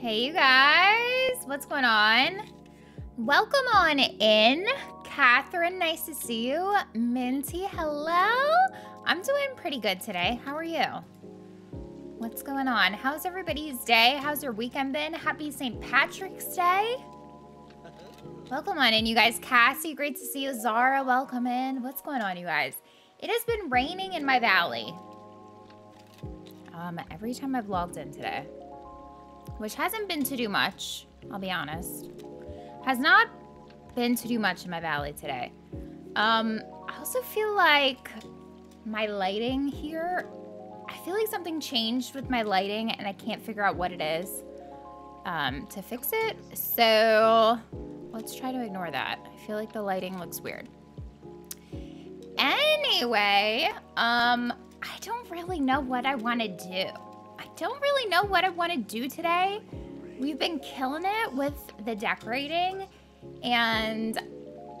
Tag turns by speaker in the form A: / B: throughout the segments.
A: Hey, you guys. What's going on? Welcome on in. Catherine, nice to see you. Minty, hello. I'm doing pretty good today. How are you? What's going on? How's everybody's day? How's your weekend been? Happy St. Patrick's Day. Welcome on in, you guys. Cassie, great to see you. Zara, welcome in. What's going on, you guys? It has been raining in my valley. Um, every time I've logged in today which hasn't been to do much, I'll be honest. Has not been to do much in my valley today. Um, I also feel like my lighting here, I feel like something changed with my lighting and I can't figure out what it is um, to fix it. So let's try to ignore that. I feel like the lighting looks weird. Anyway, um, I don't really know what I want to do don't really know what I want to do today. We've been killing it with the decorating and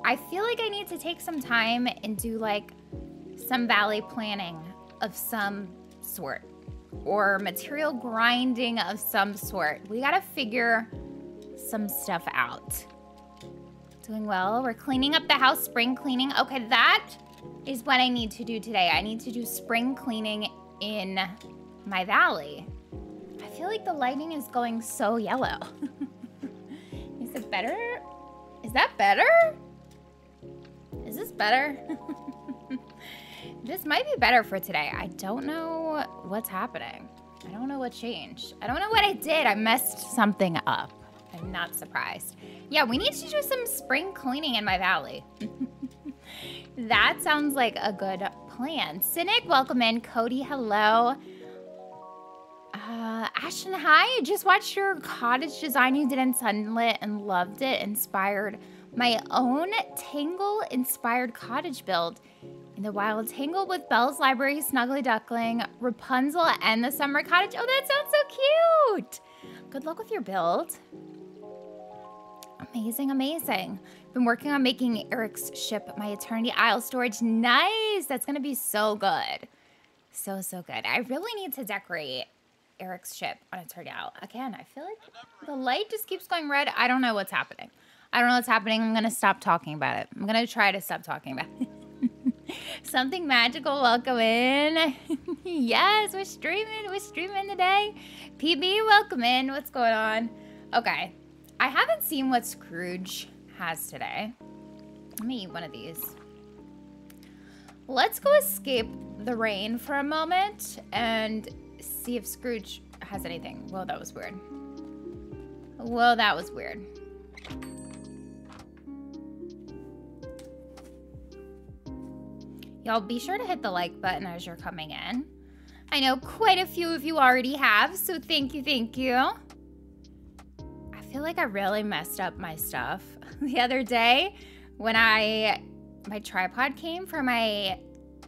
A: I feel like I need to take some time and do like some valley planning of some sort or material grinding of some sort. We gotta figure some stuff out. Doing well. We're cleaning up the house, spring cleaning. Okay, that is what I need to do today. I need to do spring cleaning in my valley. I feel like the lighting is going so yellow. is it better? Is that better? Is this better? this might be better for today. I don't know what's happening. I don't know what changed. I don't know what I did. I messed something up. I'm not surprised. Yeah, we need to do some spring cleaning in my valley. that sounds like a good plan. Cynic, welcome in. Cody, hello. Uh, Ashton, hi. I just watched your cottage design you did in Sunlit and loved it. Inspired my own Tangled inspired cottage build in the wild. Tangled with Belle's Library, Snuggly Duckling, Rapunzel, and the Summer Cottage. Oh, that sounds so cute. Good luck with your build. Amazing, amazing. Been working on making Eric's ship my Eternity Isle storage. Nice. That's going to be so good. So, so good. I really need to decorate Eric's ship on its way out. Again, I feel like the light just keeps going red. I don't know what's happening. I don't know what's happening. I'm going to stop talking about it. I'm going to try to stop talking about it. Something magical, welcome in. yes, we're streaming. We're streaming today. PB, welcome in. What's going on? Okay. I haven't seen what Scrooge has today. Let me eat one of these. Let's go escape the rain for a moment and see if Scrooge has anything. Well, that was weird. Well, that was weird. Y'all be sure to hit the like button as you're coming in. I know quite a few of you already have, so thank you, thank you. I feel like I really messed up my stuff the other day when I my tripod came for my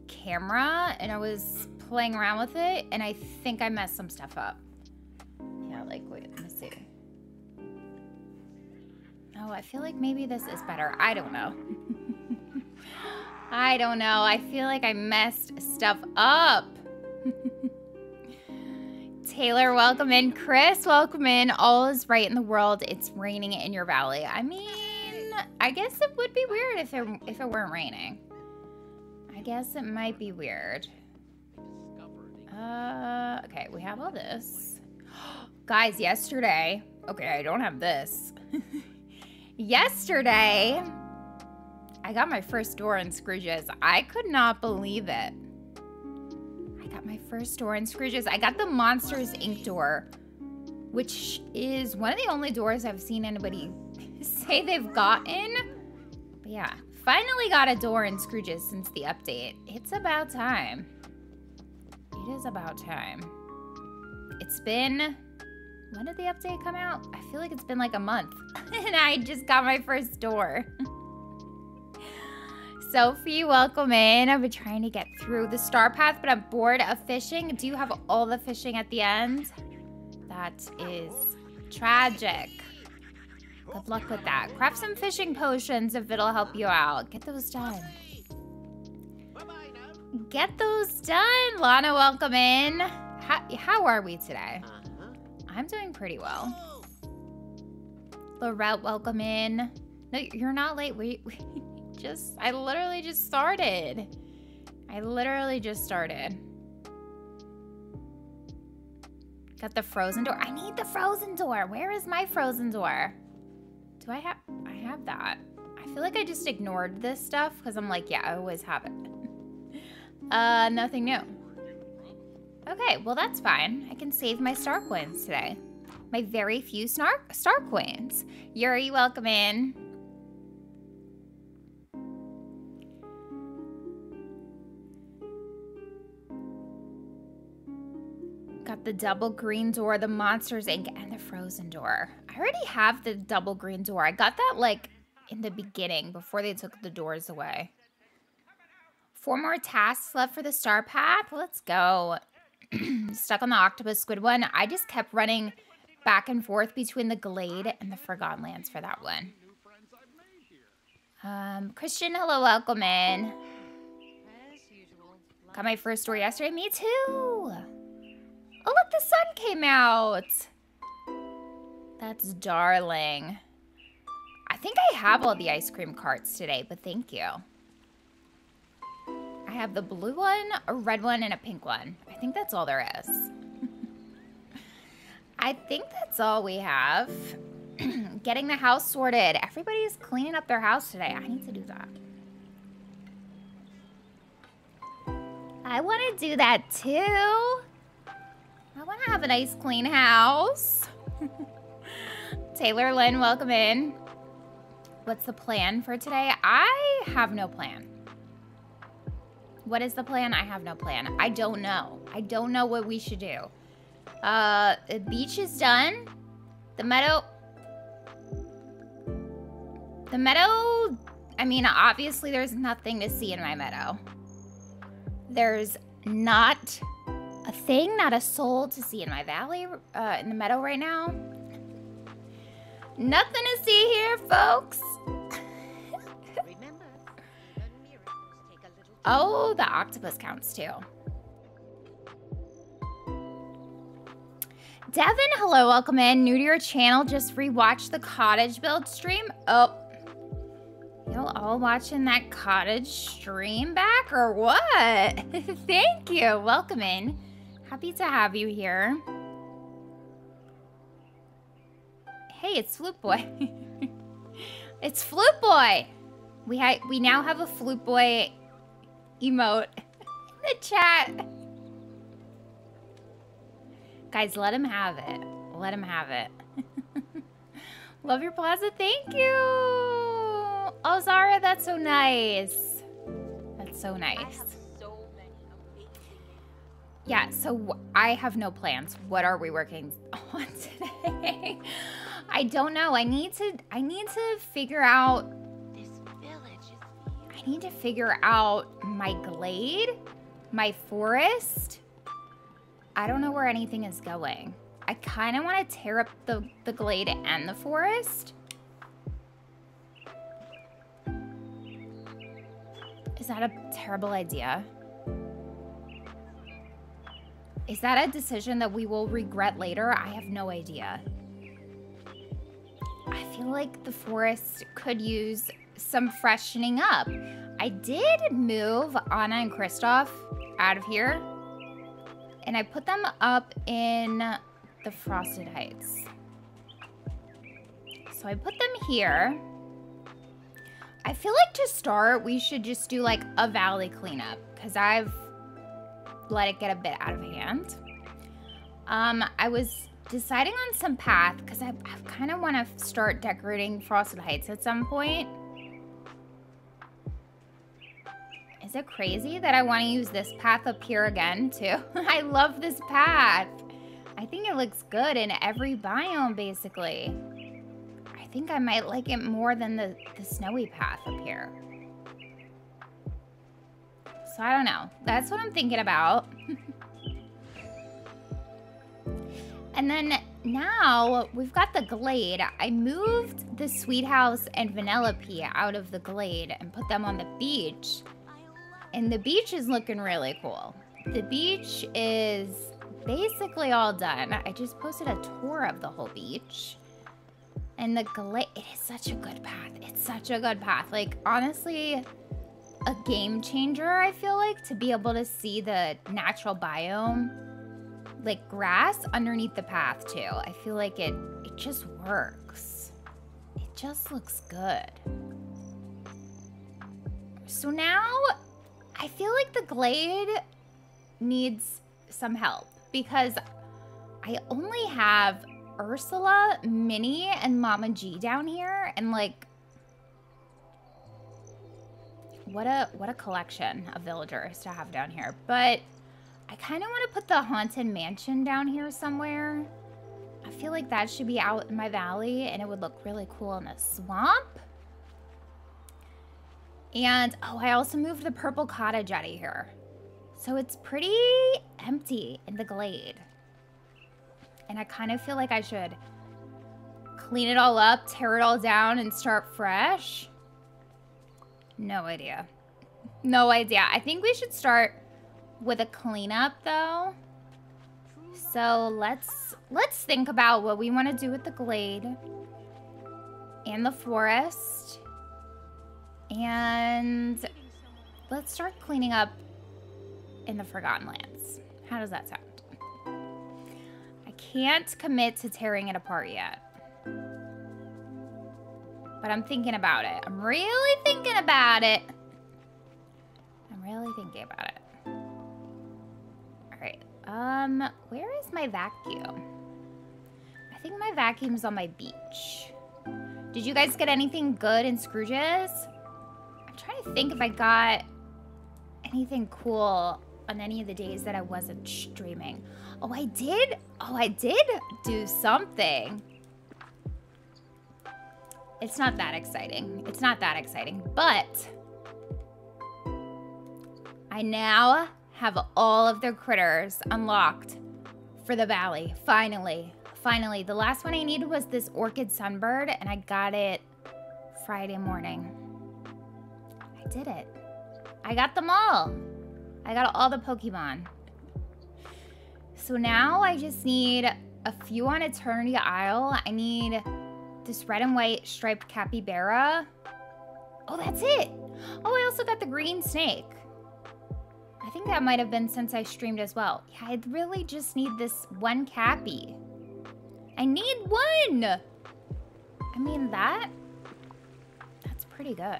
A: camera and I was playing around with it, and I think I messed some stuff up. Yeah, like, wait, let me see. Oh, I feel like maybe this is better. I don't know. I don't know. I feel like I messed stuff up. Taylor, welcome in. Chris, welcome in. All is right in the world. It's raining in your valley. I mean, I guess it would be weird if it if it weren't raining. I guess it might be weird. Uh, okay, we have all this. Guys, yesterday, okay, I don't have this. yesterday, I got my first door in Scrooge's. I could not believe it. I got my first door in Scrooge's. I got the Monsters Inc. door, which is one of the only doors I've seen anybody say they've gotten. But yeah, finally got a door in Scrooge's since the update. It's about time. It is about time. It's been... When did the update come out? I feel like it's been like a month. and I just got my first door. Sophie, welcome in. I've been trying to get through the star path, but I'm bored of fishing. Do you have all the fishing at the end? That is tragic. Good luck with that. Craft some fishing potions if it'll help you out. Get those done. Get those done. Lana, welcome in. How, how are we today? Uh-huh. I'm doing pretty well. Lorette, welcome in. No, you're not late. We, we just, I literally just started. I literally just started. Got the frozen door. I need the frozen door. Where is my frozen door? Do I have, I have that. I feel like I just ignored this stuff because I'm like, yeah, I always have it. Uh, nothing new. Okay, well that's fine. I can save my star coins today. My very few star, star coins. Yuri, welcome in. Got the double green door, the Monsters Inc., and the frozen door. I already have the double green door. I got that, like, in the beginning, before they took the doors away. Four more tasks left for the star path. Let's go. Stuck on the octopus squid one. I just kept running back and forth between the Glade and the Forgotten Lands for that one. Um, Christian, hello, welcome in. Got my first story yesterday. Me too. Oh, look, the sun came out. That's darling. I think I have all the ice cream carts today, but thank you. I have the blue one, a red one, and a pink one. I think that's all there is. I think that's all we have. Getting the house sorted. Everybody's cleaning up their house today. I need to do that. I want to do that too. I want to have a nice clean house. Taylor Lynn, welcome in. What's the plan for today? I have no plan. What is the plan? I have no plan. I don't know. I don't know what we should do. Uh, the beach is done. The meadow... The meadow... I mean, obviously there's nothing to see in my meadow. There's not a thing, not a soul to see in my valley, uh, in the meadow right now. Nothing to see here, folks. Oh, the octopus counts too. Devin, hello, welcome in. New to your channel, just rewatched the cottage build stream. Oh, Y'all all watching that cottage stream back or what? Thank you. Welcome in. Happy to have you here. Hey, it's Flute Boy. it's Flute Boy. We ha we now have a Flute Boy emote in the chat. Guys, let him have it. Let him have it. Love your plaza. Thank you. Oh, Zara, that's so nice. That's so nice. Yeah, so I have no plans. What are we working on today? I don't know. I need to I need to figure out this village is I need to figure out my glade, my forest. I don't know where anything is going. I kind of want to tear up the, the glade and the forest. Is that a terrible idea? Is that a decision that we will regret later? I have no idea. I feel like the forest could use some freshening up. I did move Anna and Kristoff out of here. And I put them up in the Frosted Heights. So I put them here. I feel like to start, we should just do like a valley cleanup because I've let it get a bit out of hand. Um, I was deciding on some path because I, I kind of want to start decorating Frosted Heights at some point. Is it crazy that I want to use this path up here again too? I love this path. I think it looks good in every biome basically I think I might like it more than the, the snowy path up here. So I don't know. That's what I'm thinking about. and then now we've got the glade. I moved the Sweet House and Vanellope out of the glade and put them on the beach. And the beach is looking really cool. The beach is basically all done. I just posted a tour of the whole beach. And the glade, it is such a good path. It's such a good path. Like, honestly, a game changer, I feel like, to be able to see the natural biome, like grass underneath the path too. I feel like it, it just works. It just looks good. So now, I feel like the glade needs some help because I only have Ursula, Minnie, and Mama G down here, and like, what a what a collection of villagers to have down here. But I kind of want to put the haunted mansion down here somewhere. I feel like that should be out in my valley, and it would look really cool in the swamp. And, oh, I also moved the purple cottage out of here. So it's pretty empty in the glade. And I kind of feel like I should clean it all up, tear it all down, and start fresh. No idea. No idea. I think we should start with a cleanup, though. So let's let's think about what we want to do with the glade and the forest. And let's start cleaning up in the Forgotten Lands. How does that sound? I can't commit to tearing it apart yet. But I'm thinking about it. I'm really thinking about it. I'm really thinking about it. Alright. Um, where is my vacuum? I think my vacuum's on my beach. Did you guys get anything good in Scrooge's? Trying to think if I got anything cool on any of the days that I wasn't streaming. Oh, I did? Oh, I did do something. It's not that exciting. It's not that exciting, but I now have all of the critters unlocked for the valley. Finally, finally. The last one I needed was this orchid sunbird, and I got it Friday morning. Did it. I got them all. I got all the Pokemon. So now I just need a few on Eternity Isle. I need this red and white striped capybara. Oh, that's it. Oh, I also got the green snake. I think that might have been since I streamed as well. Yeah, I really just need this one cappy. I need one. I mean, that, that's pretty good.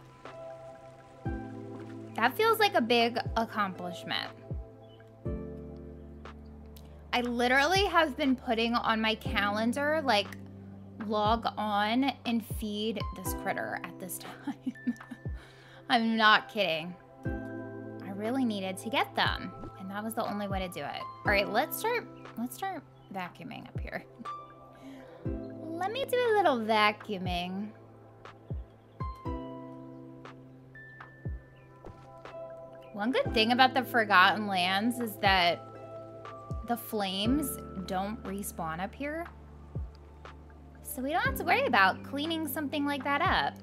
A: That feels like a big accomplishment. I literally have been putting on my calendar, like, log on and feed this critter at this time. I'm not kidding. I really needed to get them, and that was the only way to do it. All right, let's start, let's start vacuuming up here. Let me do a little vacuuming. One good thing about the Forgotten Lands is that the flames don't respawn up here. So we don't have to worry about cleaning something like that up.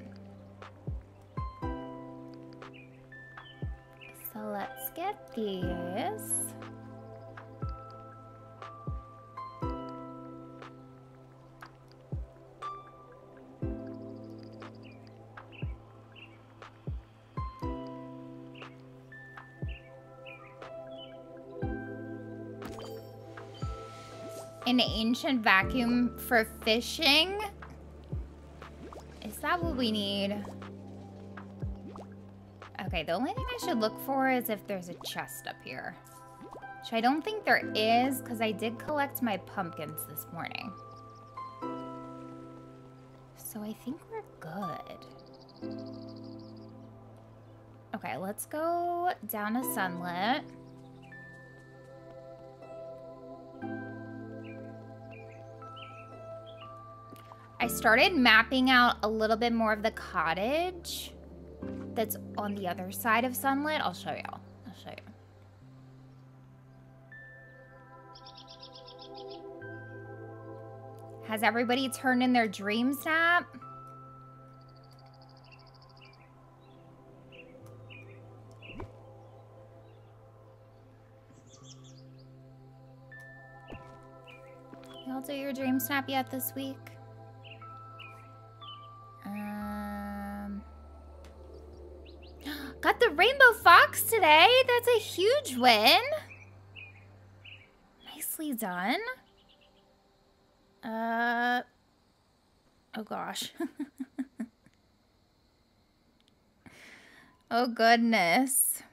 A: So let's get these. An ancient vacuum for fishing? Is that what we need? Okay, the only thing I should look for is if there's a chest up here. Which I don't think there is, because I did collect my pumpkins this morning. So I think we're good. Okay, let's go down to Sunlit. I started mapping out a little bit more of the cottage that's on the other side of Sunlit. I'll show y'all. I'll show you. Has everybody turned in their dream snap? Y'all do your dream snap yet this week? Um, got the rainbow fox today. That's a huge win. Nicely done. Uh, oh gosh. oh goodness.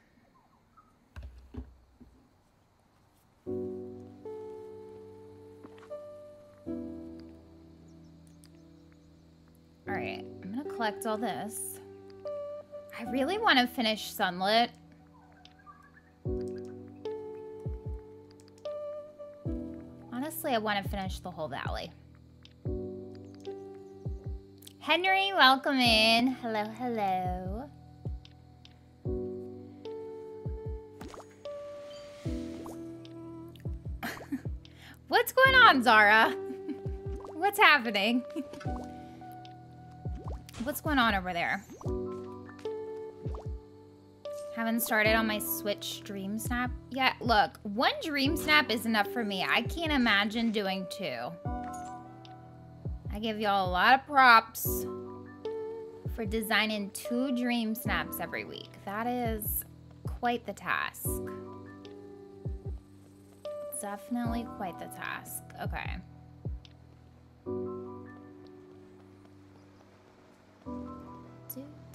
A: Alright, I'm gonna collect all this. I really want to finish Sunlit. Honestly, I want to finish the whole valley. Henry, welcome in. Hello, hello. What's going on, Zara? What's happening? What's going on over there? Haven't started on my Switch Dream Snap yet. Look, one Dream Snap is enough for me. I can't imagine doing two. I give y'all a lot of props for designing two Dream Snaps every week. That is quite the task. Definitely quite the task. Okay.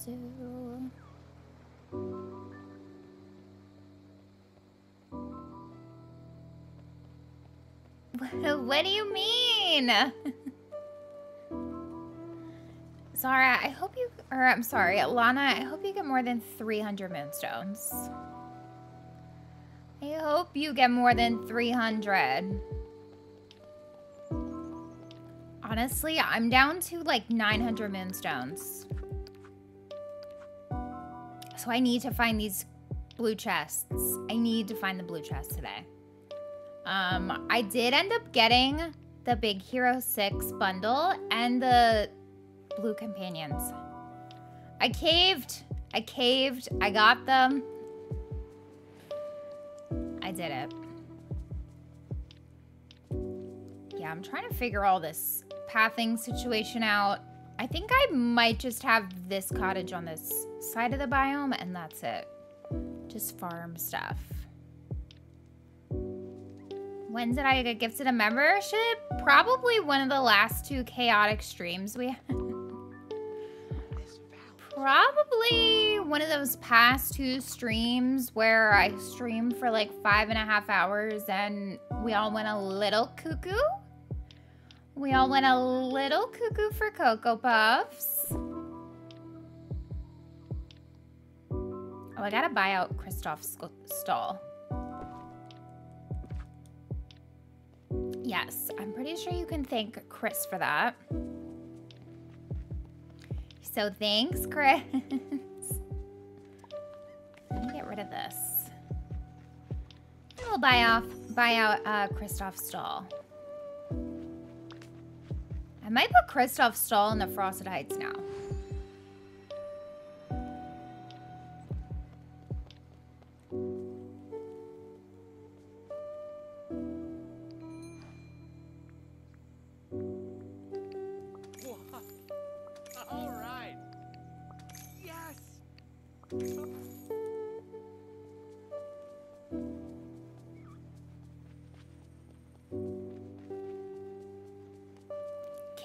A: Do. What, do you mean? Zara, I hope you, or I'm sorry, Lana, I hope you get more than 300 moonstones. I hope you get more than 300. Honestly, I'm down to like 900 moonstones. So I need to find these blue chests. I need to find the blue chest today. Um, I did end up getting the Big Hero 6 bundle and the blue companions. I caved. I caved. I got them. I did it. Yeah, I'm trying to figure all this pathing situation out. I think I might just have this cottage on this side of the biome and that's it. Just farm stuff. When did I get gifted a membership? Probably one of the last two chaotic streams we had. Probably one of those past two streams where I streamed for like five and a half hours and we all went a little cuckoo. We all went a little cuckoo for Cocoa Puffs. Oh, I gotta buy out Kristoff's stall. Yes, I'm pretty sure you can thank Chris for that. So thanks, Chris. Let me get rid of this. We'll buy off, buy out uh, Kristoff's stall. I might put Kristoff's stall in the Frosted Heights now.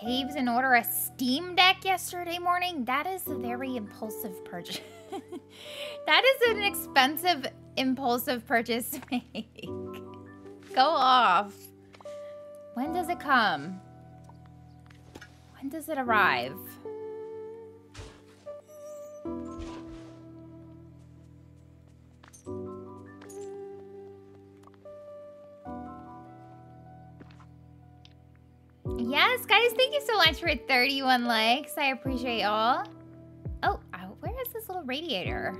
A: Caves and order a Steam Deck yesterday morning? That is a very impulsive purchase. that is an expensive, impulsive purchase to make. Go off. When does it come? When does it arrive? Guys, thank you so much for 31 likes. I appreciate y'all. Oh, where is this little radiator?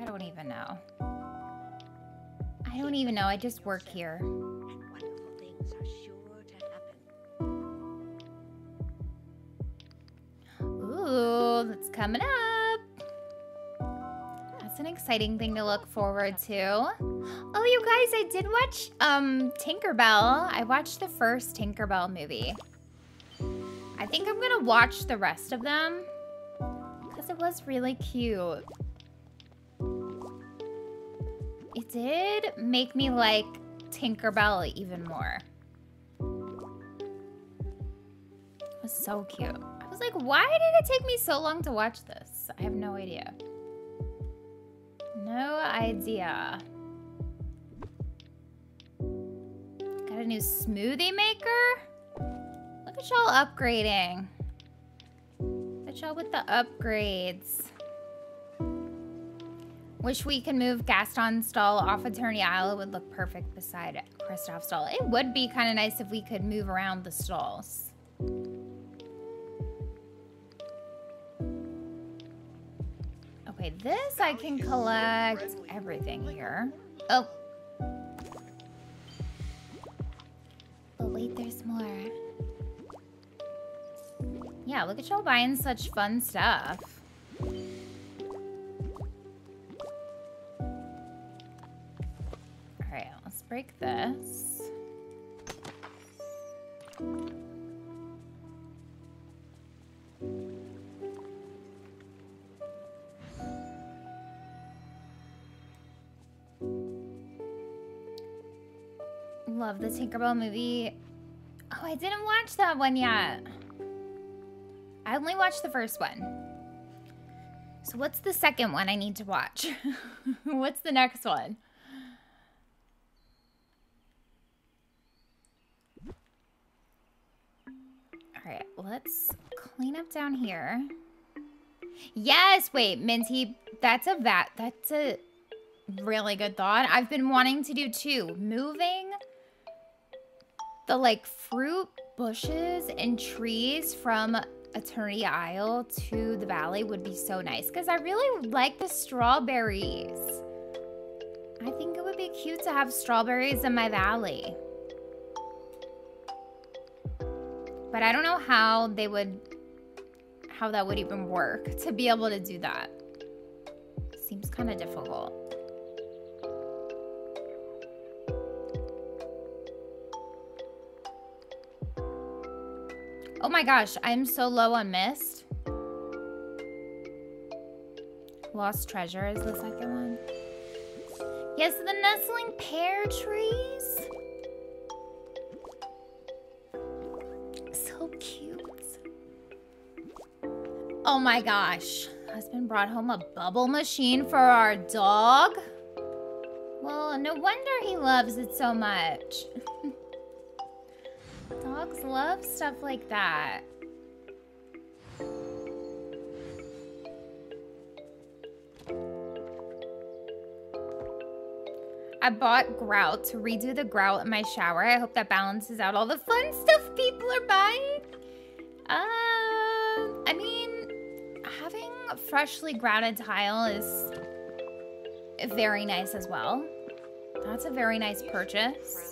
A: I don't even know. I don't even know. I just work here. Ooh, that's coming up. An exciting thing to look forward to. Oh, you guys, I did watch um Tinkerbell. I watched the first Tinkerbell movie. I think I'm gonna watch the rest of them because it was really cute. It did make me like Tinkerbell even more. It was so cute I was like, why did it take me so long to watch this? I have no idea. No idea. Got a new smoothie maker? Look at y'all upgrading. Look at y'all with the upgrades. Wish we could move Gaston's stall off Eternity Isle. It would look perfect beside Kristoff's stall. It would be kind of nice if we could move around the stalls. Okay, this I can collect everything here. Oh. But wait, there's more. Yeah, look at y'all buying such fun stuff. Alright, let's break this. Love the Tinkerbell movie. Oh, I didn't watch that one yet. I only watched the first one. So what's the second one I need to watch? what's the next one? All right, let's clean up down here. Yes, wait, Minty, that's a vat. That's a really good thought. I've been wanting to do two. Moving the like fruit bushes and trees from Eternity Isle to the valley would be so nice because I really like the strawberries. I think it would be cute to have strawberries in my valley. But I don't know how they would, how that would even work to be able to do that. Seems kind of difficult. Oh my gosh, I'm so low on mist. Lost Treasure is the second one. Yes, the nestling pear trees. So cute. Oh my gosh. Husband brought home a bubble machine for our dog. Well, no wonder he loves it so much. Dogs love stuff like that. I bought grout to redo the grout in my shower. I hope that balances out all the fun stuff people are buying. Uh, I mean, having freshly grouted tile is very nice as well. That's a very nice purchase.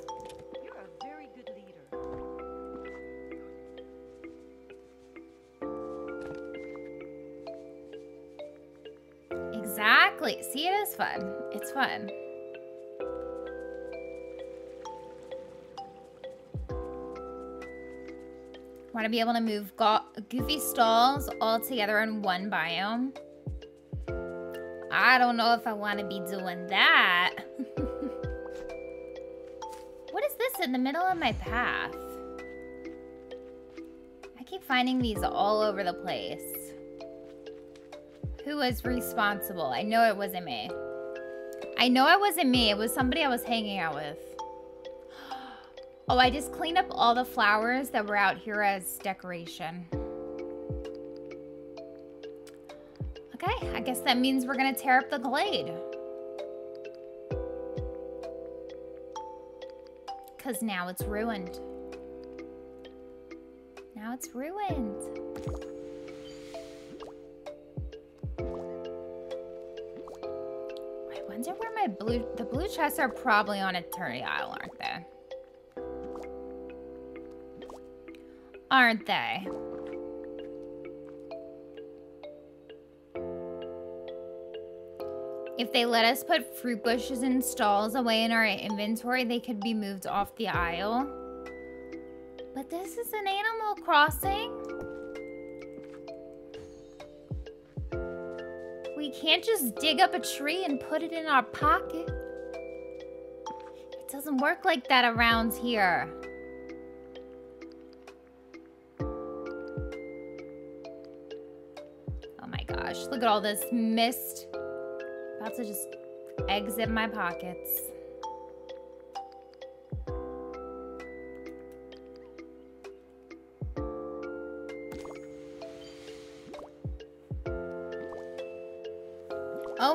A: See, it is fun. It's fun. Want to be able to move go goofy stalls all together in one biome? I don't know if I want to be doing that. what is this in the middle of my path? I keep finding these all over the place? Who was responsible? I know it wasn't me. I know it wasn't me. It was somebody I was hanging out with. Oh, I just cleaned up all the flowers that were out here as decoration. Okay, I guess that means we're gonna tear up the glade. Because now it's ruined. Now it's ruined. Blue... The blue chests are probably on Eternity Isle, aren't they? Aren't they? If they let us put fruit bushes and stalls away in our inventory, they could be moved off the Isle. But this is an Animal Crossing. We can't just dig up a tree and put it in our pocket. It doesn't work like that around here. Oh my gosh, look at all this mist. About to just exit my pockets.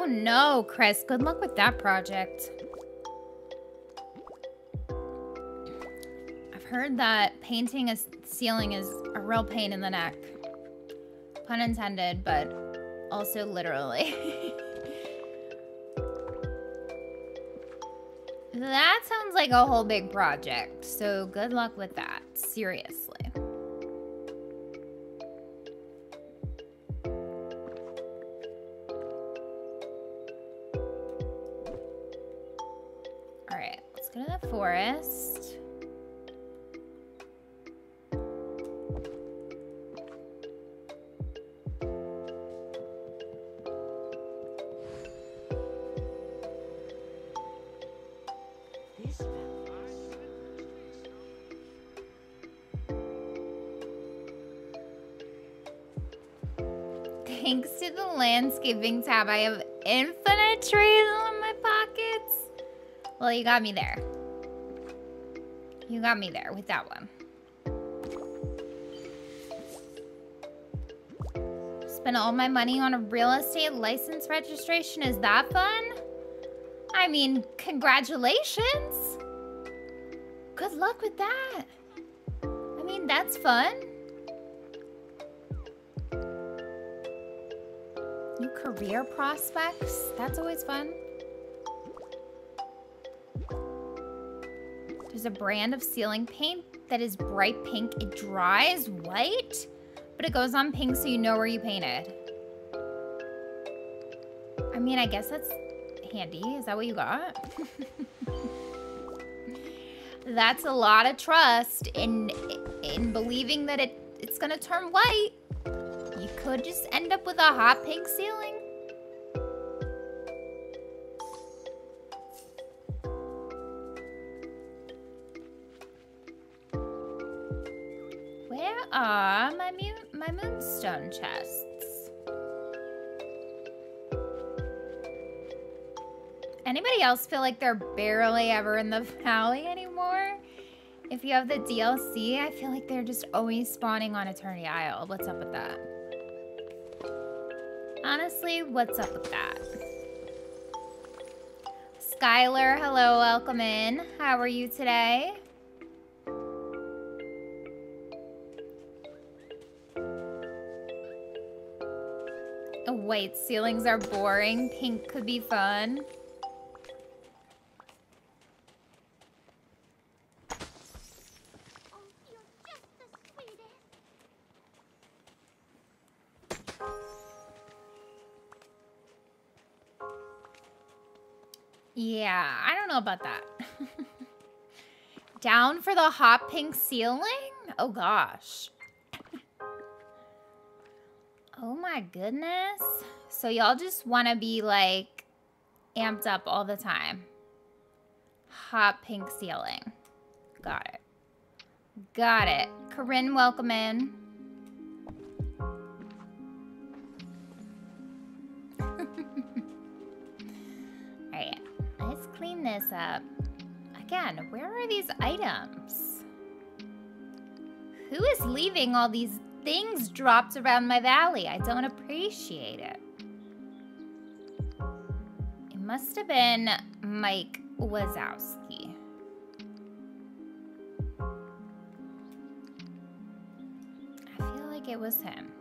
A: Oh no, Chris. Good luck with that project. I've heard that painting a ceiling is a real pain in the neck. Pun intended, but also literally. That sounds like a whole big project, so good luck with that, seriously. Forest. Thanks to the landscaping tab, I have infinite trees in my pockets. Well, you got me there. Got me there with that one. Spend all my money on a real estate license registration. Is that fun? I mean, congratulations. Good luck with that. I mean, that's fun. New career prospects. That's always fun. A brand of ceiling paint that is bright pink. It dries white, but it goes on pink so you know where you painted. I mean, I guess that's handy. Is that what you got? that's a lot of trust in in believing that it it's gonna turn white. You could just end up with a hot pink ceiling. Chests? Anybody else feel like they're barely ever in the valley anymore? If you have the DLC, I feel like they're just always spawning on Eternity Isle. What's up with that? Honestly, what's up with that? Skylar, hello, welcome in. How are you today? White ceilings are boring. Pink could be fun. Yeah, I don't know about that. Down for the hot pink ceiling? Oh gosh. Oh my goodness. So y'all just want to be like amped up all the time. Hot pink ceiling. Got it. Got it. Corinne, welcome in. Alright, let's clean this up. Again, where are these items? Who is leaving all these things dropped around my valley? I don't appreciate it. It must have been Mike Wazowski. I feel like it was him.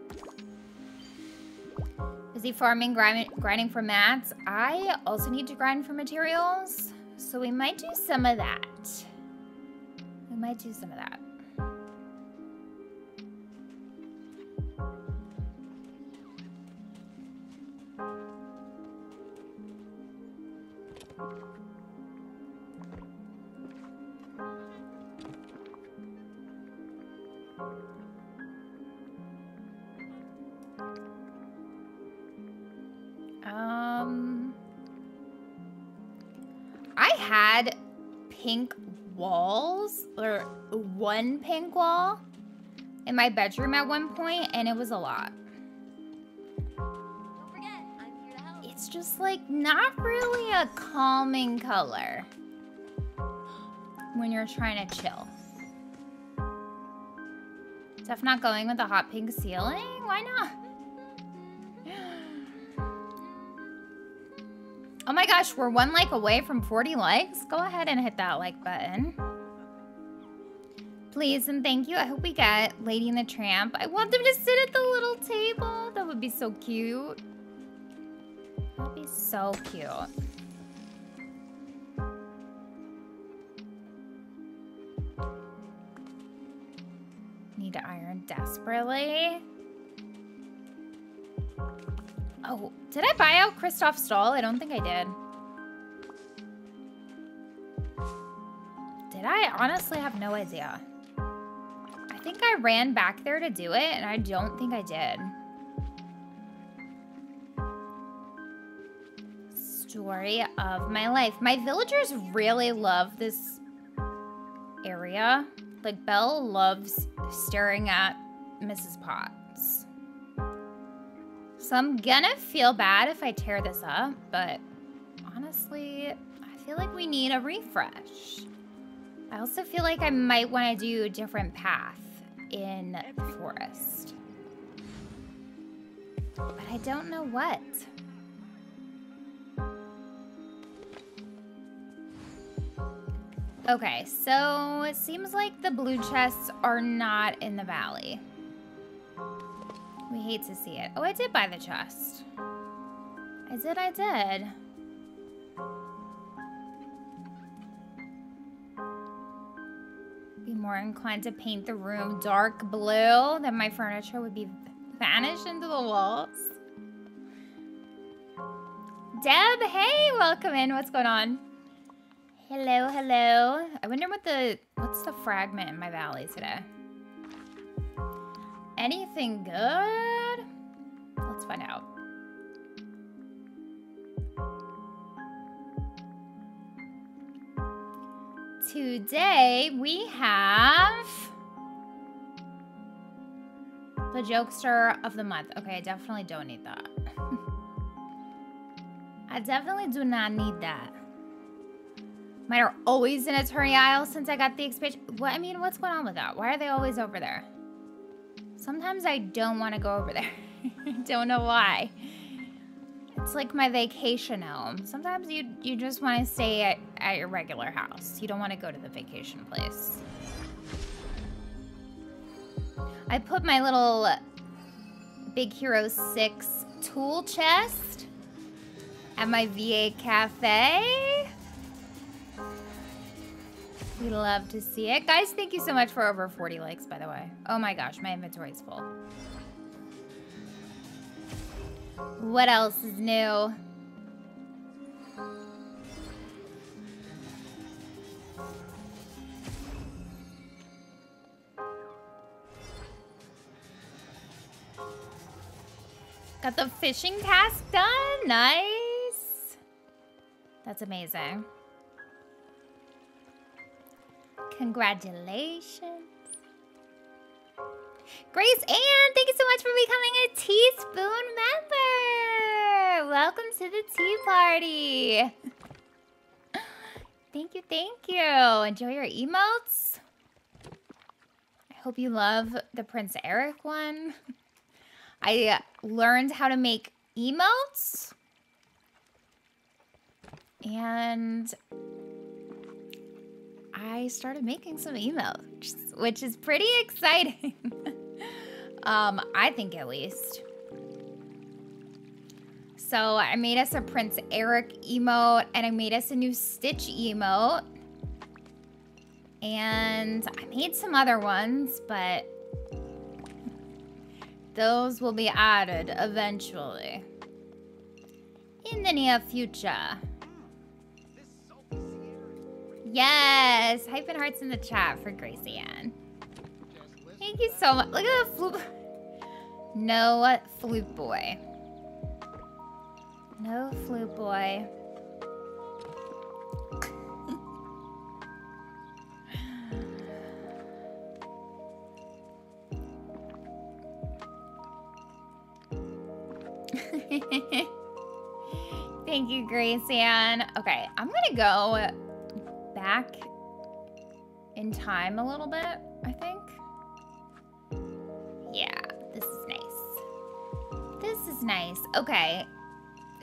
A: Is he farming, grind, grinding for mats? I also need to grind for materials. So we might do some of that. We might do some of that. One pink wall in my bedroom at one point, and it was a lot. It's just like not really a calming color when you're trying to chill. Tough not going with the hot pink ceiling? Why not? Oh my gosh, we're one like away from 40 likes. Go ahead and hit that like button. Please and thank you. I hope we get Lady and the Tramp. I want them to sit at the little table. That would be so cute. That'd be so cute. Need to iron desperately. Oh, did I buy out Kristoff Stall? I don't think I did. Did I? Honestly have no idea. I think I ran back there to do it, and I don't think I did. Story of my life. My villagers really love this area. Like, Belle loves staring at Mrs. Potts. So I'm gonna feel bad if I tear this up, but honestly, I feel like we need a refresh. I also feel like I might want to do a different path in the forest. But I don't know what. Okay, so it seems like the blue chests are not in the valley. We hate to see it. Oh, I did buy the chest. I did, I did. Be more inclined to paint the room dark blue, then my furniture would be vanished into the walls. Deb, hey, welcome in. What's going on? Hello, hello. I wonder what the, what's the fragment in my valley today? Anything good? Let's find out. Today we have the jokester of the month. Okay, I definitely don't need that. I definitely do not need that. Mine are always in Eternity Isle since I got the expansion. What I mean, what's going on with that? Why are they always over there? Sometimes I don't want to go over there. Don't know why. It's like my vacation home. Sometimes you you just want to stay at, at your regular house. You don't want to go to the vacation place. I put my little uh, Big Hero 6 tool chest at my VA cafe. We love to see it. Guys, thank you so much for over 40 likes, by the way. Oh my gosh, my inventory is full. What else is new? Got the fishing task done? Nice. That's amazing. Congratulations. Grace Ann, thank you so much for becoming a teaspoon member. Welcome to the tea party. Thank you, thank you. Enjoy your emotes. I hope you love the Prince Eric one. I learned how to make emotes. And I started making some emotes, which is pretty exciting. Um, I think at least. So I made us a Prince Eric emote and I made us a new Stitch emote. And I made some other ones, but those will be added eventually. In the near future. Yes! Hyphen hearts in the chat for Gracie Ann. Thank you so much. Look at the flute. No flute boy. No flute boy. Thank you, Grace Ann. Okay, I'm gonna go back in time a little bit, I think. Nice. Okay,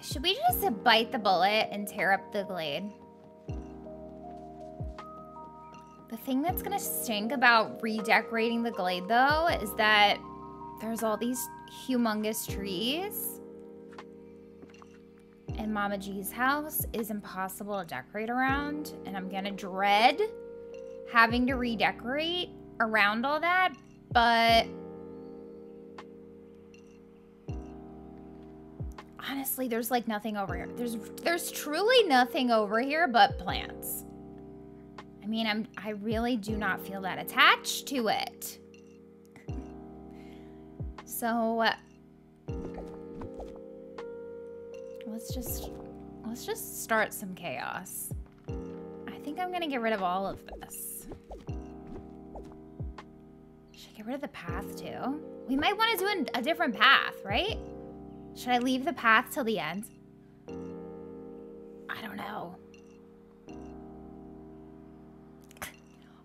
A: should we just bite the bullet and tear up the glade? The thing that's gonna stink about redecorating the glade though is that there's all these humongous trees. And Mama G's house is impossible to decorate around. And I'm gonna dread having to redecorate around all that. But honestly, there's like nothing over here. There's there's truly nothing over here but plants. I mean, I'm I really do not feel that attached to it. So uh, let's just let's just start some chaos. I think I'm gonna get rid of all of this. Should I get rid of the path too? We might want to do a different path, right? Should I leave the path till the end? I don't know.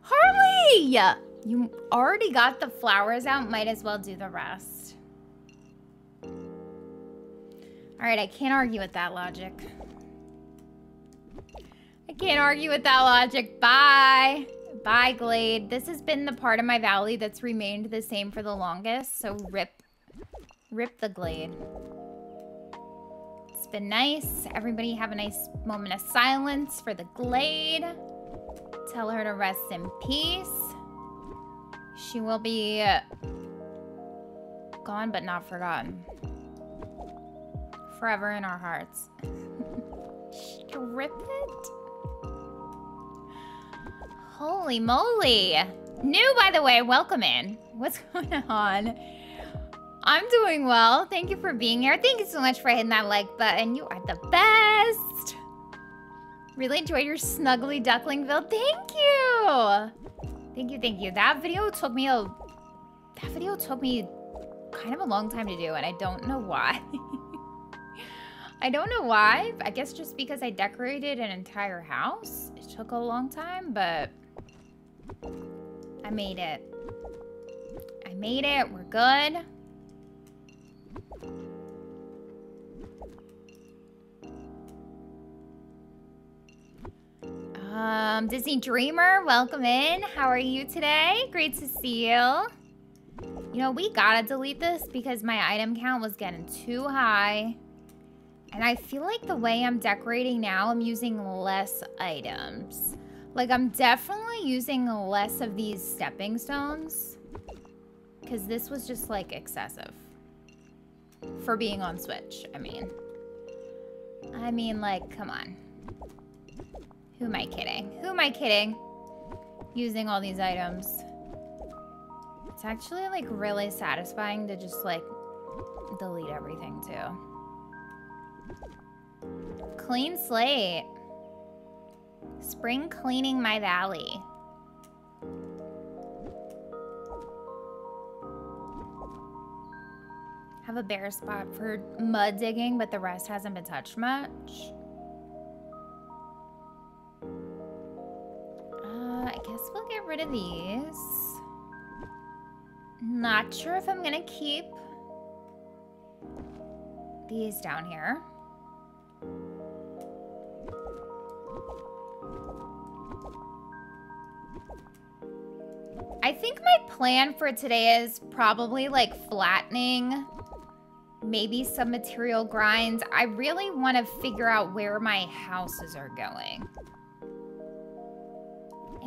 A: Harley! You already got the flowers out. Might as well do the rest. All right, I can't argue with that logic. I can't argue with that logic. Bye. Bye, Glade. This has been the part of my valley that's remained the same for the longest, so rip, rip the Glade It's been nice. Everybody have a nice moment of silence for the Glade. Tell her to rest in peace. She will be gone but not forgotten. Forever in our hearts. Strip it? Holy moly. New, by the way. Welcome in. What's going on? I'm doing well. Thank you for being here. Thank you so much for hitting that like button. You are the best. Really enjoyed your snuggly ducklingville. Thank you. Thank you, thank you. That video took me a... That video took me kind of a long time to do, and I don't know why. I don't know why. I guess just because I decorated an entire house. It took a long time, but... I made it. I made it. We're good. Um, Disney Dreamer, welcome in. How are you today? Great to see you. You know, we gotta delete this because my item count was getting too high. And I feel like the way I'm decorating now, I'm using less items. Like, I'm definitely using less of these stepping stones. Because this was just, like, excessive. For being on Switch, I mean. I mean, like, come on. Who am I kidding? Who am I kidding? Using all these items. It's actually like really satisfying to just like delete everything too. Clean slate. Spring cleaning my valley. Have a bare spot for mud digging, but the rest hasn't been touched much. Get rid of these. Not sure if I'm gonna keep these down here. I think my plan for today is probably like flattening maybe some material grinds. I really want to figure out where my houses are going.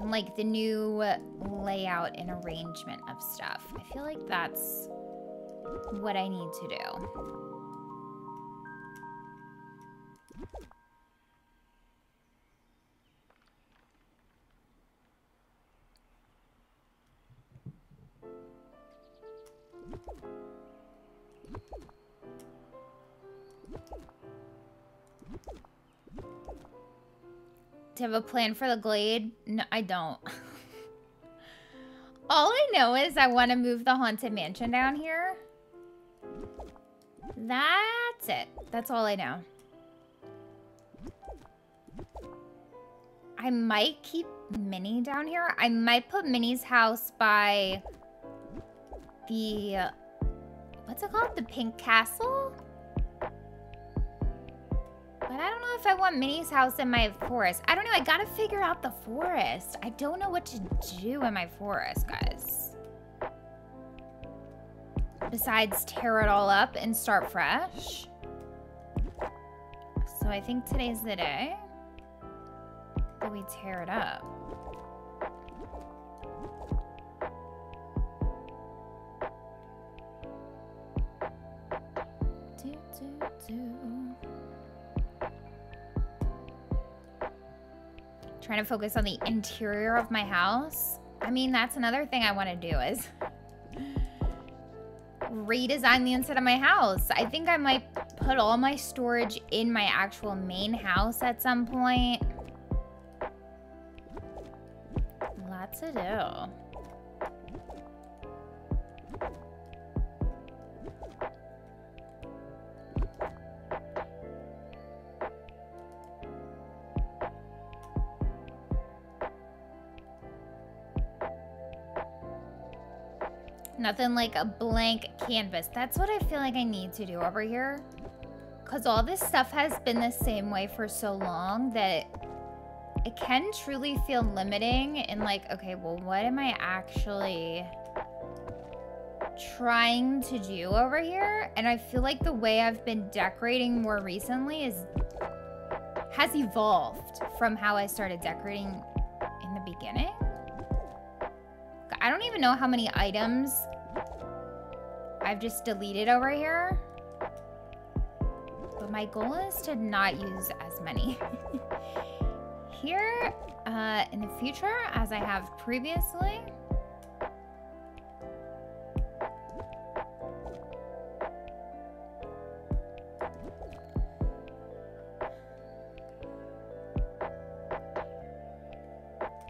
A: Like the new layout and arrangement of stuff. I feel like that's what I need to do. To have a plan for the glade? No, I don't. All I know is I want to move the Haunted Mansion down here. That's it. That's all I know. I might keep Minnie down here. I might put Minnie's house by the... What's it called? The Pink Castle? But I don't know if I want Minnie's house in my forest. I don't know. I gotta figure out the forest. I don't know what to do in my forest, guys. Besides tear it all up and start fresh. So I think today's the day that we tear it up. Do, do, do. Trying to focus on the interior of my house. I mean, that's another thing I want to do is redesign the inside of my house. I think I might put all my storage in my actual main house at some point. Lots to do. Nothing like a blank canvas. That's what I feel like I need to do over here. Because all this stuff has been the same way for so long that it can truly feel limiting and like, okay, well, what am I actually trying to do over here? And I feel like the way I've been decorating more recently is has evolved from how I started decorating in the beginning. I don't even know how many items I've just deleted over here. But my goal is to not use as many. here, uh, in the future, as I have previously,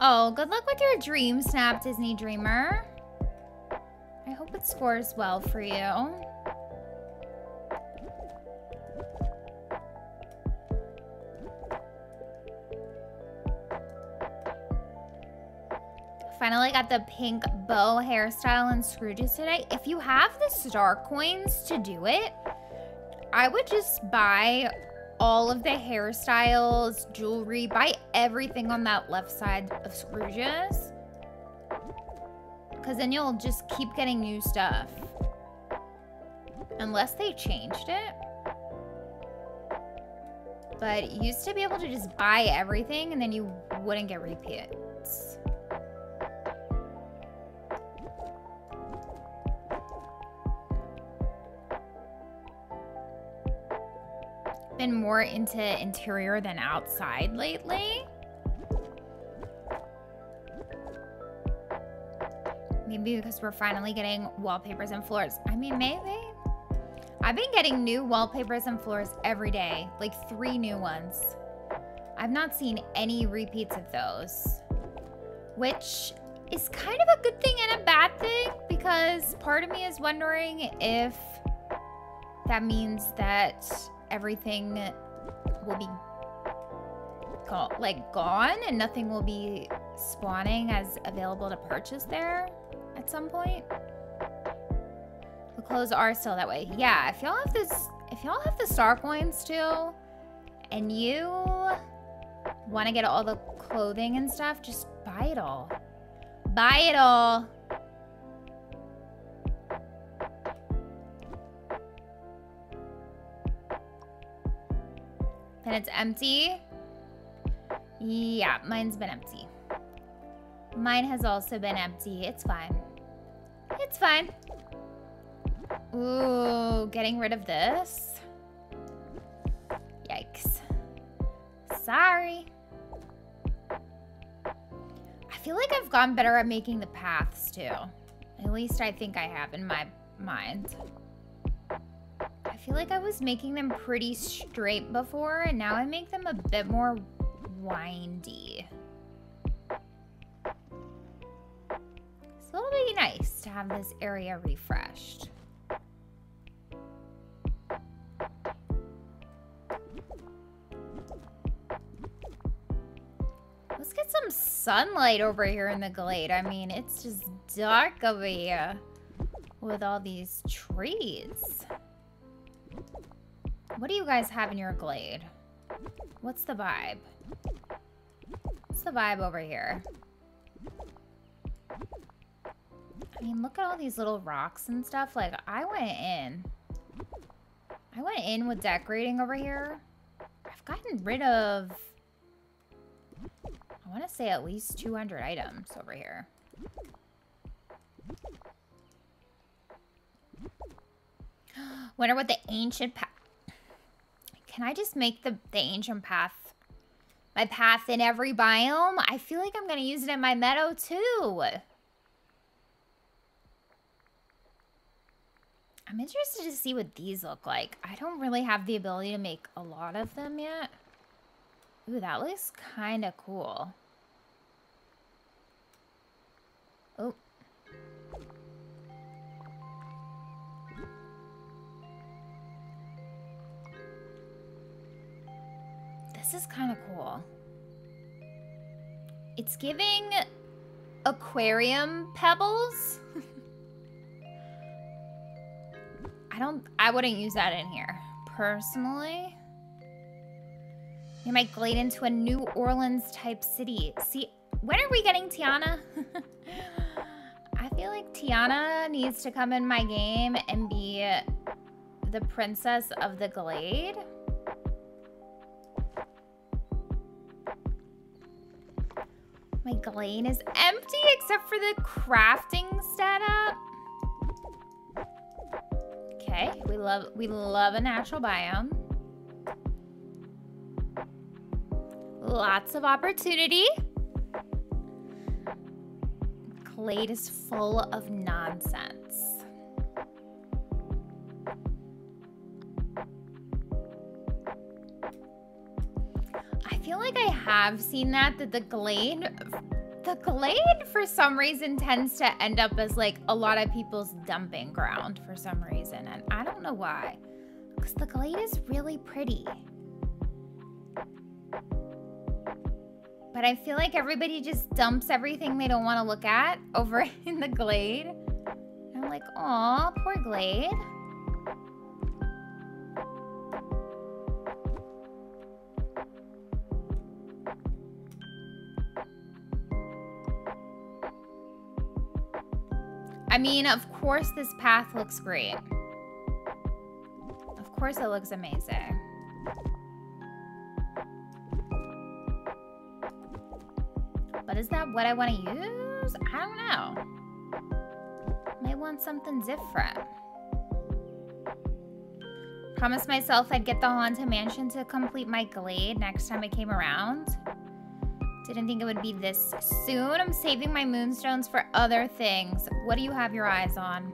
A: Oh, good luck with your dream, Snap Disney Dreamer. It scores well for you. Finally got the pink bow hairstyle and Scrooges today. If you have the star coins to do it, I would just buy all of the hairstyles, jewelry, buy everything on that left side of Scrooges. Because then you'll just keep getting new stuff. Unless they changed it. But you used to be able to just buy everything and then you wouldn't get repeats. Been more into interior than outside lately. Maybe because we're finally getting wallpapers and floors. I mean, maybe. I've been getting new wallpapers and floors every day, like three new ones. I've not seen any repeats of those, which is kind of a good thing and a bad thing because part of me is wondering if that means that everything will be go like gone and nothing will be spawning as available to purchase there at some point. The clothes are still that way. Yeah, if y'all have this, if y'all have the star coins too, and you want to get all the clothing and stuff, just buy it all. Buy it all. And it's empty. Yeah, mine's been empty. Mine has also been empty. It's fine. It's fine. Ooh, getting rid of this. Yikes. Sorry. I feel like I've gotten better at making the paths too. At least I think I have in my mind. I feel like I was making them pretty straight before and now I make them a bit more windy. So it'll be nice to have this area refreshed. Let's get some sunlight over here in the glade. I mean, it's just dark over here with all these trees. What do you guys have in your glade? What's the vibe? What's the vibe over here? I mean, look at all these little rocks and stuff. Like, I went in. I went in with decorating over here. I've gotten rid of... I want to say at least 200 items over here. Wonder what the ancient path... Can I just make the, the ancient path my path in every biome? I feel like I'm going to use it in my meadow too. I'm interested to see what these look like. I don't really have the ability to make a lot of them yet. Ooh, that looks kind of cool. Oh. This is kind of cool. It's giving aquarium pebbles. I don't, I wouldn't use that in here, personally. You might glade into a New Orleans type city. See, when are we getting Tiana? I feel like Tiana needs to come in my game and be the princess of the glade. My glade is empty except for the crafting setup. Okay, we love we love a natural biome. Lots of opportunity. Glade is full of nonsense. I feel like I have seen that, that the Glade the Glade, for some reason, tends to end up as like a lot of people's dumping ground for some reason. And I don't know why. Because the Glade is really pretty. But I feel like everybody just dumps everything they don't want to look at over in the Glade. And I'm like, aw, poor Glade. I mean, of course this path looks great. Of course it looks amazing. But is that what I want to use? I don't know. May want something different. Promised myself I'd get the Haunted Mansion to complete my Glade next time I came around. Didn't think it would be this soon. I'm saving my moonstones for other things. What do you have your eyes on?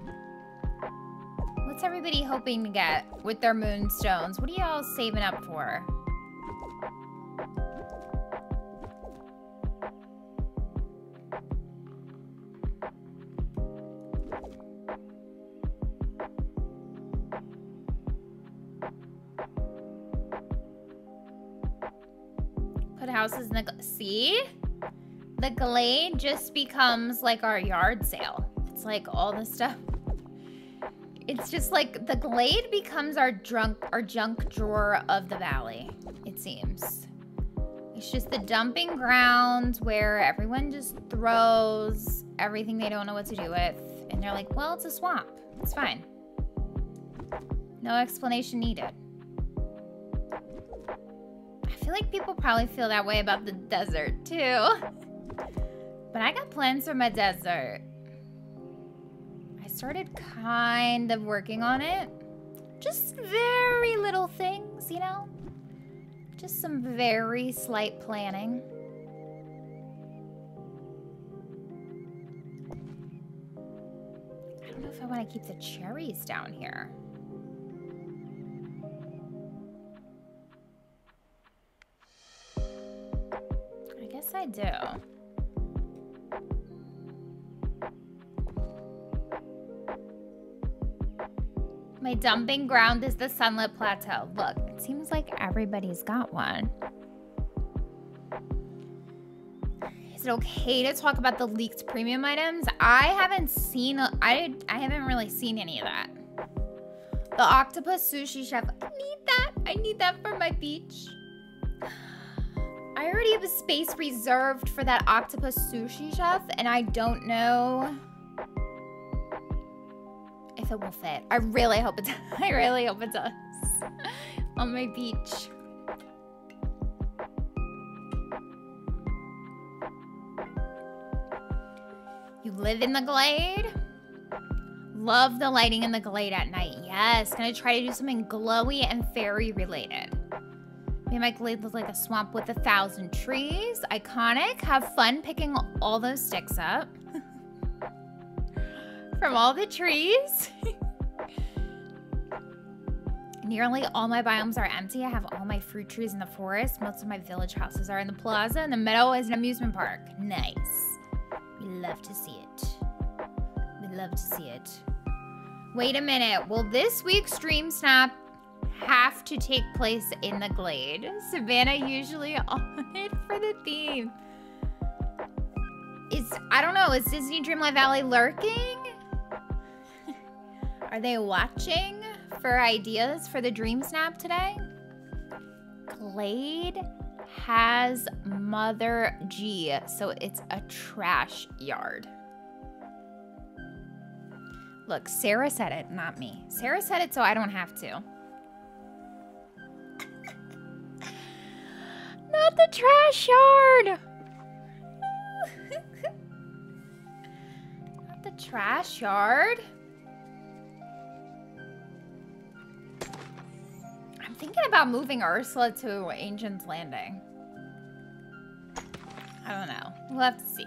A: What's everybody hoping to get with their moonstones? What are y'all saving up for? Houses in the... See? the glade just becomes like our yard sale. It's like all the stuff. It's just like the glade becomes our drunk our junk drawer of the valley, it seems. It's just the dumping ground where everyone just throws everything they don't know what to do with. And they're like, well, it's a swamp. It's fine. No explanation needed. I feel like people probably feel that way about the desert too. But I got plans for my desert. I started kind of working on it. Just very little things, you know? Just some very slight planning. I don't know if I want to keep the cherries down here. I do. My dumping ground is the Sunlit Plateau. Look, it seems like everybody's got one. Is it okay to talk about the leaked premium items? I haven't seen, I, I haven't really seen any of that. The octopus sushi chef, I need that. I need that for my beach. I already have a space reserved for that octopus sushi chef and I don't know if it will fit. I really hope it does. I really hope it does. On my beach. You live in the glade? Love the lighting in the glade at night. Yes, gonna try to do something glowy and fairy related. My glade look like a swamp with a thousand trees. Iconic. Have fun picking all those sticks up from all the trees. Nearly all my biomes are empty. I have all my fruit trees in the forest. Most of my village houses are in the plaza, and the meadow is an amusement park. Nice. We love to see it. We love to see it. Wait a minute. Will this week's stream snap have to take place in the glade? Savannah usually on it for the theme. Is I don't know, is Disney Dreamlight Valley lurking? Are they watching for ideas for the Dream Snap today? Glade has Mother G, so it's a trash yard. Look, Sarah said it, not me. Sarah said it so I don't have to. Not the trash yard! not the trash yard. I'm thinking about moving Ursula to Ancient's Landing. I don't know. We'll have to see.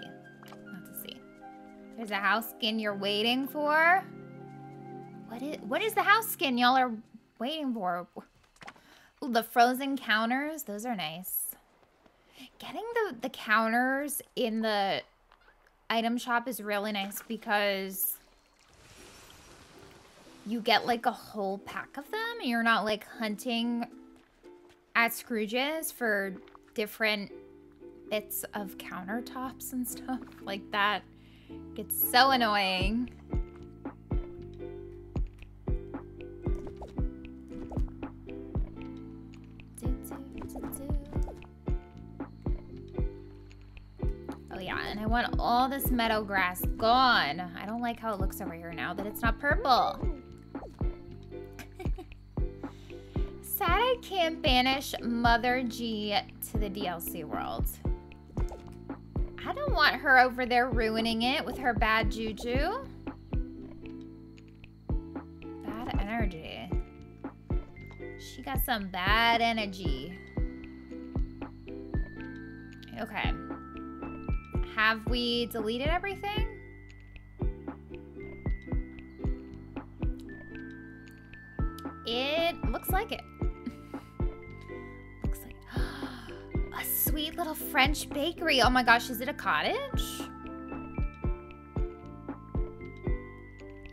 A: We'll have to see. There's a house skin you're waiting for. What is what is the house skin y'all are waiting for? Ooh, the frozen counters, those are nice. Getting the, the counters in the item shop is really nice because you get like a whole pack of them and you're not like hunting at Scrooge's for different bits of countertops and stuff like that. Gets so annoying. Oh yeah, and I want all this meadow grass gone. I don't like how it looks over here now that it's not purple. Sad I can't banish Mother G to the DLC world. I don't want her over there ruining it with her bad juju. Bad energy. She got some bad energy. Okay. Have we deleted everything? It looks like it. Looks like a sweet little French bakery. Oh my gosh, is it a cottage?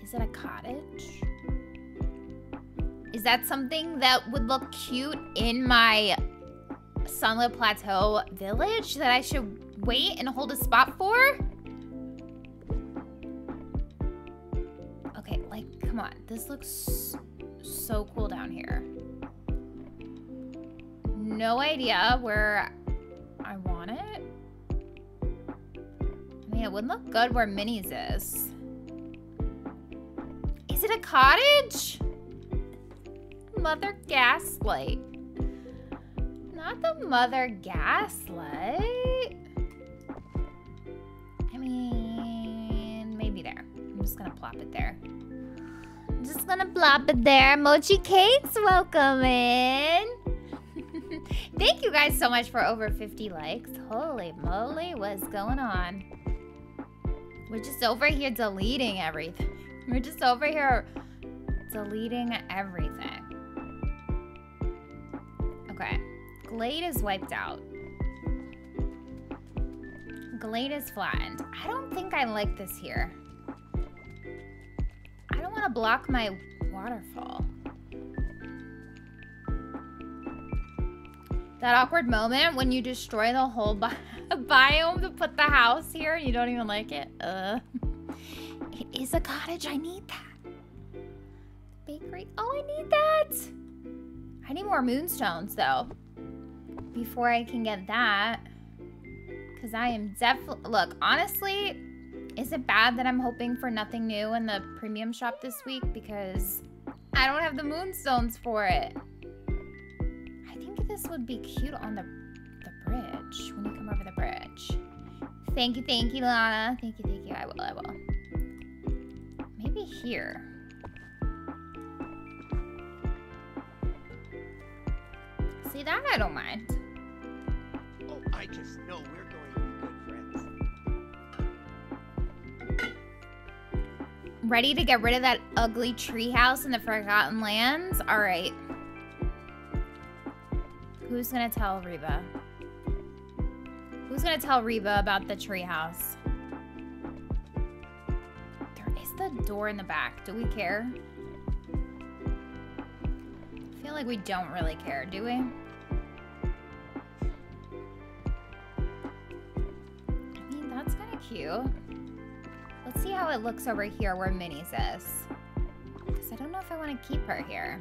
A: Is it a cottage? Is that something that would look cute in my Sunlit Plateau village that I should wait and hold a spot for? Okay, like, come on. This looks so cool down here. No idea where I want it. I mean, it would look good where Minnie's is. Is it a cottage? Mother Gaslight. Not the Mother Gaslight. Mean, maybe there. I'm just gonna plop it there. I'm just gonna plop it there. Mochi Cakes, welcome in. Thank you guys so much for over 50 likes. Holy moly, what's going on? We're just over here deleting everything. We're just over here deleting everything. Okay. Glade is wiped out. Glade is flattened. I don't think I like this here. I don't want to block my waterfall. That awkward moment when you destroy the whole bi biome to put the house here and you don't even like it. Uh. It is a cottage. I need that. Bakery. Oh, I need that. I need more moonstones, though. Before I can get that. Because I am definitely... Look, honestly, is it bad that I'm hoping for nothing new in the premium shop this week? Because I don't have the moonstones for it. I think this would be cute on the, the bridge. When you come over the bridge. Thank you, thank you, Lana. Thank you, thank you. I will, I will. Maybe here. See, that I don't mind.
B: Oh, I just know we're
A: Ready to get rid of that ugly treehouse in the Forgotten Lands? Alright. Who's gonna tell Reba? Who's gonna tell Reba about the treehouse? There is the door in the back? Do we care? I feel like we don't really care, do we? I mean, that's kind of cute. Let's see how it looks over here where Minnie's is. Because I don't know if I want to keep her here.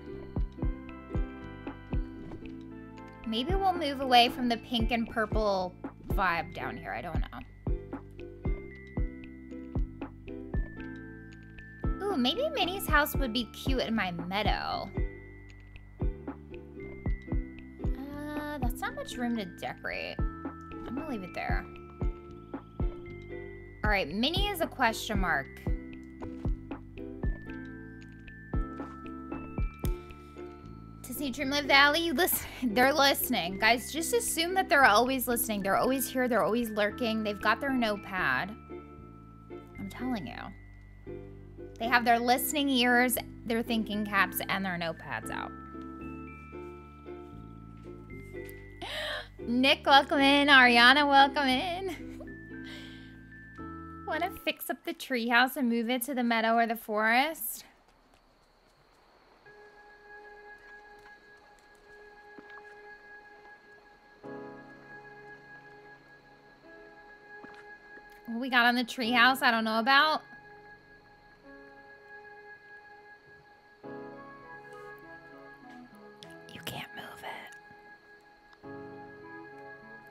A: Maybe we'll move away from the pink and purple vibe down here. I don't know. Ooh, maybe Minnie's house would be cute in my meadow. Uh, that's not much room to decorate. I'm gonna leave it there. All right, Minnie is a question mark. To see Dreamlight Valley, listen. They're listening, guys. Just assume that they're always listening. They're always here. They're always lurking. They've got their notepad. I'm telling you. They have their listening ears, their thinking caps, and their notepads out. Nick, welcome in. Ariana, welcome in. Want to fix up the treehouse and move it to the meadow or the forest? What we got on the treehouse I don't know about? You can't move it.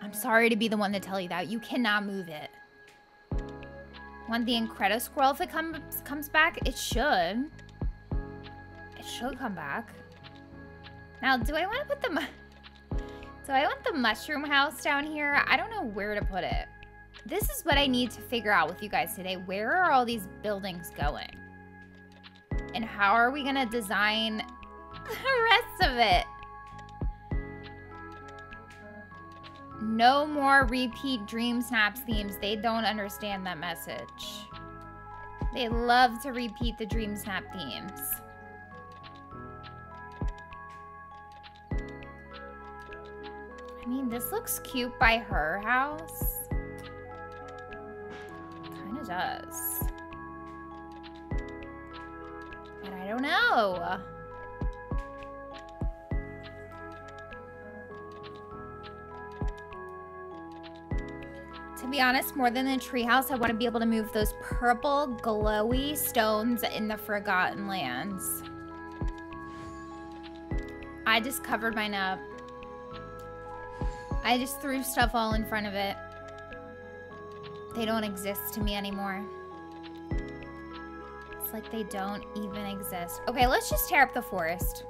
A: I'm sorry to be the one to tell you that. You cannot move it. The Incredi-Squirrel if it comes comes back? It should. It should come back. Now, do I want to put the... Do I want the mushroom house down here? I don't know where to put it. This is what I need to figure out with you guys today. Where are all these buildings going? And how are we going to design the rest of it? No more repeat Dream Snaps themes. They don't understand that message. They love to repeat the Dream Snap themes. I mean, this looks cute by her house. Kind of does. But I don't know. To be honest, more than the treehouse, I want to be able to move those purple glowy stones in the Forgotten Lands. I just covered mine up. I just threw stuff all in front of it. They don't exist to me anymore. It's like they don't even exist. Okay, let's just tear up the forest.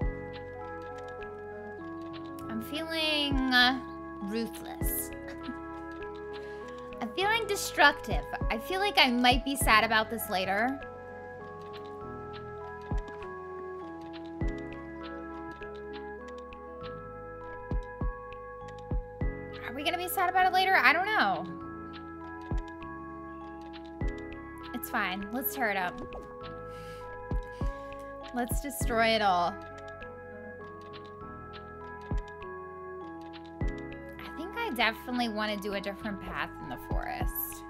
A: I'm feeling uh, ruthless. I'm feeling destructive. I feel like I might be sad about this later. Are we gonna be sad about it later? I don't know. It's fine. Let's tear it up. Let's destroy it all. Definitely want to do a different path in the forest.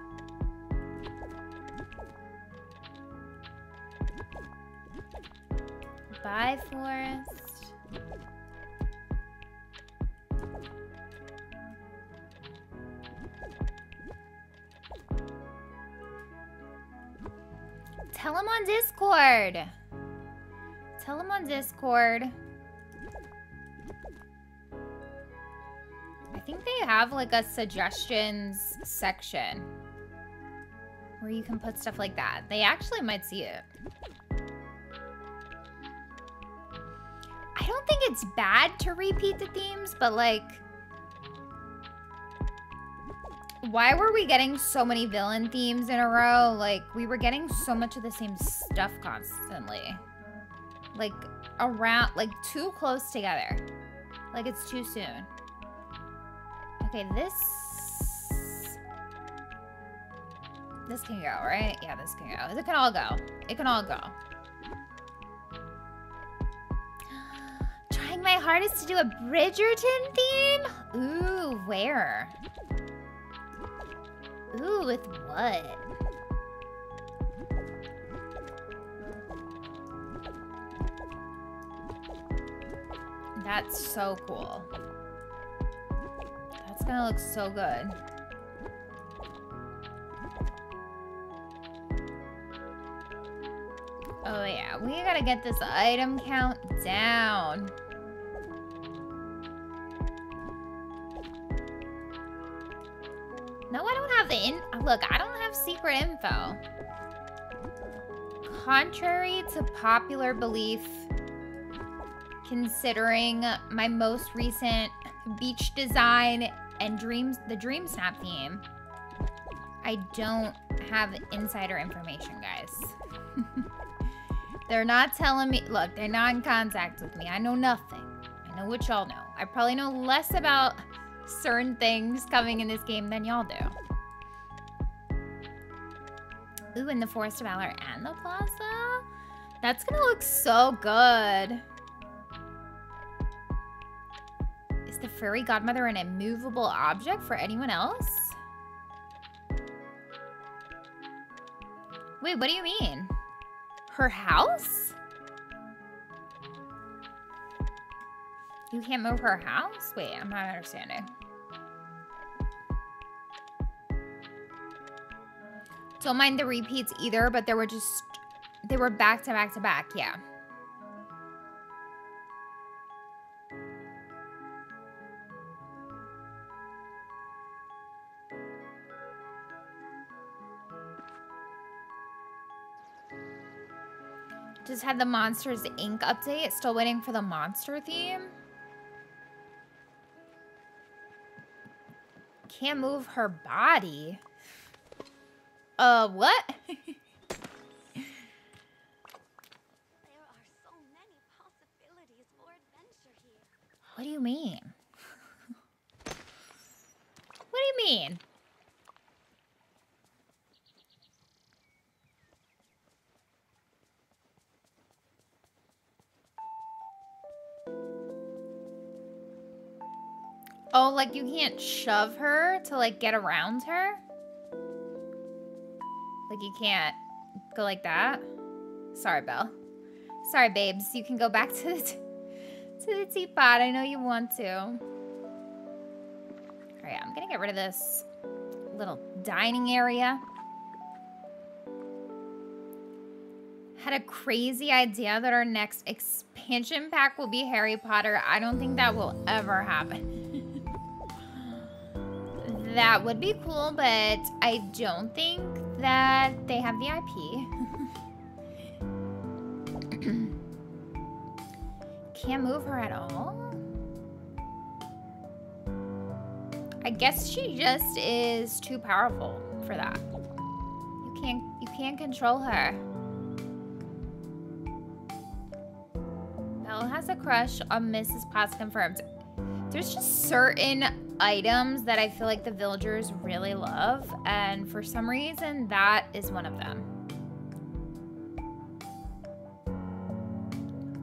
A: Bye, forest. Tell him on Discord. Tell him on Discord. I think they have like a suggestions section where you can put stuff like that. They actually might see it. I don't think it's bad to repeat the themes, but like why were we getting so many villain themes in a row? Like, we were getting so much of the same stuff constantly. Like, around, like, too close together. Like, it's too soon. Okay, this... This can go, right? Yeah, this can go. It can all go. It can all go. Trying my hardest to do a Bridgerton theme? Ooh, where? Ooh, with what? That's so cool. That's gonna look so good. Oh yeah, we gotta get this item count down. No, I don't have the in- Look, I don't have secret info. Contrary to popular belief, considering my most recent beach design and dreams, the Dream Snap theme, I don't have insider information, guys. they're not telling me, look, they're not in contact with me. I know nothing. I know what y'all know. I probably know less about certain things coming in this game than y'all do. Ooh, in the Forest of Valor and the Plaza? That's gonna look so good. The fairy godmother an immovable object for anyone else? Wait, what do you mean? Her house? You can't move her house? Wait, I'm not understanding. Don't mind the repeats either, but they were just, they were back to back to back, yeah. Just had the Monsters Inc. update. Still waiting for the monster theme. Can't move her body. Uh, what? What do you mean? what do you mean? Oh, like you can't shove her to like get around her? Like you can't go like that? Sorry, Belle. Sorry, babes. You can go back to the, to the teapot. I know you want to. Alright, I'm gonna get rid of this little dining area. Had a crazy idea that our next expansion pack will be Harry Potter. I don't think that will ever happen. That would be cool, but I don't think that they have the IP. Can't move her at all? I guess she just is too powerful for that. You can't you can't control her. Belle has a crush on Mrs. Potts confirmed. There's just certain items that I feel like the villagers really love, and for some reason that is one of them.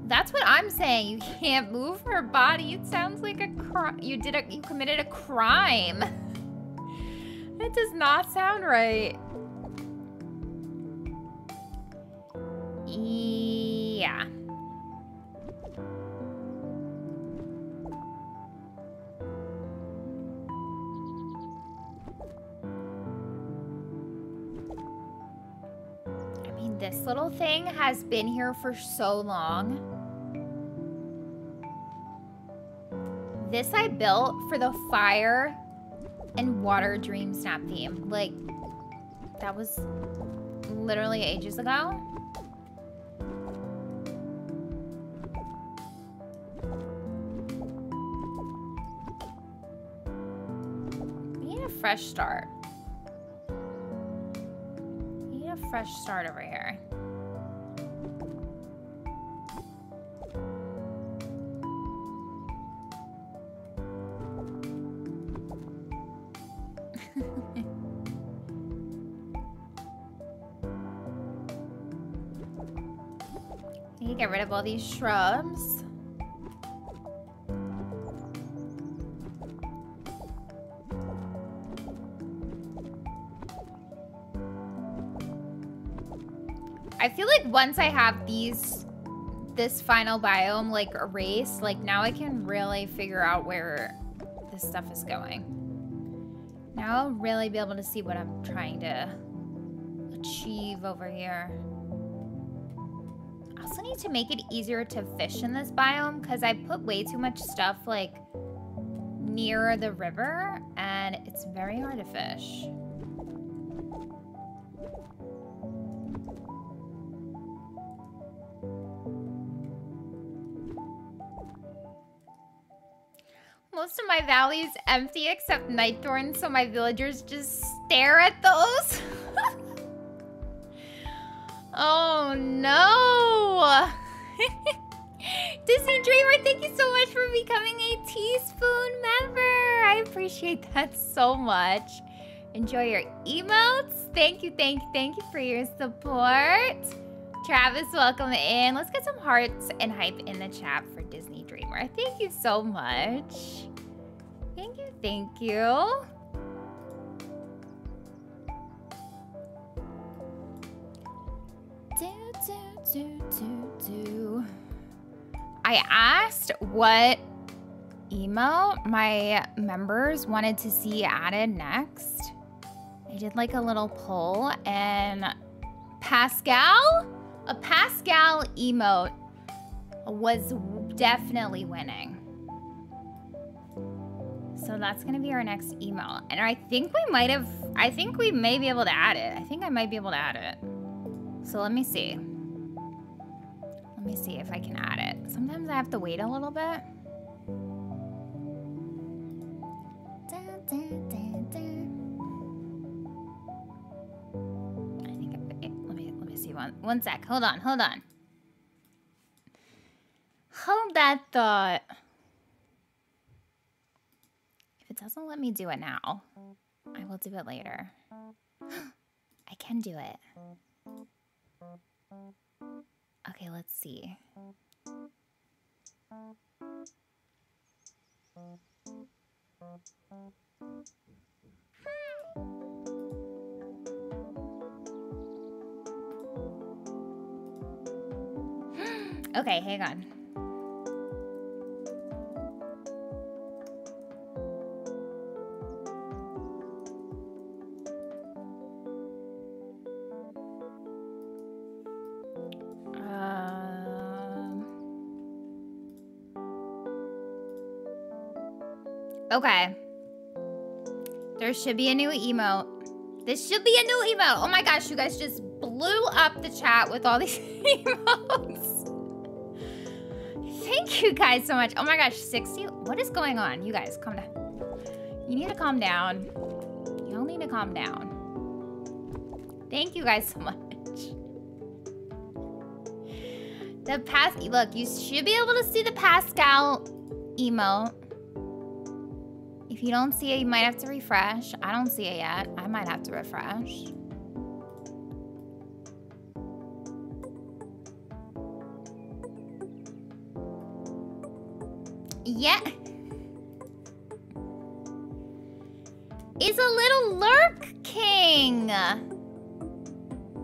A: That's what I'm saying. You can't move her body. It sounds like a crime. You did a you committed a crime. It does not sound right. Yeah. Little thing has been here for so long. This I built for the fire and water dream snap theme. Like, that was literally ages ago. We need a fresh start. We need a fresh start over here. All these shrubs. I feel like once I have these, this final biome like erased, like now I can really figure out where this stuff is going. Now I'll really be able to see what I'm trying to achieve over here. Need to make it easier to fish in this biome because I put way too much stuff like near the river and it's very hard to fish. Most of my valley is empty except Nightthorn, so my villagers just stare at those. oh no! Disney Dreamer, thank you so much for becoming a teaspoon member. I appreciate that so much. Enjoy your emotes. Thank you, thank you, thank you for your support. Travis, welcome in. Let's get some hearts and hype in the chat for Disney Dreamer. Thank you so much. Thank you, thank you. Do, do, do. I asked what emo my members wanted to see added next. I did like a little poll and Pascal, a Pascal emote was definitely winning. So that's gonna be our next email. And I think we might have, I think we may be able to add it. I think I might be able to add it. So let me see. Let me see if I can add it. Sometimes I have to wait a little bit. I think I, wait, let me let me see one one sec. Hold on, hold on. Hold that thought. If it doesn't let me do it now, I will do it later. I can do it. Okay, let's see. okay, hang on. Okay. There should be a new emote. This should be a new emote. Oh my gosh, you guys just blew up the chat with all these emotes. Thank you guys so much. Oh my gosh, 60? What is going on? You guys, calm down. You need to calm down. Y'all need to calm down. Thank you guys so much. The past, look, you should be able to see the Pascal emote. If you don't see it, you might have to refresh. I don't see it yet. I might have to refresh. Yeah. It's a little lurk king.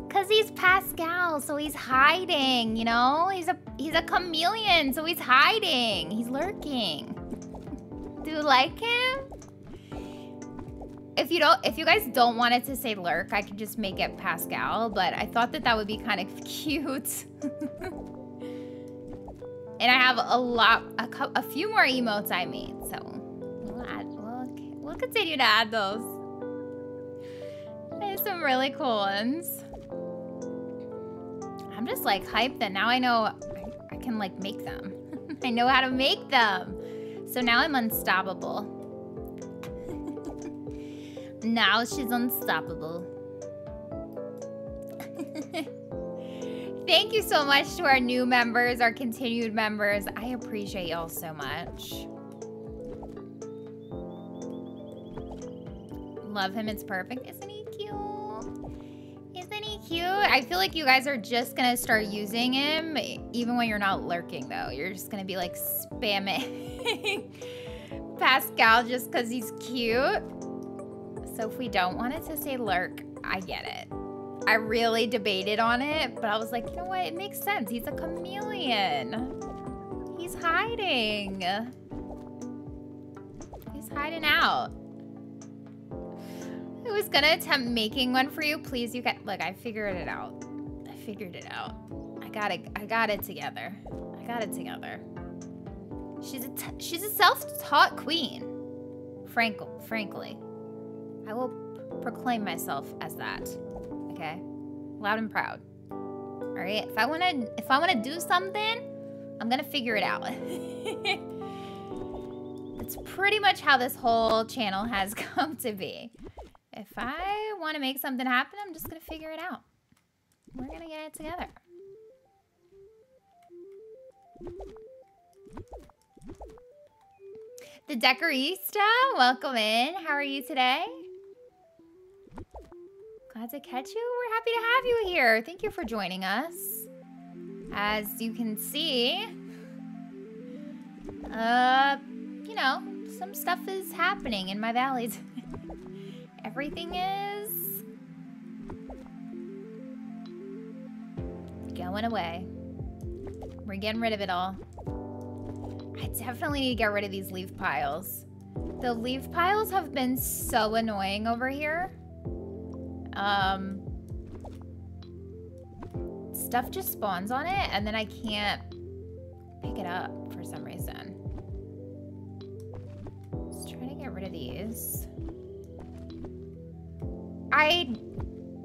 A: Cause he's Pascal, so he's hiding, you know? He's a he's a chameleon, so he's hiding. He's lurking. Do you like him? If you don't, if you guys don't want it to say lurk, I could just make it Pascal, but I thought that that would be kind of cute. and I have a lot, a, a few more emotes I made, so we'll, add, we'll, we'll continue to add those. There's some really cool ones. I'm just like hyped that now I know I, I can like make them. I know how to make them. So now I'm unstoppable. Now she's unstoppable. Thank you so much to our new members, our continued members. I appreciate y'all so much. Love him, it's perfect. Isn't he cute? Isn't he cute? I feel like you guys are just gonna start using him, even when you're not lurking though. You're just gonna be like spamming Pascal just because he's cute. So if we don't want it to say lurk, I get it. I really debated on it, but I was like, you know what? It makes sense. He's a chameleon. He's hiding. He's hiding out. I was gonna attempt making one for you. Please, you get look, I figured it out. I figured it out. I got it I got it together. I got it together. She's a she's a self-taught queen. Frank frankly. I will proclaim myself as that. Okay? Loud and proud. All right? If I want to if I want to do something, I'm going to figure it out. It's pretty much how this whole channel has come to be. If I want to make something happen, I'm just going to figure it out. We're going to get it together. The Decorista, welcome in. How are you today? Glad to catch you. We're happy to have you here. Thank you for joining us. As you can see, uh, you know, some stuff is happening in my valleys. Everything is going away. We're getting rid of it all. I definitely need to get rid of these leaf piles. The leaf piles have been so annoying over here. Um, stuff just spawns on it and then I can't pick it up for some reason. Let's try to get rid of these. I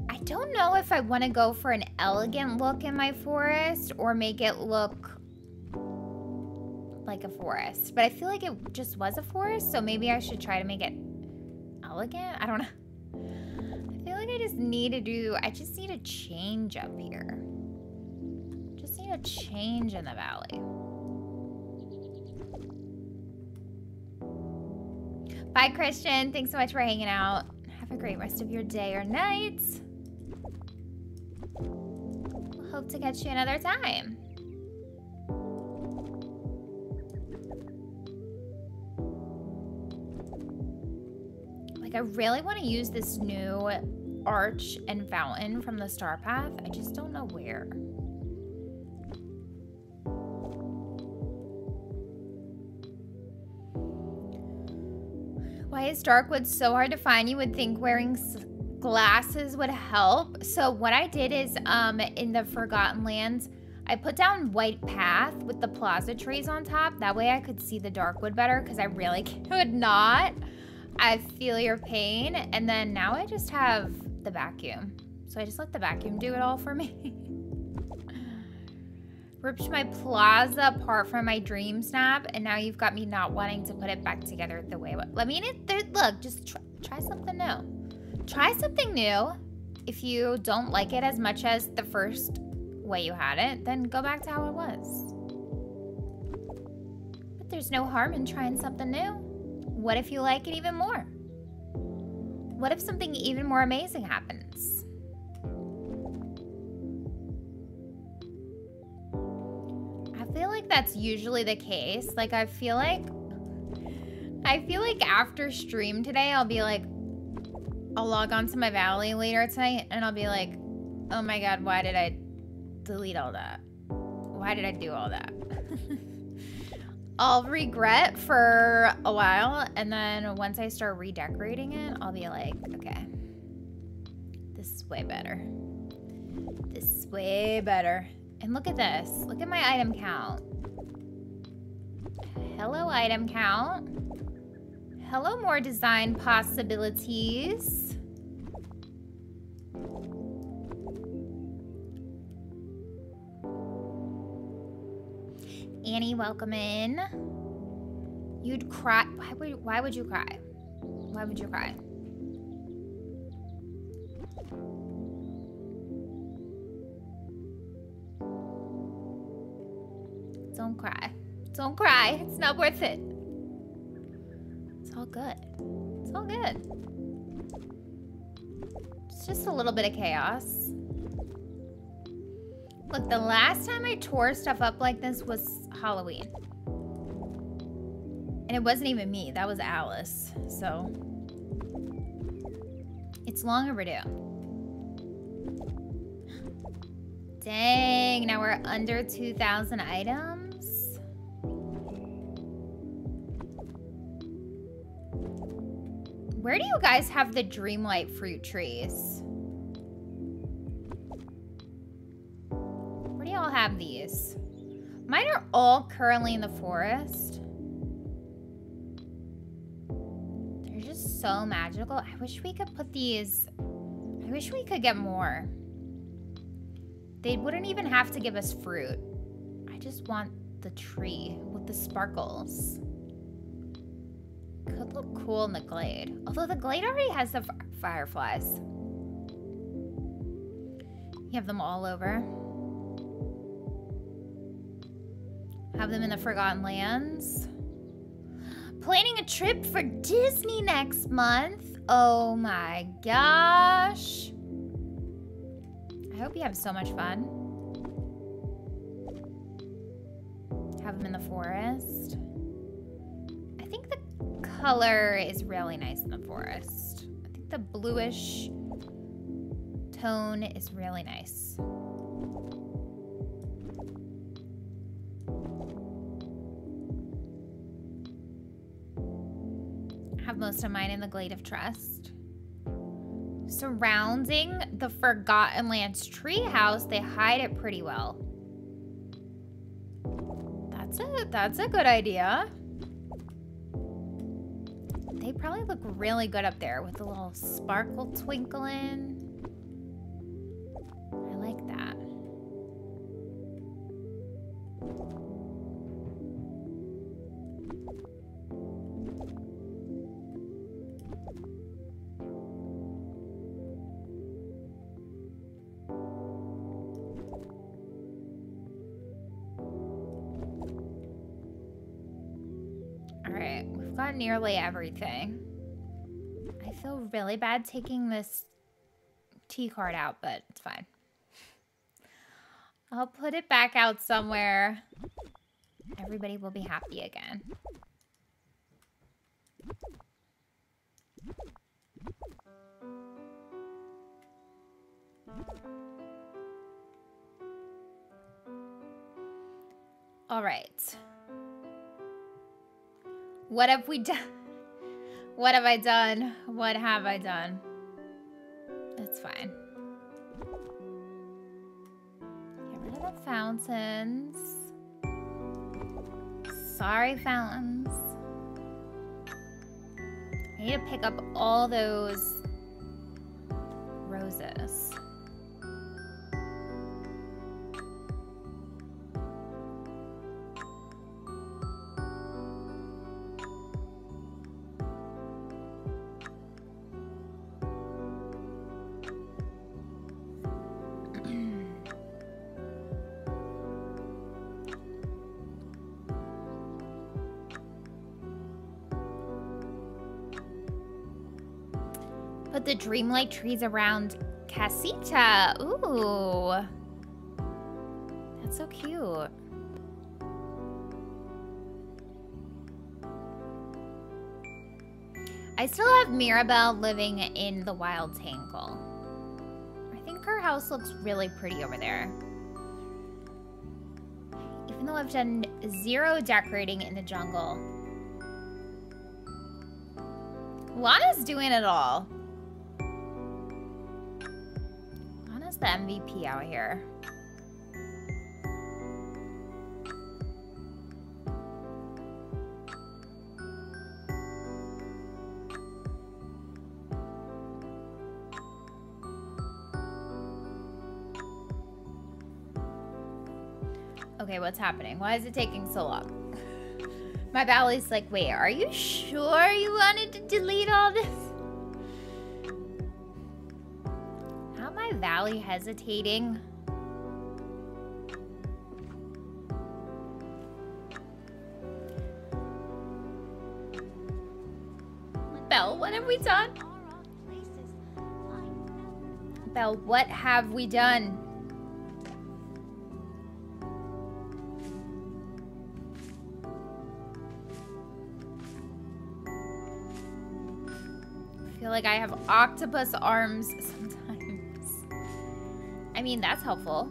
A: I don't know if I want to go for an elegant look in my forest or make it look like a forest. But I feel like it just was a forest, so maybe I should try to make it elegant. I don't know. Just need to do, I just need a change up here. Just need a change in the valley. Bye, Christian. Thanks so much for hanging out. Have a great rest of your day or night. Hope to catch you another time. Like, I really want to use this new arch and fountain from the Star Path. I just don't know where. Why is Darkwood so hard to find? You would think wearing glasses would help. So what I did is um, in the Forgotten Lands, I put down white path with the plaza trees on top. That way I could see the dark wood better because I really could not. I feel your pain. And then now I just have the vacuum. So I just let the vacuum do it all for me. Ripped my plaza apart from my dream snap, and now you've got me not wanting to put it back together the way. I mean, it, look, just try, try something new. Try something new. If you don't like it as much as the first way you had it, then go back to how it was. But there's no harm in trying something new. What if you like it even more? What if something even more amazing happens? I feel like that's usually the case. Like, I feel like... I feel like after stream today, I'll be like... I'll log on to my Valley later tonight, and I'll be like, oh my god, why did I delete all that? Why did I do all that? I'll regret for a while, and then once I start redecorating it, I'll be like, okay, this is way better. This is way better. And look at this. Look at my item count. Hello, item count. Hello, more design possibilities. Annie, welcome in. You'd cry. Why would, why would you cry? Why would you cry? Don't cry. Don't cry. It's not worth it. It's all good. It's all good. It's just a little bit of chaos. Look, the last time I tore stuff up like this was Halloween. And it wasn't even me. That was Alice. So... It's long overdue. Dang, now we're under 2,000 items? Where do you guys have the Dreamlight fruit trees? Where do y'all have these? Mine are all currently in the forest. They're just so magical. I wish we could put these... I wish we could get more. They wouldn't even have to give us fruit. I just want the tree with the sparkles. Could look cool in the glade. Although the glade already has the fireflies. You have them all over. Have them in the Forgotten Lands. Planning a trip for Disney next month. Oh my gosh. I hope you have so much fun. Have them in the forest. I think the color is really nice in the forest. I think the bluish tone is really nice. Have most of mine in the Glade of Trust surrounding the Forgotten Lands treehouse, they hide it pretty well. That's a that's a good idea. They probably look really good up there with the little sparkle twinkling. I like that. Nearly everything. I feel really bad taking this T card out, but it's fine. I'll put it back out somewhere. Everybody will be happy again. All right. What have we done? What have I done? What have I done? It's fine. Get rid of the fountains. Sorry, fountains. I need to pick up all those roses. Dreamlight trees around Casita. Ooh. That's so cute. I still have Mirabel living in the Wild Tangle. I think her house looks really pretty over there. Even though I've done zero decorating in the jungle. Lana's doing it all. The MVP out here. Okay, what's happening? Why is it taking so long? My Valley's like, wait, are you sure you wanted to delete all this? My Valley hesitating? Belle, what have we done? Belle, what have we done? I feel like I have octopus arms. I mean, that's helpful.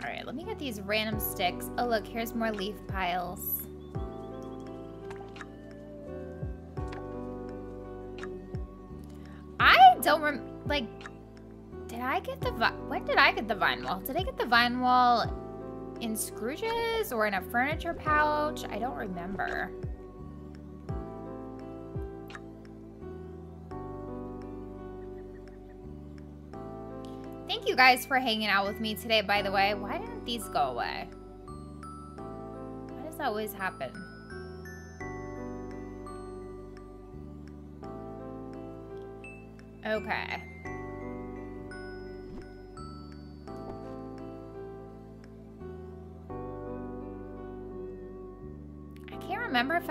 A: All right, let me get these random sticks. Oh, look, here's more leaf piles. Vine wall? Did I get the vine wall in Scrooge's or in a furniture pouch? I don't remember. Thank you guys for hanging out with me today, by the way. Why didn't these go away? Why does that always happen?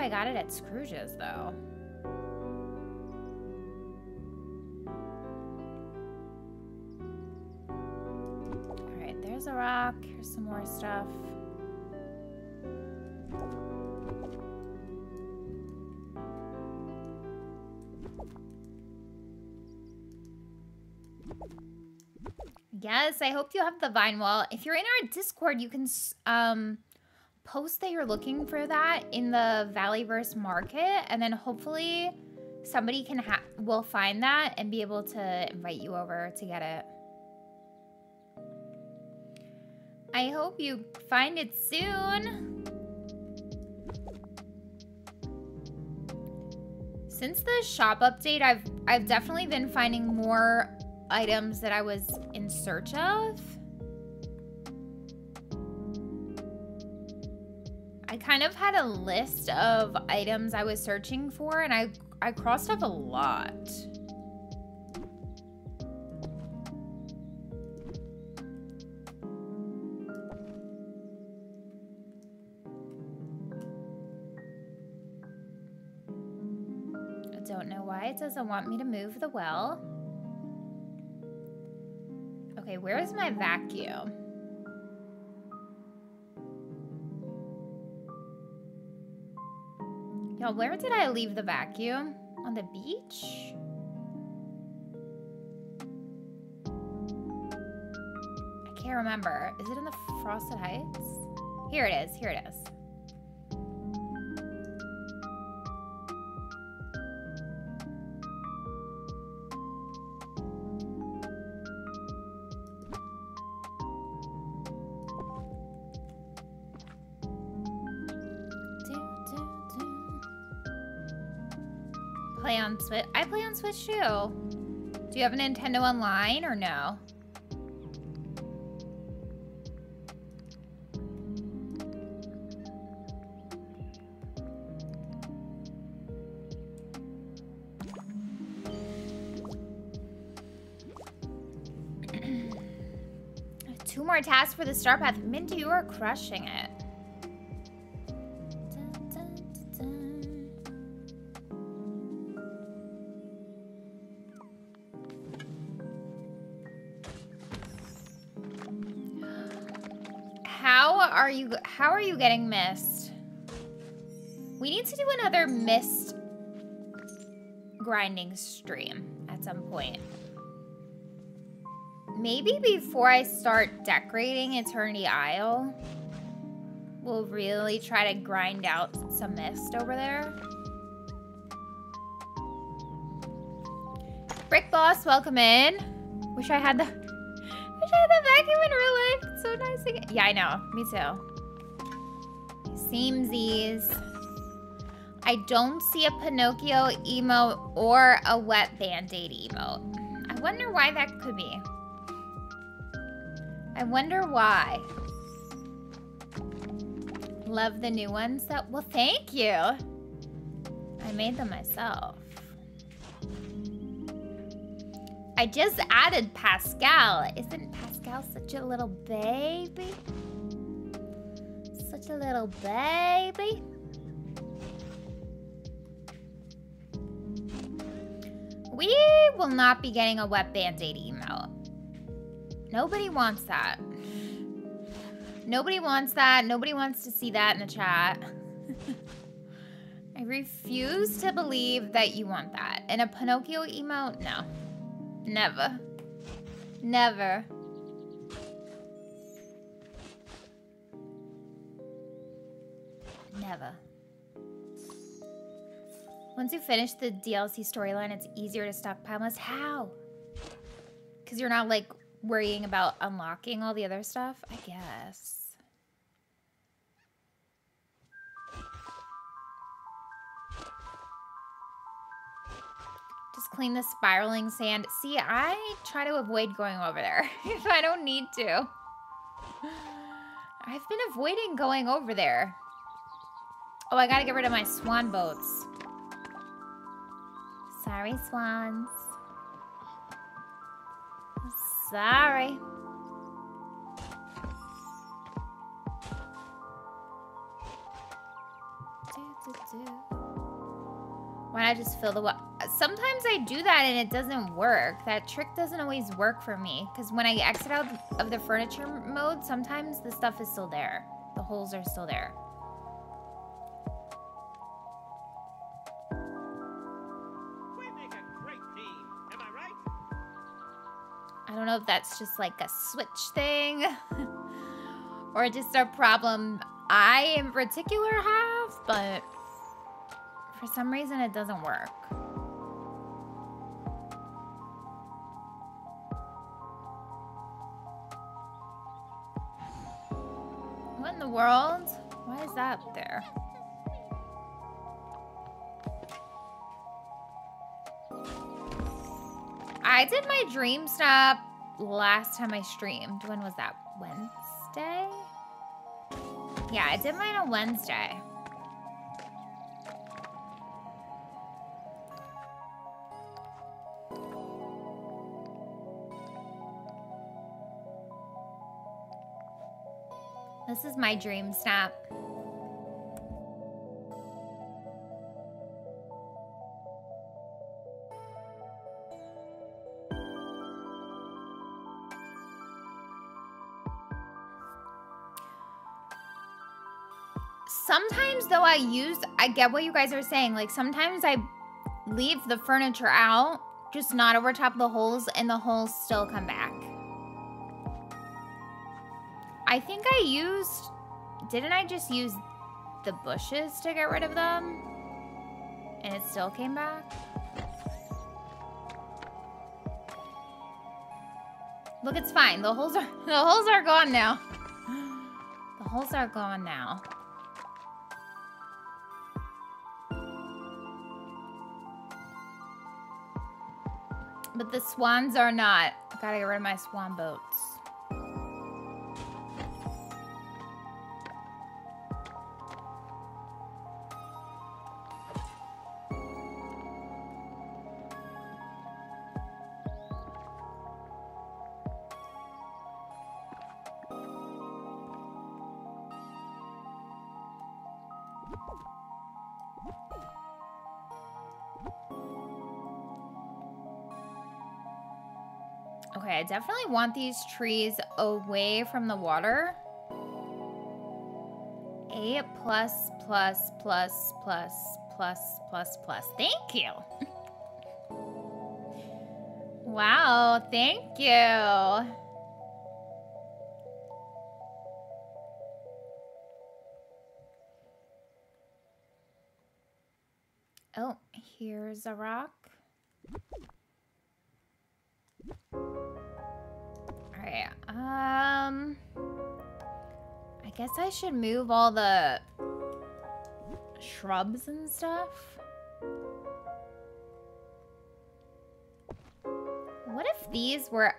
A: I got it at Scrooge's, though. Alright, there's a rock. Here's some more stuff. Yes, I hope you have the vine wall. If you're in our Discord, you can um post that you're looking for that in the Valleyverse market, and then hopefully somebody can ha- will find that and be able to invite you over to get it. I hope you find it soon. Since the shop update, I've I've definitely been finding more items that I was in search of. Kind of had a list of items I was searching for and I I crossed off a lot. I don't know why it doesn't want me to move the well. Okay, where is my vacuum? Y'all, where did I leave the vacuum? On the beach? I can't remember. Is it in the Frosted Heights? Here it is. Here it is. Do you have a Nintendo Online or no? Two more tasks for the Star Path. Minty, you are crushing it. Are you how are you getting mist? We need to do another mist grinding stream at some point. Maybe before I start decorating Eternity Isle, we'll really try to grind out some mist over there. Brick Boss, welcome in. Wish I had the wish I had the vacuum in real life. It's so nice. Yeah, I know. Me too. Seamsies. I don't see a Pinocchio emote or a wet band-aid emote. I wonder why that could be. I wonder why. Love the new ones that, well, thank you. I made them myself. I just added Pascal. Isn't Pascal such a little baby? Such a little baby. We will not be getting a wet band-aid emote. Nobody wants that. Nobody wants that. Nobody wants to see that in the chat. I refuse to believe that you want that. And a Pinocchio emote? No. Never. Never. Never. Once you finish the DLC storyline, it's easier to stockpile mist. How? Because you're not like worrying about unlocking all the other stuff? I guess. Just clean the spiraling sand. See, I try to avoid going over there if I don't need to. I've been avoiding going over there. Oh, I gotta get rid of my swan boats. Sorry, swans. Sorry. Not just fill the Sometimes I do that and it doesn't work. That trick doesn't always work for me. Because when I exit out of the furniture mode, sometimes the stuff is still there. The holes are still there.
B: We make a great team. Am I right?
A: I don't know if that's just like a switch thing or just a problem I in particular have, but for some reason it doesn't work. What in the world? Why is that there? I did my dream snap last time I streamed. When was that? Wednesday? Yeah, I did mine on Wednesday. This is my dream snap. Sometimes though I use I get what you guys are saying. Like sometimes I leave the furniture out, just not over top the holes, and the holes still come back. I think I used didn't I just use the bushes to get rid of them? And it still came back? Look, it's fine. The holes are the holes are gone now. The holes are gone now. But the swans are not. Gotta get rid of my swan boats. Definitely want these trees away from the water. A plus, plus, plus, plus, plus, plus, plus. Thank you. wow, thank you. Oh, here's a rock. Alright, um... I guess I should move all the shrubs and stuff. What if these were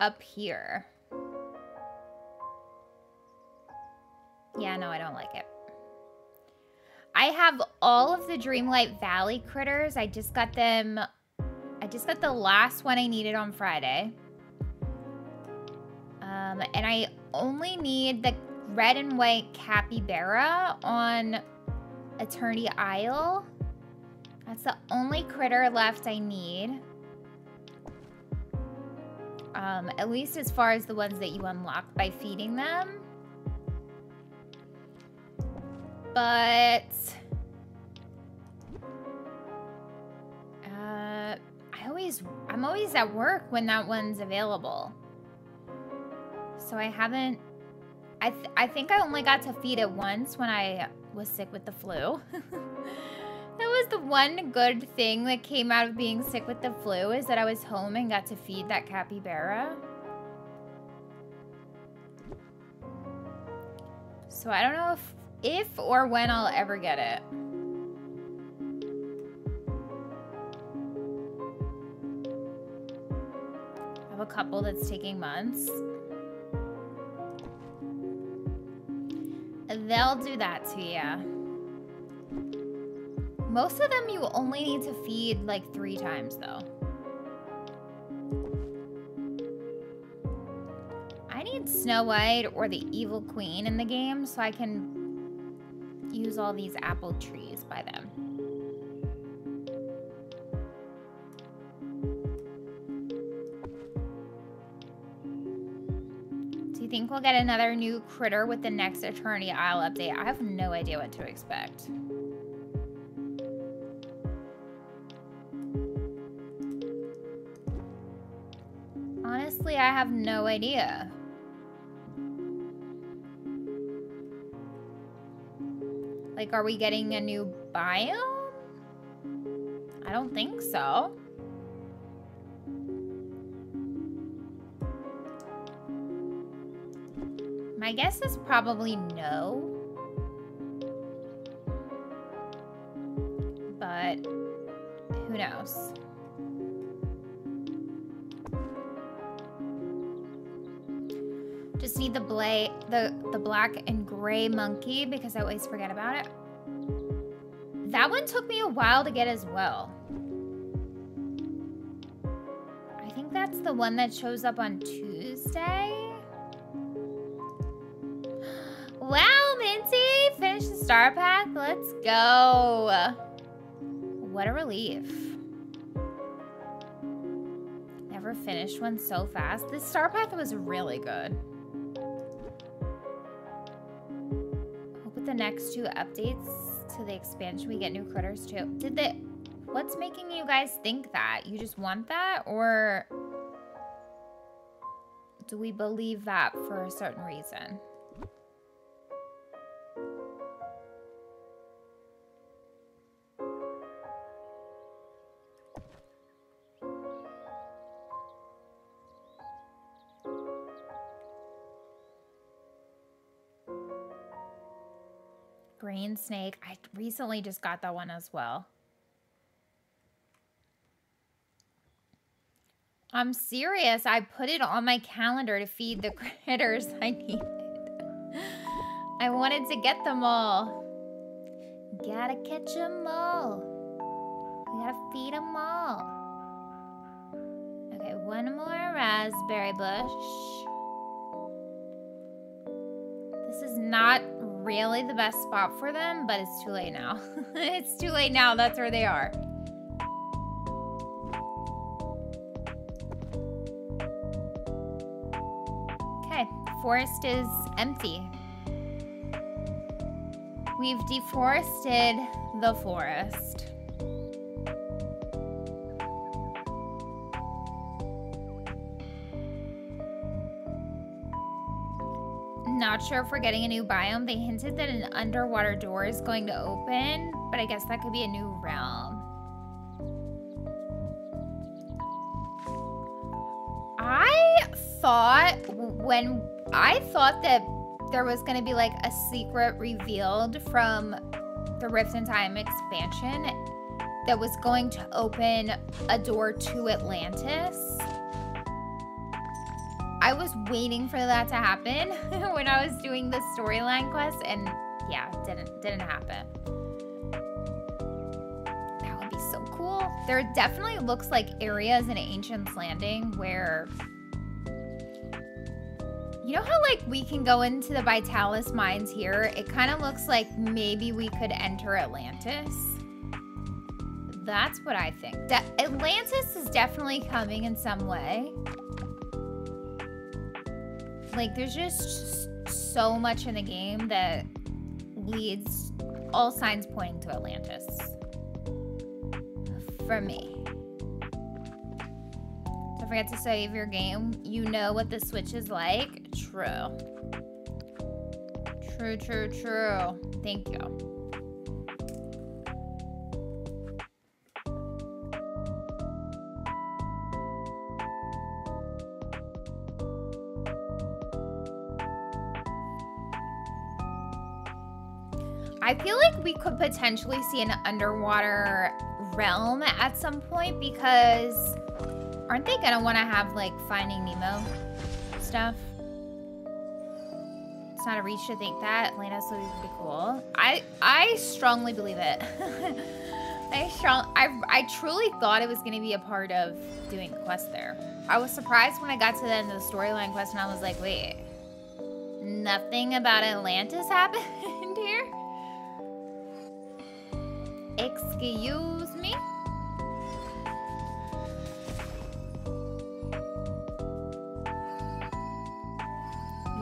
A: up here? Yeah, no, I don't like it. I have all of the Dreamlight Valley critters. I just got them... I just got the last one I needed on Friday. Um, and I only need the red and white capybara on Eternity Isle. That's the only critter left I need. Um, at least as far as the ones that you unlock by feeding them. But... Uh, I always, I'm always at work when that one's available. So I haven't, I, th I think I only got to feed it once when I was sick with the flu. that was the one good thing that came out of being sick with the flu is that I was home and got to feed that capybara. So I don't know if if or when I'll ever get it. I have a couple that's taking months. They'll do that to you. Most of them you only need to feed like three times though. I need Snow White or the Evil Queen in the game so I can use all these apple trees by them. Think we'll get another new critter with the next Eternity Isle update? I have no idea what to expect. Honestly, I have no idea. Like, are we getting a new biome? I don't think so. My guess is probably no. But who knows? Just need the bla the the black and gray monkey because I always forget about it. That one took me a while to get as well. I think that's the one that shows up on Tuesday. Finish the star path. Let's go. What a relief. Never finished one so fast. This star path was really good. Hope with the next two updates to the expansion, we get new critters too. Did they... What's making you guys think that? You just want that? Or do we believe that for a certain reason? Green snake. I recently just got that one as well. I'm serious. I put it on my calendar to feed the critters I needed. I wanted to get them all. Gotta catch them all. We gotta feed them all. Okay, one more raspberry bush. This is not really the best spot for them, but it's too late now. it's too late now. That's where they are. Okay, forest is empty. We've deforested the forest. Not sure if we're getting a new biome. They hinted that an underwater door is going to open, but I guess that could be a new realm. I thought when I thought that there was going to be like a secret revealed from the Rift in Time expansion that was going to open a door to Atlantis. I was waiting for that to happen when I was doing the storyline quest and yeah, didn't didn't happen. That would be so cool. There definitely looks like areas in Ancient's Landing where you know how like we can go into the Vitalys mines here? It kind of looks like maybe we could enter Atlantis. That's what I think. De Atlantis is definitely coming in some way. Like, there's just so much in the game that leads all signs pointing to Atlantis. For me. Don't forget to save your game. You know what the Switch is like. True. True, true, true. Thank you. I feel like we could potentially see an underwater realm at some point because aren't they gonna want to have like Finding Nemo stuff? It's not a reach to think that. Atlantis would be pretty cool. I I strongly believe it. I strong I I truly thought it was gonna be a part of doing the quest there. I was surprised when I got to the end of the storyline quest and I was like, wait, nothing about Atlantis happened here? Excuse me?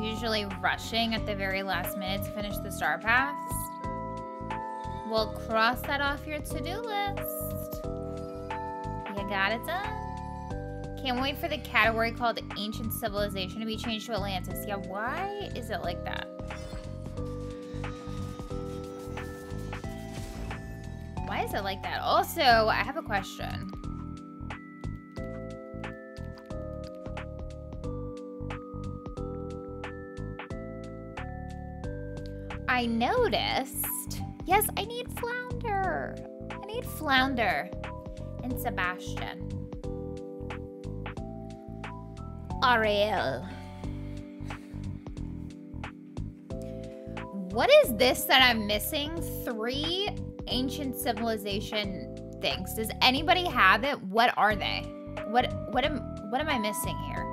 A: Usually rushing at the very last minute to finish the star paths. We'll cross that off your to-do list. You got it done. Can't wait for the category called Ancient Civilization to be changed to Atlantis. Yeah, why is it like that? Is it like that? Also, I have a question. I noticed. Yes, I need flounder. I need flounder and Sebastian. Ariel. What is this that I'm missing? Three ancient civilization things. Does anybody have it? What are they? What what am what am I missing here?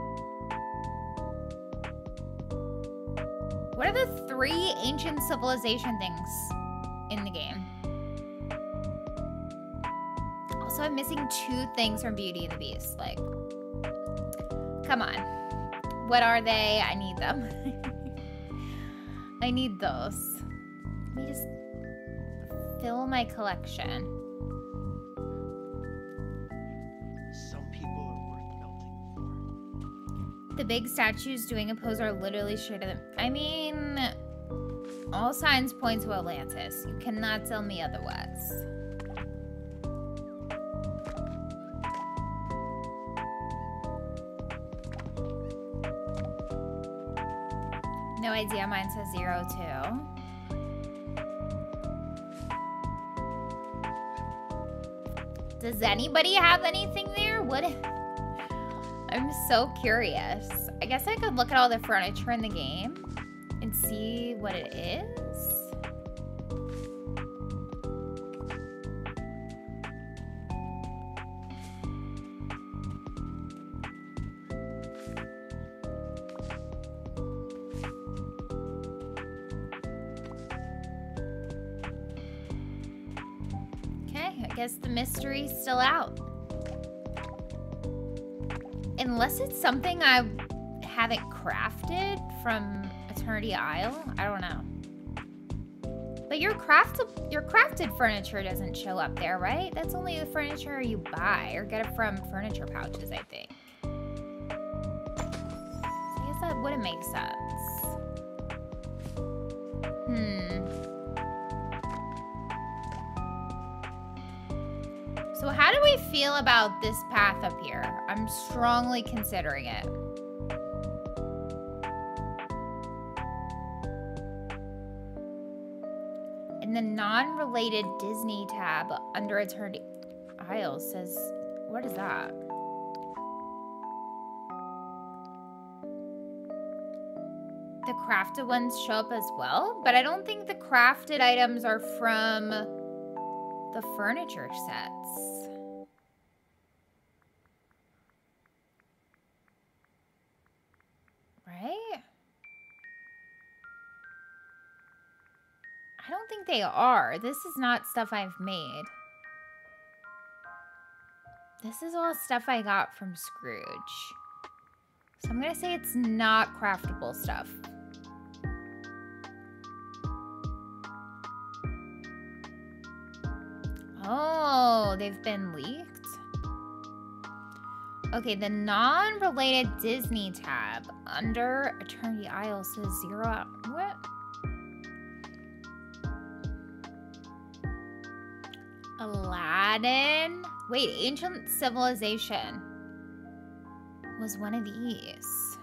A: What are the three ancient civilization things in the game? Also, I'm missing two things from Beauty and the Beast. Like, come on. What are they? I need them. I need those. Let me just fill my collection.
B: Some people are worth melting for.
A: The big statues doing a pose are literally straight to them. I mean, all signs point to Atlantis. You cannot tell me otherwise. No idea. Mine says zero too. Does anybody have anything there? What? I'm so curious. I guess I could look at all the furniture in the game and see what it is. Something I haven't crafted from Eternity Isle. I don't know. But your craft your crafted furniture doesn't show up there, right? That's only the furniture you buy or get it from furniture pouches, I think. I guess that wouldn't make sense. Hmm. So how do we feel about this path up here? I'm strongly considering it. In the non-related Disney tab under Eternity Isle says, what is that? The crafted ones show up as well, but I don't think the crafted items are from the furniture sets. I don't think they are. This is not stuff I've made. This is all stuff I got from Scrooge. So I'm going to say it's not craftable stuff. Oh, they've been leaked? Okay, the non-related Disney tab under Eternity Isle says zero out. What? Aladdin? Wait, Ancient Civilization was one of these.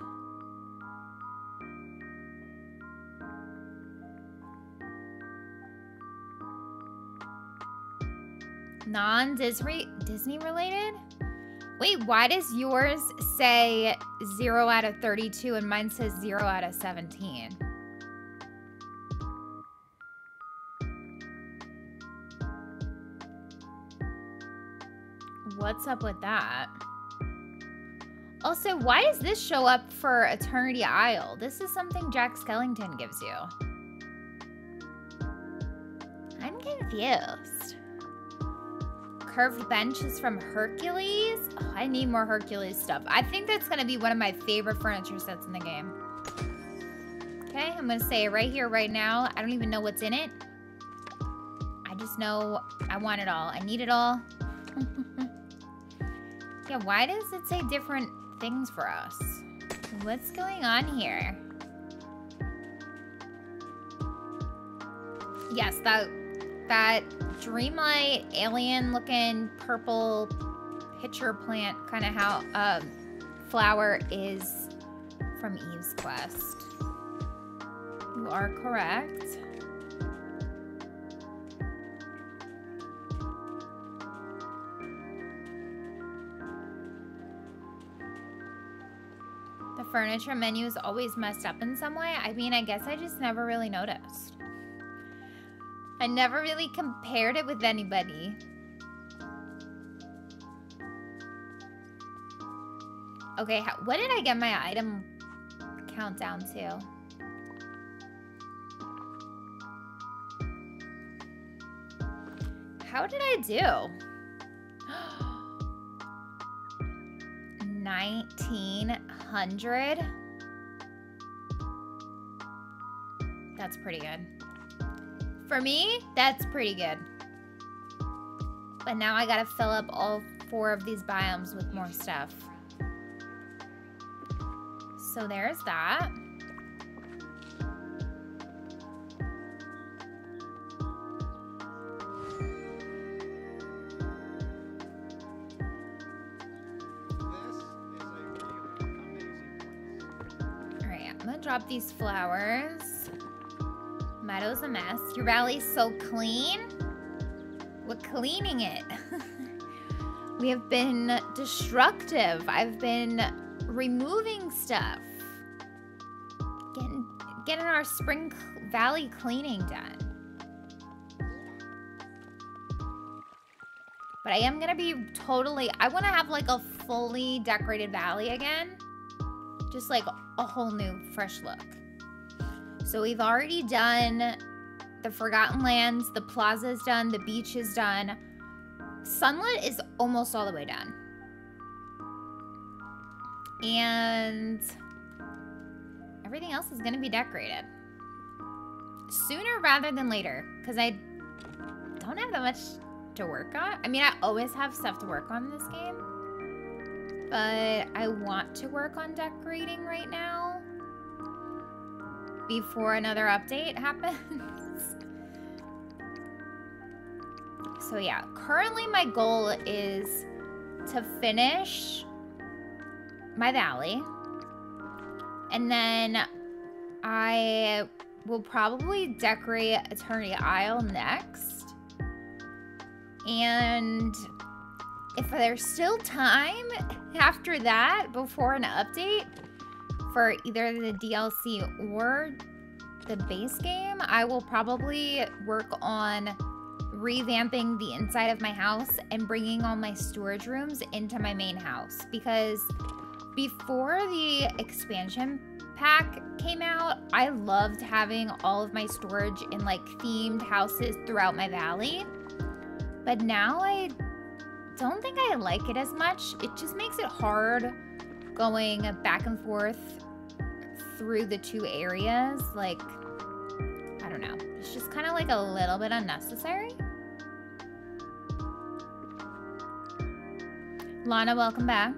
A: Non-Disney Disney related? Wait, why does yours say 0 out of 32 and mine says 0 out of 17? What's up with that? Also, why does this show up for Eternity Isle? This is something Jack Skellington gives you. I'm confused. Curved bench is from Hercules? Oh, I need more Hercules stuff. I think that's going to be one of my favorite furniture sets in the game. Okay, I'm going to say it right here, right now. I don't even know what's in it. I just know I want it all. I need it all. yeah, why does it say different things for us? What's going on here? Yes, that that dreamlight alien looking purple pitcher plant kind of how uh, flower is from Eve's Quest. You are correct. Furniture menu is always messed up in some way. I mean, I guess I just never really noticed. I never really compared it with anybody. Okay, how, what did I get my item countdown to? How did I do? 1900? That's pretty good. For me, that's pretty good. But now I gotta fill up all four of these biomes with more stuff. So there's that. These flowers. Meadow's a mess. Your valley's so clean. We're cleaning it. we have been destructive. I've been removing stuff. Getting, getting our spring valley cleaning done. But I am gonna be totally, I wanna have like a fully decorated valley again. Just like a whole new fresh look. So we've already done the Forgotten Lands, the plaza is done, the beach is done. Sunlit is almost all the way done. And everything else is gonna be decorated. Sooner rather than later, because I don't have that much to work on. I mean, I always have stuff to work on in this game. But I want to work on decorating right now before another update happens. so yeah, currently my goal is to finish my valley. And then I will probably decorate Eternity Isle next. And if there's still time after that before an update for either the DLC or the base game, I will probably work on revamping the inside of my house and bringing all my storage rooms into my main house because before the expansion pack came out, I loved having all of my storage in like themed houses throughout my valley. But now I don't think I like it as much. It just makes it hard going back and forth through the two areas. Like, I don't know. It's just kind of like a little bit unnecessary. Lana, welcome back.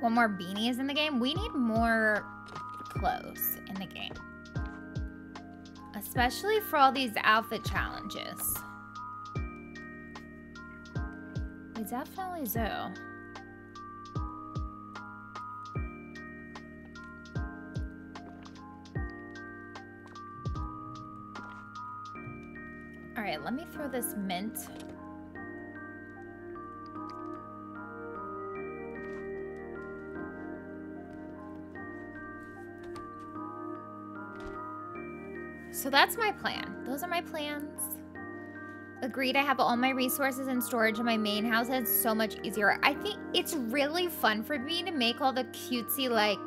A: One more beanie is in the game. We need more clothes in the game. Especially for all these outfit challenges. We definitely do. All right, let me throw this mint. So that's my plan. Those are my plans. Agreed, I have all my resources and storage in my main house. and It's so much easier. I think it's really fun for me to make all the cutesy, like,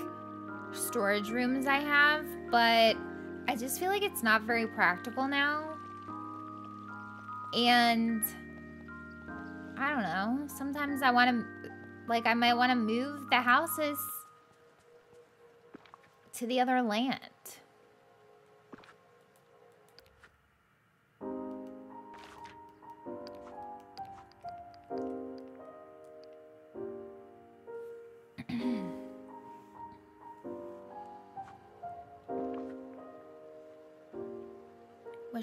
A: storage rooms I have, but I just feel like it's not very practical now. And I don't know. Sometimes I want to, like, I might want to move the houses to the other land.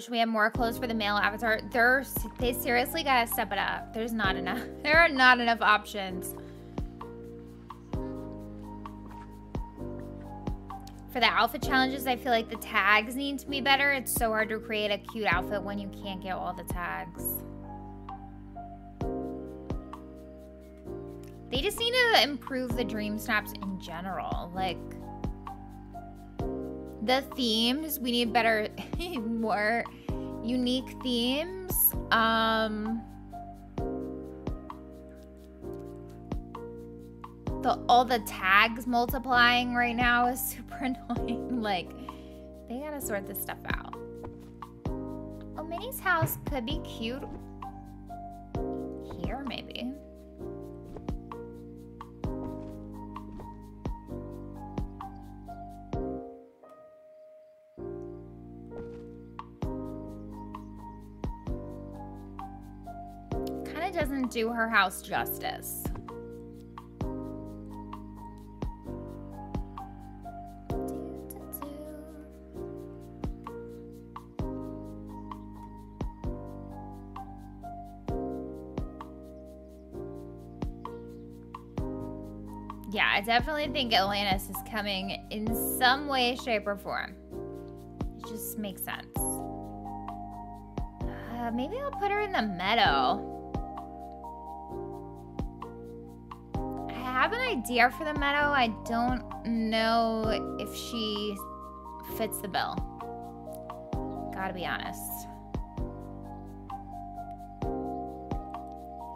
A: We had more clothes for the male avatar. They're, they seriously gotta step it up. There's not enough. There are not enough options. For the outfit challenges, I feel like the tags need to be better. It's so hard to create a cute outfit when you can't get all the tags. They just need to improve the dream snaps in general. Like, the themes, we need better, more unique themes. Um, the all the tags multiplying right now is super annoying. like, they gotta sort this stuff out. Oh, Minnie's house could be cute here, maybe. Doesn't do her house justice. Yeah, I definitely think Atlantis is coming in some way, shape, or form. It just makes sense. Uh, maybe I'll put her in the meadow. Have an idea for the meadow. I don't know if she fits the bill. Gotta be honest.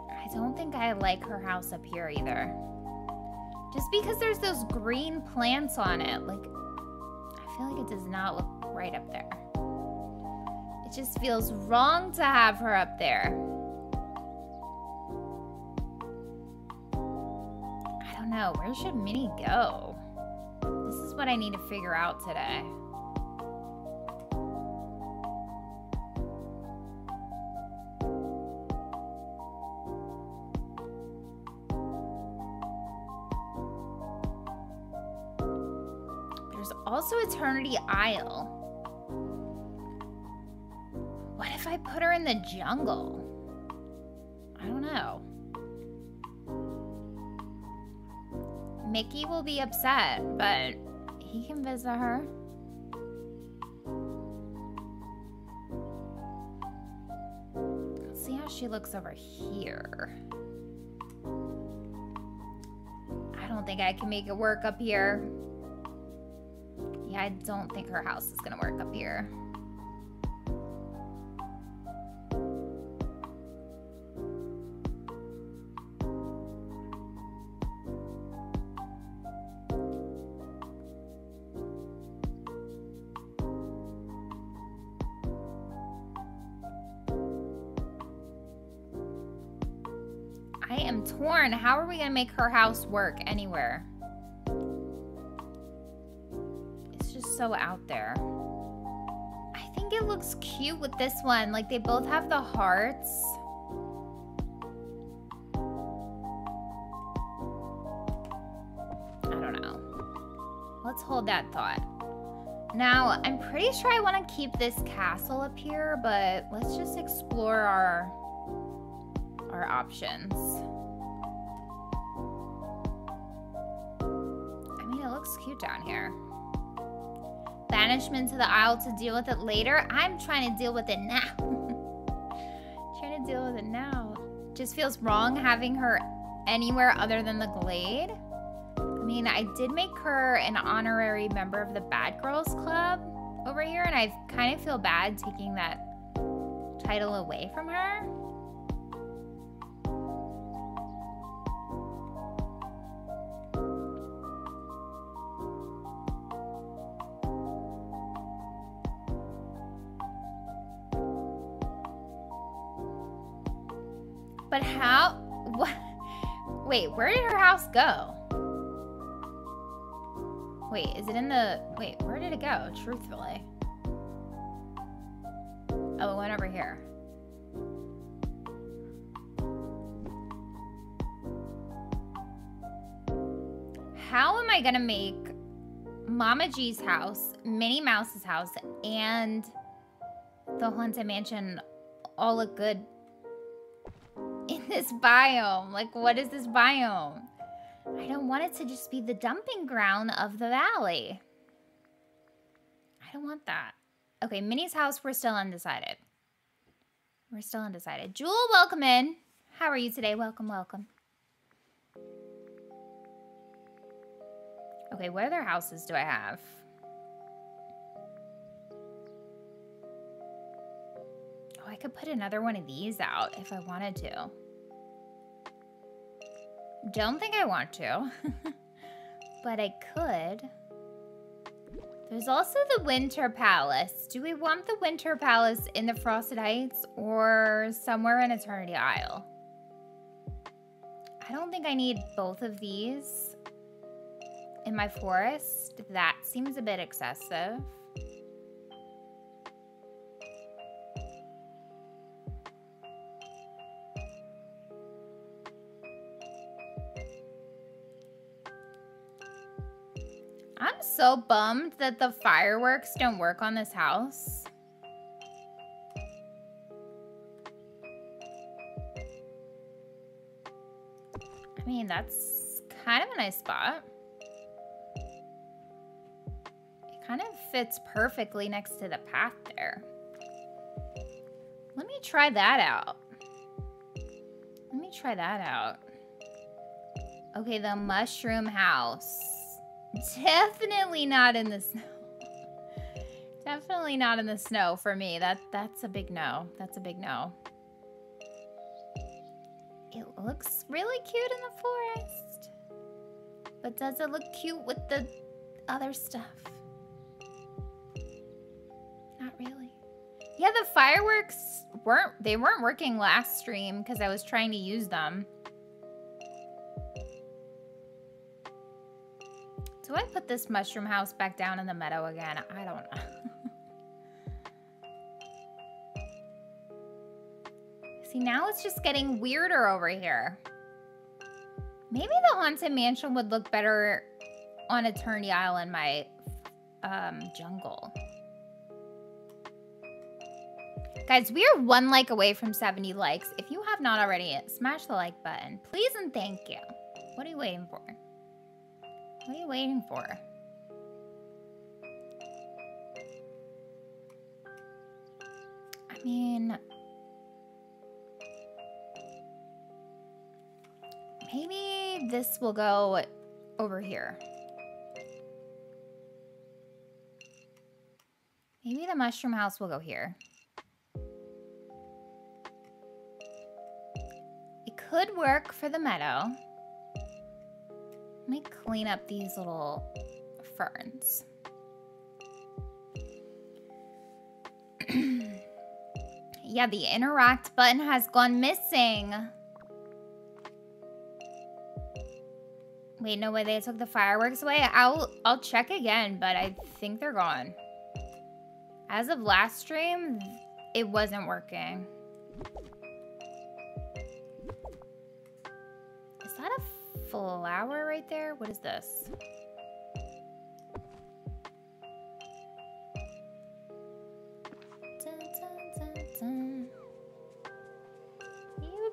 A: I don't think I like her house up here either. Just because there's those green plants on it, like, I feel like it does not look right up there. It just feels wrong to have her up there. Know. Where should Minnie go? This is what I need to figure out today. There's also Eternity Isle. What if I put her in the jungle? I don't know. Mickey will be upset, but he can visit her. Let's see how she looks over here. I don't think I can make it work up here. Yeah, I don't think her house is gonna work up here. Make her house work anywhere? It's just so out there. I think it looks cute with this one. Like they both have the hearts. I don't know. Let's hold that thought. Now, I'm pretty sure I want to keep this castle up here, but let's just explore our our options. Banishment to the Isle to deal with it later. I'm trying to deal with it now. trying to deal with it now. Just feels wrong having her anywhere other than the Glade. I mean, I did make her an honorary member of the Bad Girls Club over here, and I kind of feel bad taking that title away from her. Wait, where did her house go? Wait, is it in the... Wait, where did it go, truthfully? Oh, it went over here. How am I gonna make Mama G's house, Minnie Mouse's house, and the Haunted Mansion all look good in this biome? Like, what is this biome? I don't want it to just be the dumping ground of the valley. I don't want that. Okay, Minnie's house, we're still undecided. We're still undecided. Jewel, welcome in. How are you today? Welcome, welcome. Okay, what other houses do I have? Oh, I could put another one of these out if I wanted to. Don't think I want to. but I could. There's also the Winter Palace. Do we want the Winter Palace in the Frosted Heights or somewhere in Eternity Isle? I don't think I need both of these in my forest. That seems a bit excessive. So bummed that the fireworks don't work on this house. I mean, that's kind of a nice spot. It kind of fits perfectly next to the path there. Let me try that out. Let me try that out. Okay, the mushroom house. Definitely not in the snow. Definitely not in the snow for me. That that's a big no. That's a big no. It looks really cute in the forest. But does it look cute with the other stuff? Not really. Yeah, the fireworks weren't they weren't working last stream because I was trying to use them. Do I put this mushroom house back down in the meadow again? I don't know. See, now it's just getting weirder over here. Maybe the Haunted Mansion would look better on Isle in my um, jungle. Guys, we are one like away from 70 likes. If you have not already, smash the like button. Please and thank you. What are you waiting for? What are you waiting for? I mean... Maybe this will go over here. Maybe the mushroom house will go here. It could work for the meadow. Let me clean up these little ferns. yeah, the interact button has gone missing. Wait, no way, they took the fireworks away? I'll, I'll check again, but I think they're gone. As of last stream, it wasn't working. Flower right there? What is this?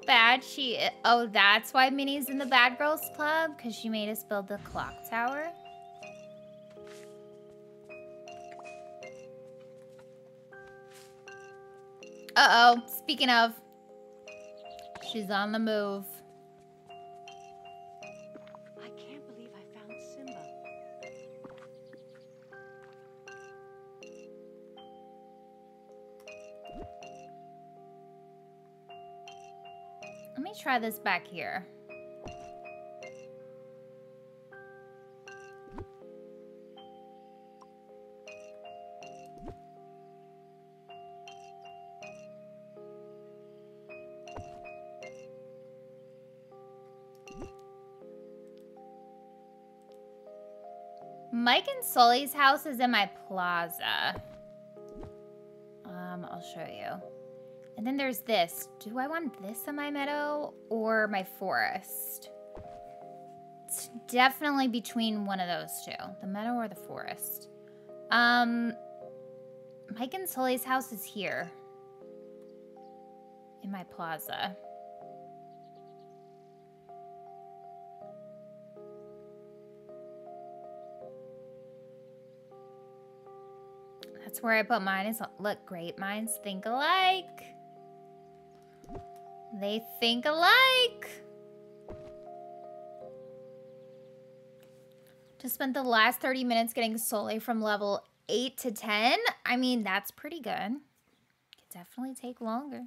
A: Bad she oh that's why Minnie's in the bad girls club because she made us build the clock tower uh-oh speaking of she's on the move try this back here Mike and Sully's house is in my plaza. Um, I'll show you. And then there's this. Do I want this in my meadow or my forest? It's definitely between one of those two. The meadow or the forest. Um, Mike and Sully's house is here. In my plaza. That's where I put mine. Is look great. Minds think alike. They think alike. Just spent the last 30 minutes getting Soleil from level 8 to 10. I mean, that's pretty good. Could definitely take longer.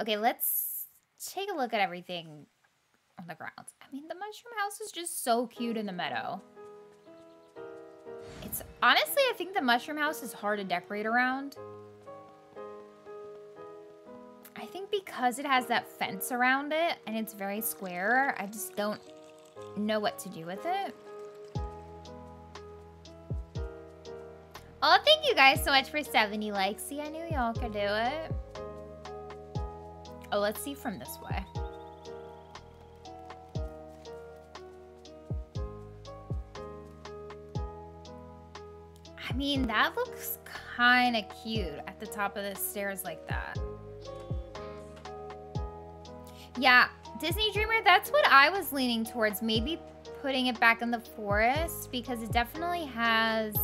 A: Okay, let's take a look at everything on the ground. I mean, the mushroom house is just so cute in the meadow. It's honestly, I think the mushroom house is hard to decorate around. Think because it has that fence around it and it's very square, I just don't know what to do with it. Oh, thank you guys so much for 70 likes. See, I knew y'all could do it. Oh, let's see from this way. I mean, that looks kind of cute at the top of the stairs like that. Yeah, Disney Dreamer, that's what I was leaning towards. Maybe putting it back in the forest because it definitely has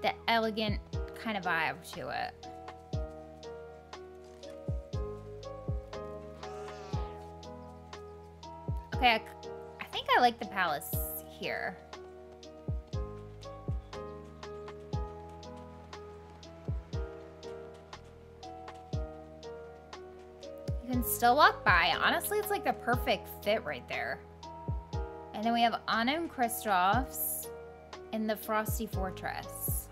A: the elegant kind of vibe to it. Okay, I, I think I like the palace here. Can still walk by. Honestly, it's like the perfect fit right there. And then we have Anna and Kristoff's in the Frosty Fortress.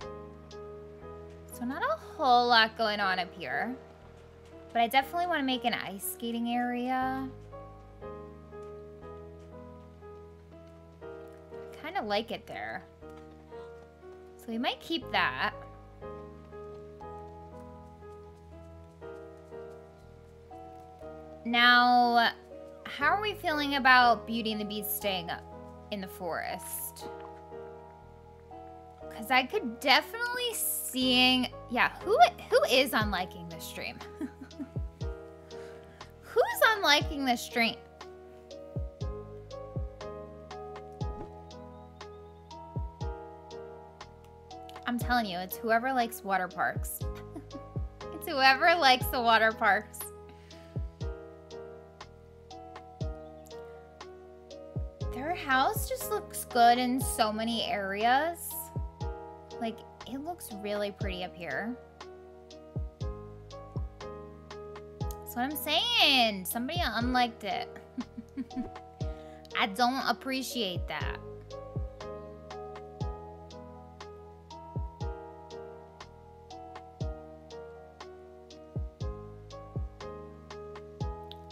A: So not a whole lot going on up here. But I definitely want to make an ice skating area. kind of like it there. So we might keep that. Now, how are we feeling about Beauty and the Beast staying up in the forest? Because I could definitely seeing... Yeah, who who is unliking this stream? Who's unliking this stream? I'm telling you, it's whoever likes water parks. it's whoever likes the water parks. Their house just looks good in so many areas. Like, it looks really pretty up here. That's what I'm saying. Somebody unliked it. I don't appreciate that.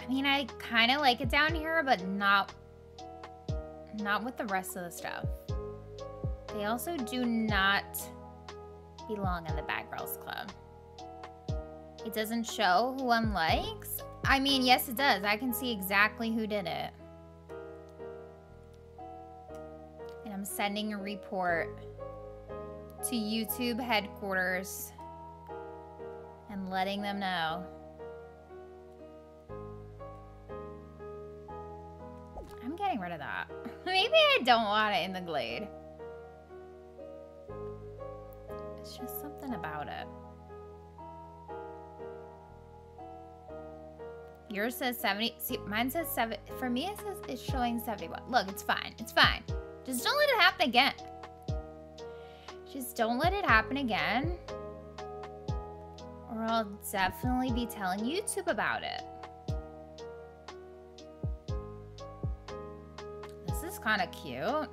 A: I mean, I kind of like it down here, but not, not with the rest of the stuff. They also do not belong in the Bad Girls Club. It doesn't show who one likes. I mean, yes, it does. I can see exactly who did it. And I'm sending a report to YouTube headquarters and letting them know. I'm getting rid of that. Maybe I don't want it in the glade. It's just something about it. Yours says 70. See, mine says 7. For me, it says it's showing 71. Look, it's fine. It's fine. Just don't let it happen again. Just don't let it happen again. Or I'll definitely be telling YouTube about it. Kind of cute.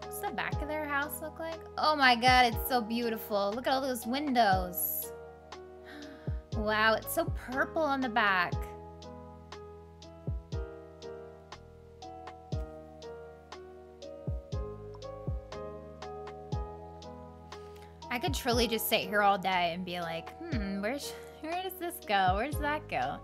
A: What's the back of their house look like? Oh my god, it's so beautiful. Look at all those windows. Wow, it's so purple on the back. I could truly just sit here all day and be like, hmm, where does this go? Where does that go?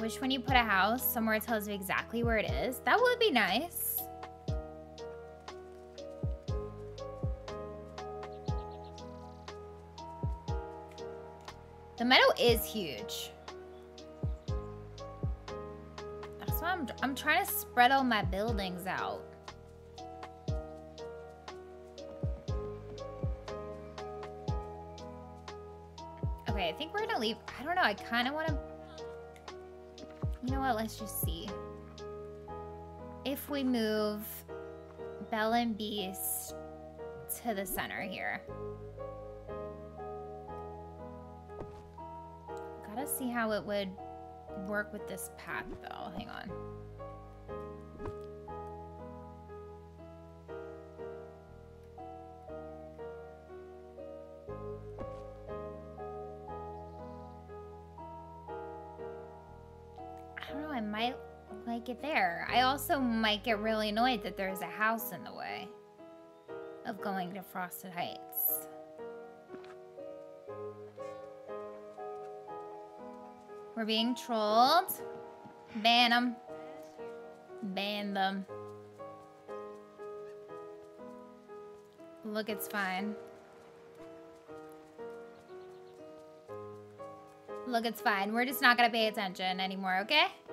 A: Wish when you put a house somewhere tells you exactly where it is. That would be nice. Meadow is huge. That's why I'm, I'm trying to spread all my buildings out. Okay, I think we're gonna leave. I don't know. I kind of want to. You know what? Let's just see. If we move Belle and Beast to the center here. Gotta see how it would work with this path, though. Hang on. I don't know, I might like it there. I also might get really annoyed that there's a house in the way of going to Frosted Heights. We're being trolled. Ban them. Ban them. Look, it's fine. Look, it's fine. We're just not gonna pay attention anymore, okay? Okay?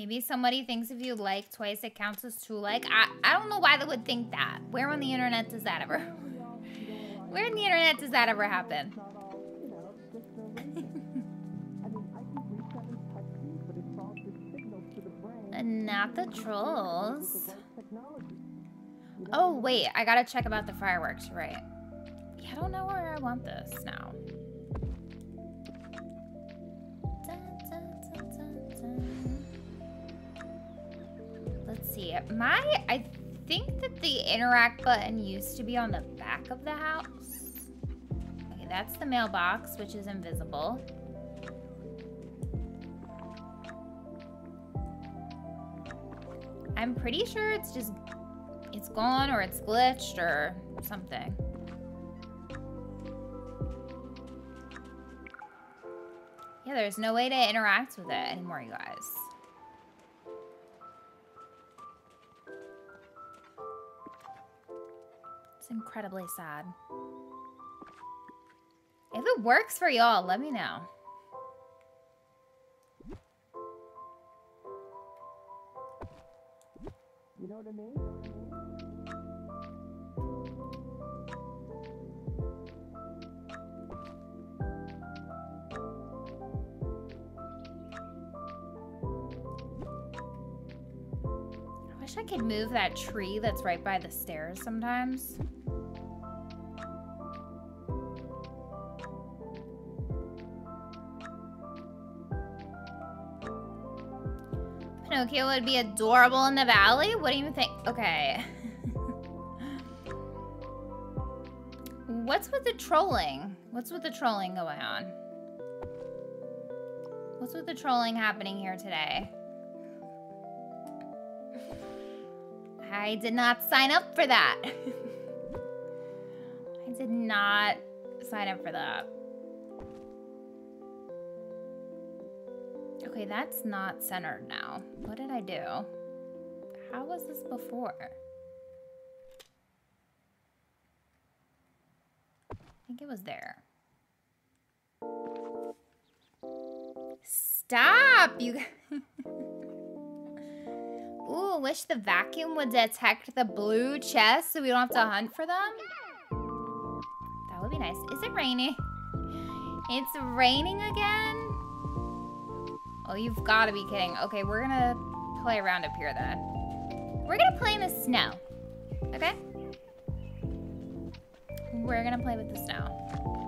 A: Maybe somebody thinks if you like twice, it counts as two like. I, I don't know why they would think that. Where on the internet does that ever... Where in the internet does that ever happen? Not the trolls. Oh, wait. I gotta check about the fireworks, right. Yeah, I don't know where I want this now. See. My, I think that the interact button used to be on the back of the house. Okay, that's the mailbox, which is invisible. I'm pretty sure it's just, it's gone or it's glitched or something. Yeah, there's no way to interact with it anymore, you guys. It's incredibly sad. If it works for y'all, let me know.
C: You know what I mean?
A: I wish I could move that tree that's right by the stairs sometimes. Pinocchio would be adorable in the valley? What do you think? Okay. What's with the trolling? What's with the trolling going on? What's with the trolling happening here today? I did not sign up for that. I did not sign up for that. Okay, that's not centered now. What did I do? How was this before? I think it was there. Stop! You. Ooh, wish the vacuum would detect the blue chest so we don't have to hunt for them. That would be nice. Is it raining? It's raining again? Oh, you've got to be kidding. Okay, we're gonna play around up here then. We're gonna play in the snow. Okay? We're gonna play with the snow.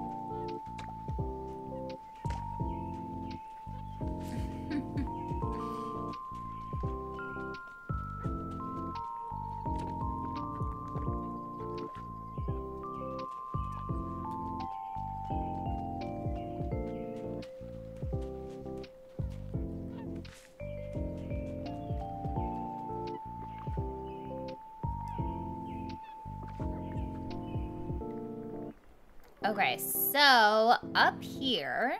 A: So up here.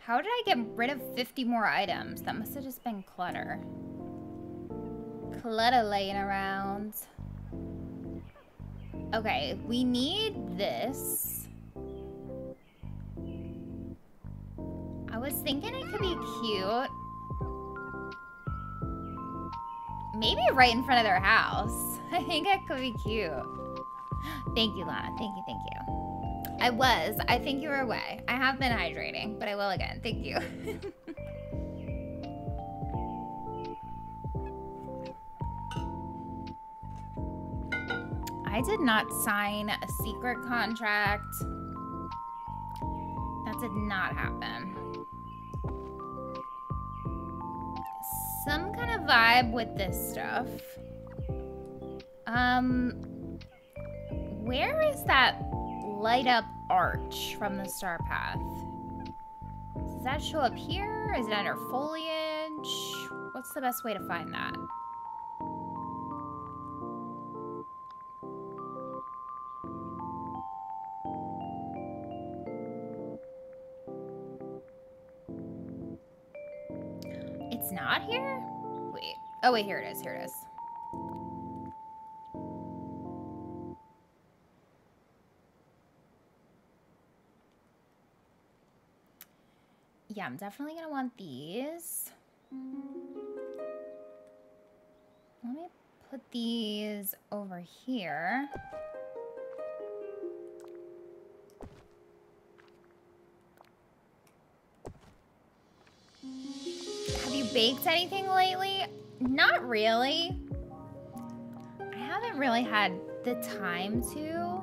A: How did I get rid of 50 more items? That must have just been clutter. Clutter laying around. Okay, we need this. I was thinking it could be cute. Maybe right in front of their house. I think it could be cute. Thank you, Lana. Thank you, thank you. I was. I think you were away. I have been hydrating, but I will again. Thank you. I did not sign a secret contract. That did not happen. Some kind of vibe with this stuff. Um, where is that light up arch from the star path? Does that show up here? Is it under foliage? What's the best way to find that? It's not here? Wait. Oh, wait, here it is. Here it is. Yeah, I'm definitely going to want these. Let me put these over here. Have you baked anything lately? Not really. I haven't really had the time to.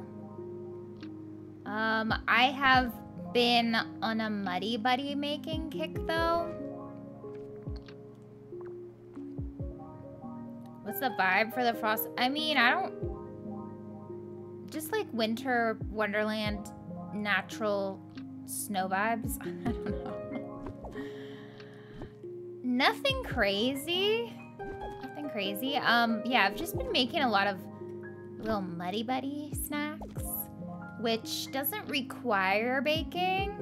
A: Um, I have been on a Muddy Buddy making kick though. What's the vibe for the frost? I mean, I don't. Just like winter wonderland natural snow vibes. I don't know. Nothing crazy. Nothing crazy. Um, yeah, I've just been making a lot of little Muddy Buddy snacks, which doesn't require baking.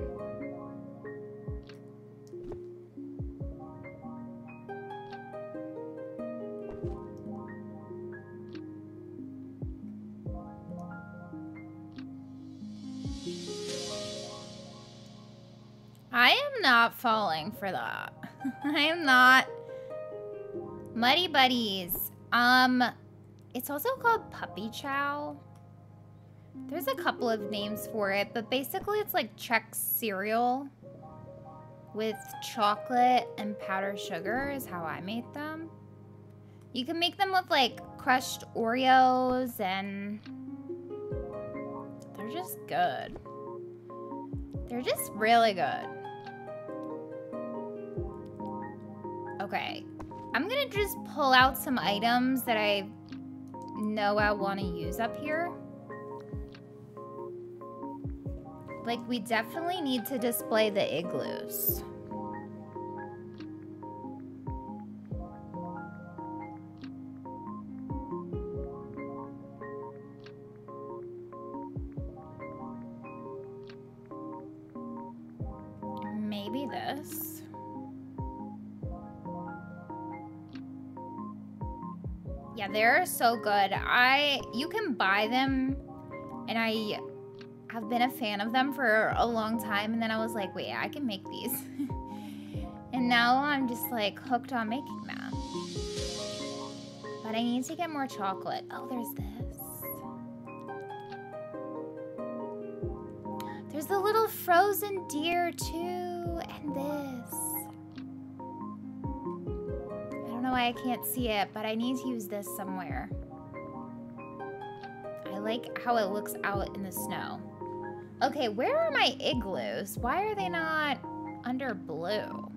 A: I am not falling for that. I am not. Muddy Buddies. Um, it's also called Puppy Chow. There's a couple of names for it, but basically it's like Chex cereal with chocolate and powdered sugar is how I made them. You can make them with like crushed Oreos and they're just good. They're just really good. Okay. I'm gonna just pull out some items that I know I want to use up here. Like, we definitely need to display the igloos. Maybe this. Yeah, they're so good. I you can buy them and I have been a fan of them for a long time and then I was like, "Wait, I can make these." and now I'm just like hooked on making them. But I need to get more chocolate. Oh, there's this. There's the little frozen deer too and this. I don't know why I can't see it, but I need to use this somewhere. I like how it looks out in the snow. Okay, where are my igloos? Why are they not under blue?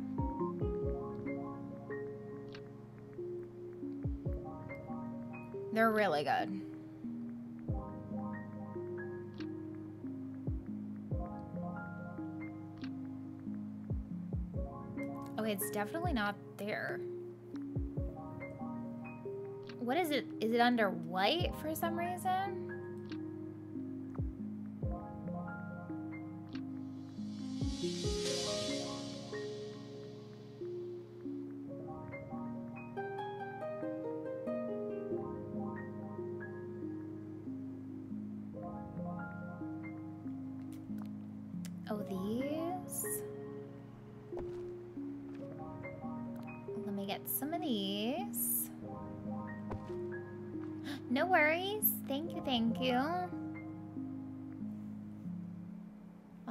A: They're really good. Okay, it's definitely not there. What is it? Is it under white for some reason? Oh,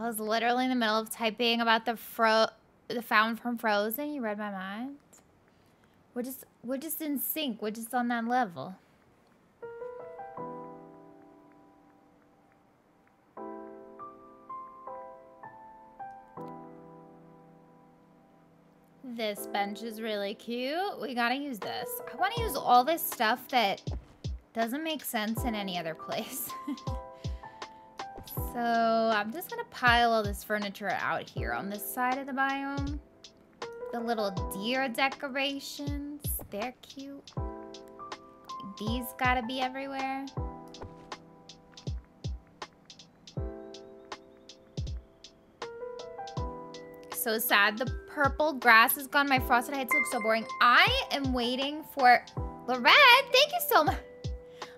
A: was literally in the middle of typing about the fro the found from Frozen. You read my mind. We're just we're just in sync. We're just on that level. This bench is really cute. We gotta use this. I want to use all this stuff that Doesn't make sense in any other place. so I'm just gonna pile all this furniture out here on this side of the biome. The little deer decorations, they're cute. These gotta be everywhere. So sad. The purple grass is gone. My frosted heights look so boring. I am waiting for Lorette. Thank you so much.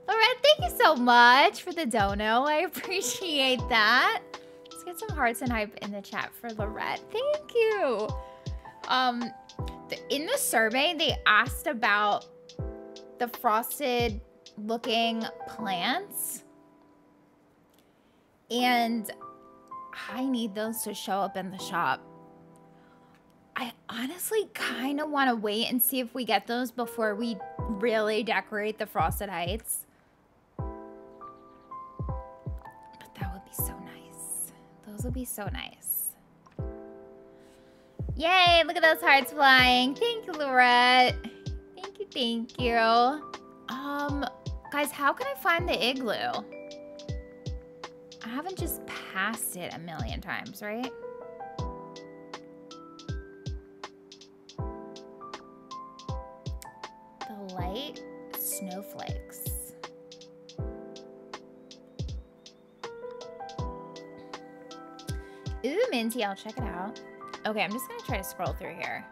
A: Lorette, thank you so much for the dono. I appreciate that. Let's get some hearts and hype in the chat for Lorette. Thank you. Um, in the survey, they asked about the frosted looking plants. And I need those to show up in the shop. I honestly kind of want to wait and see if we get those before we really decorate the Frosted Heights. Those would be so nice. Yay, look at those hearts flying. Thank you, Lorette. Thank you, thank you. Um, guys, how can I find the igloo? I haven't just passed it a million times, right? The light snowflakes. Minty, I'll check it out. Okay, I'm just gonna try to scroll through here.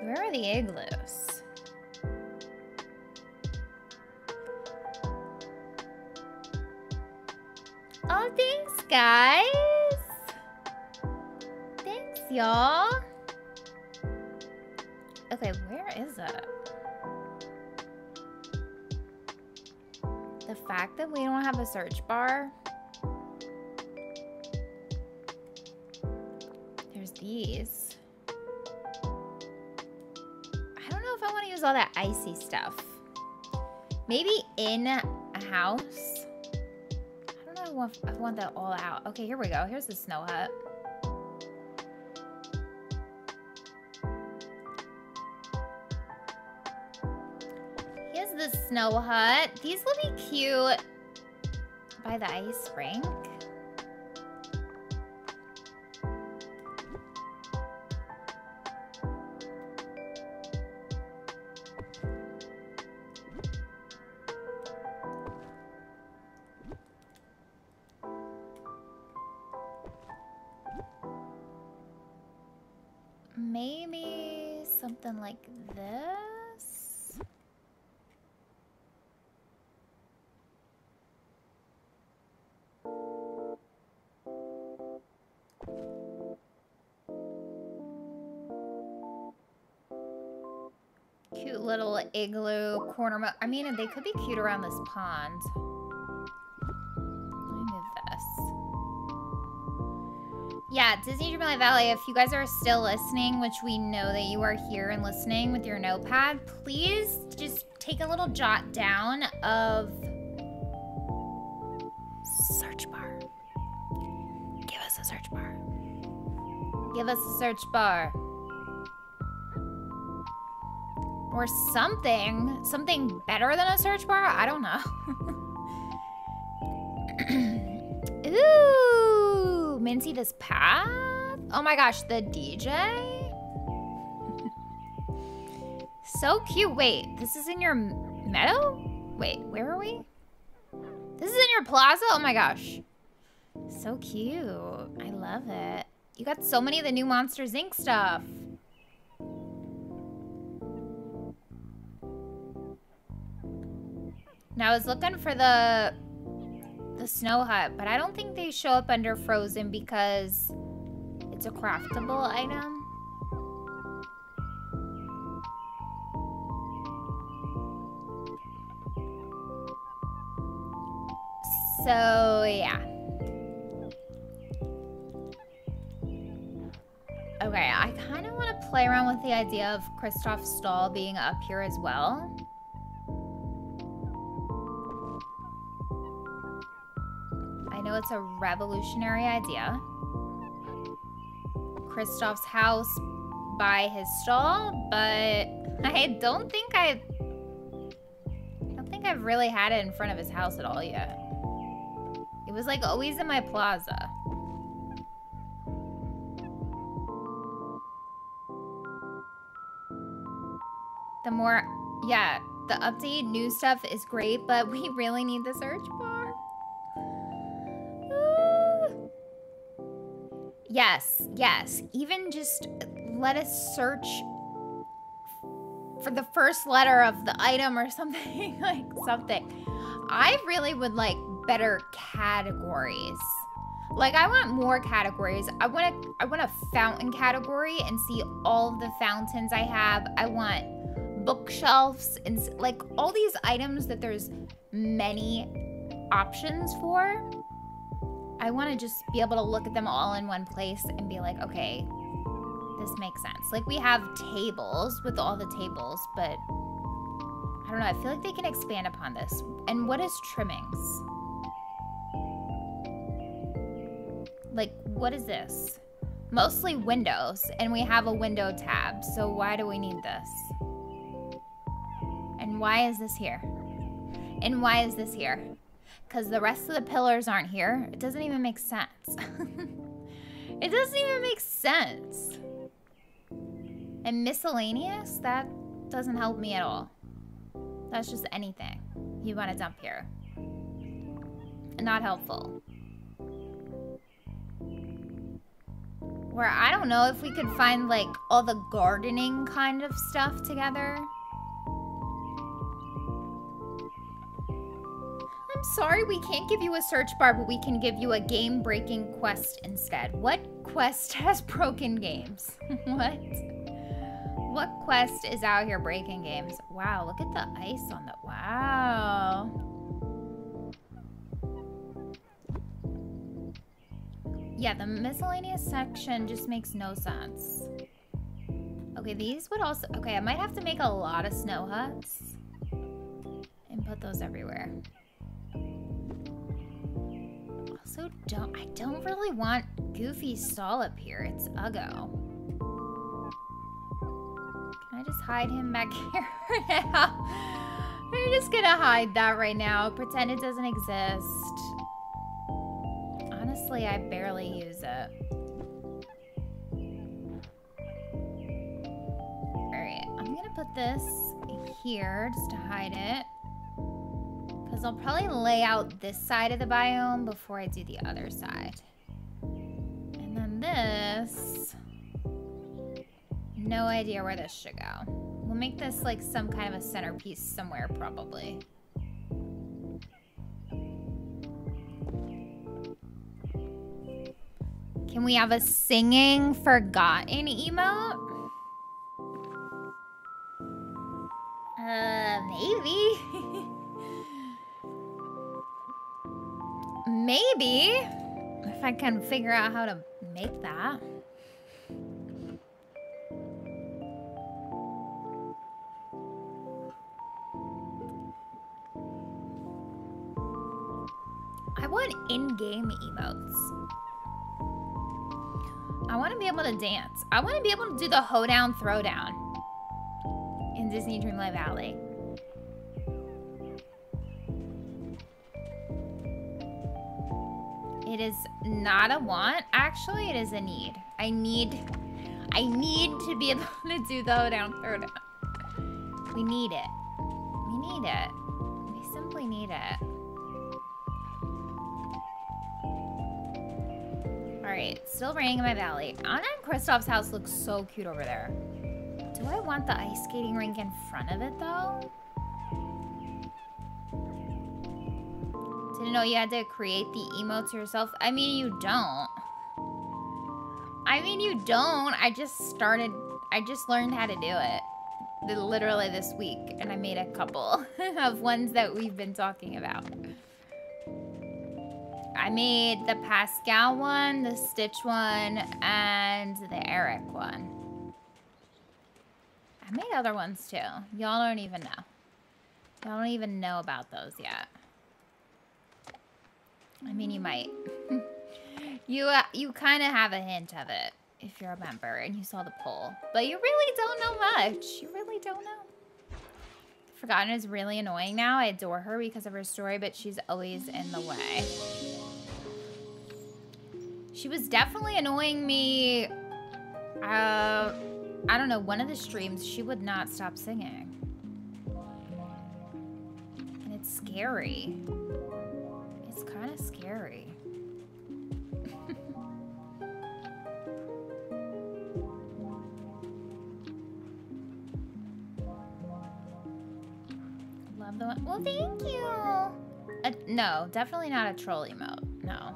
A: Where are the igloos? Oh, thanks, guys. Thanks, y'all. Okay, where is it? The fact that we don't have a search bar. I don't know if I want to use all that icy stuff. Maybe in a house. I don't know I want, I want that all out. Okay, here we go. Here's the snow hut. Here's the snow hut. These will be cute by the ice rink. Igloo corner. mo- I mean, they could be cute around this pond. Let me move this. Yeah, Disney Dreamlight Valley, if you guys are still listening, which we know that you are here and listening with your notepad, please just take a little jot down of search bar. Give us a search bar. Give us a search bar. Or something. Something better than a search bar? I don't know. Ooh, Mincy, this path? Oh my gosh, the DJ? so cute. Wait, this is in your meadow? Wait, where are we? This is in your plaza? Oh my gosh. So cute. I love it. You got so many of the new Monsters Inc. stuff. Now I was looking for the the snow hut, but I don't think they show up under frozen because it's a craftable item. So, yeah. Okay, I kind of want to play around with the idea of Kristoff's stall being up here as well. Know it's a revolutionary idea. Kristoff's house by his stall, but I don't think I, I don't think I've really had it in front of his house at all yet. It was like always in my plaza. The more, yeah, the update new stuff is great, but we really need the search bar. Yes, yes. Even just uh, let us search for the first letter of the item or something, like something. I really would like better categories. Like I want more categories. I want a I want a fountain category and see all the fountains I have. I want bookshelves and like all these items that there's many options for. I want to just be able to look at them all in one place and be like, okay, this makes sense. Like we have tables with all the tables, but I don't know. I feel like they can expand upon this. And what is trimmings? Like, what is this? Mostly windows, and we have a window tab. So why do we need this? And why is this here? And why is this here? Because the rest of the pillars aren't here. It doesn't even make sense. it doesn't even make sense. And miscellaneous? That doesn't help me at all. That's just anything you want to dump here. Not helpful. Where I don't know if we could find like all the gardening kind of stuff together. I'm sorry we can't give you a search bar, but we can give you a game-breaking quest instead. What quest has broken games? what? What quest is out here breaking games? Wow, look at the ice on the... Wow. Yeah, the miscellaneous section just makes no sense. Okay, these would also... Okay, I might have to make a lot of snow huts. And put those everywhere. Also, don't... I don't really want Goofy's stall up here. It's Uggo. Can I just hide him back here now? I'm just gonna hide that right now. Pretend it doesn't exist. Honestly, I barely use it. Alright, I'm gonna put this here just to hide it. Because I'll probably lay out this side of the biome before I do the other side. And then this... No idea where this should go. We'll make this like some kind of a centerpiece somewhere probably. Can we have a singing forgotten emote? Can figure out how to make that. I want in-game emotes. I want to be able to dance. I want to be able to do the hoedown throwdown in Disney Dreamlight Valley. It is not a want. Actually, it is a need. I need, I need to be able to do the hoedown throwdown. We need it. We need it. We simply need it. Alright, still raining in my valley. Anna and Kristoff's house looks so cute over there. Do I want the ice skating rink in front of it, though? Didn't know you had to create the emotes yourself. I mean, you don't. I mean, you don't. I just started... I just learned how to do it. Literally this week. And I made a couple of ones that we've been talking about. I made the Pascal one, the Stitch one, and the Eric one. I made other ones too. Y'all don't even know. Y'all don't even know about those yet. I mean, you might. you uh, you kind of have a hint of it if you're a member and you saw the poll, but you really don't know much. You really don't know. Forgotten is really annoying now. I adore her because of her story, but she's always in the way. She was definitely annoying me. Uh, I don't know, one of the streams, she would not stop singing. And it's scary. Kind of scary. Love the one. Well, thank you. No, definitely not a troll emote. No.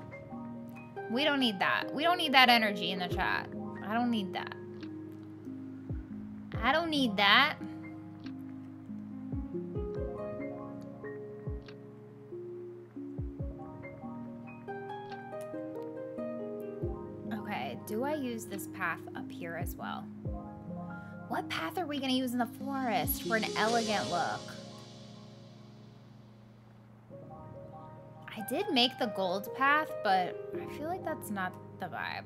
A: We don't need that. We don't need that energy in the chat. I don't need that. I don't need that. I use this path up here as well? What path are we going to use in the forest for an elegant look? I did make the gold path, but I feel like that's not the vibe.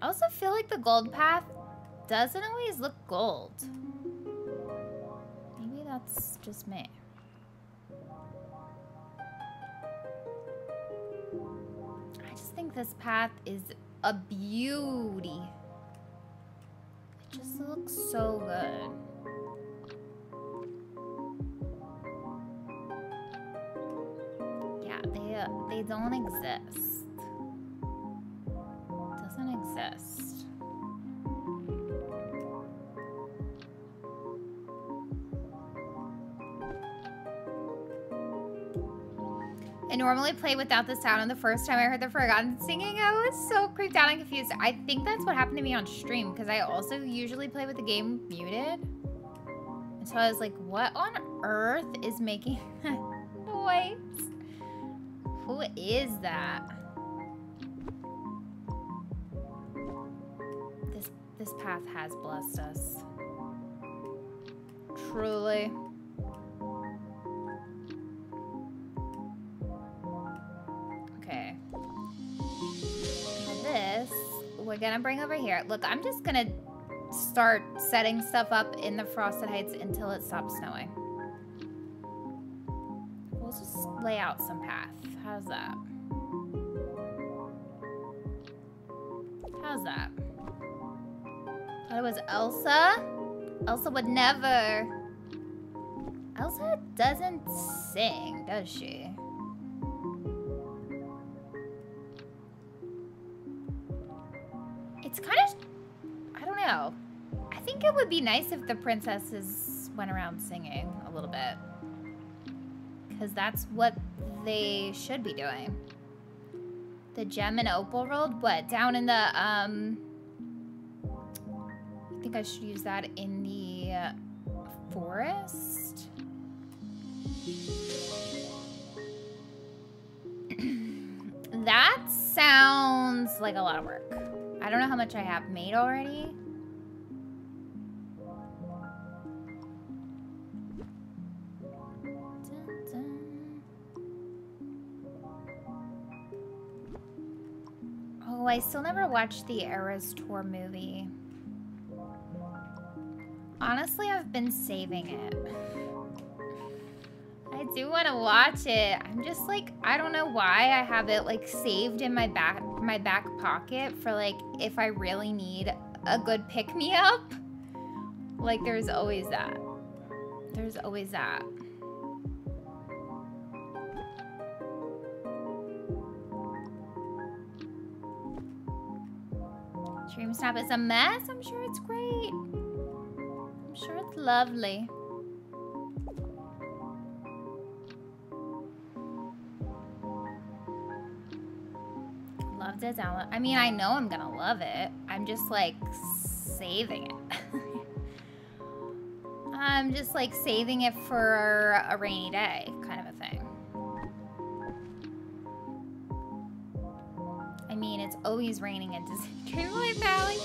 A: I also feel like the gold path doesn't always look gold. Maybe that's just me. I just think this path is a beauty. It just looks so good. Yeah, they they don't exist. Doesn't exist. Normally play without the sound, and the first time I heard the Forgotten singing, I was so creeped out and confused. I think that's what happened to me on stream, because I also usually play with the game muted. And so I was like, what on earth is making that noise? Who is that? This this path has blessed us. Truly. We're gonna bring over here. Look, I'm just gonna start setting stuff up in the Frosted Heights until it stops snowing. We'll just lay out some path. How's that? How's that? Thought it was Elsa? Elsa would never. Elsa doesn't sing, does she? It's kind of. I don't know. I think it would be nice if the princesses went around singing a little bit. Because that's what they should be doing. The gem and opal rolled? What? Down in the, um... I think I should use that in the forest. that sounds like a lot of work. I don't know how much I have made already. Oh, I still never watched the Eras Tour movie. Honestly, I've been saving it. I do want to watch it. I'm just like, I don't know why I have it like saved in my back my back pocket for like if I really need a good pick me up. Like there's always that. There's always that. Dream Snap is a mess. I'm sure it's great. I'm sure it's lovely. Love to download. I mean, I know I'm gonna love it. I'm just like saving it. I'm just like saving it for a rainy day kind of a thing. I mean, it's always raining in Disney Valley.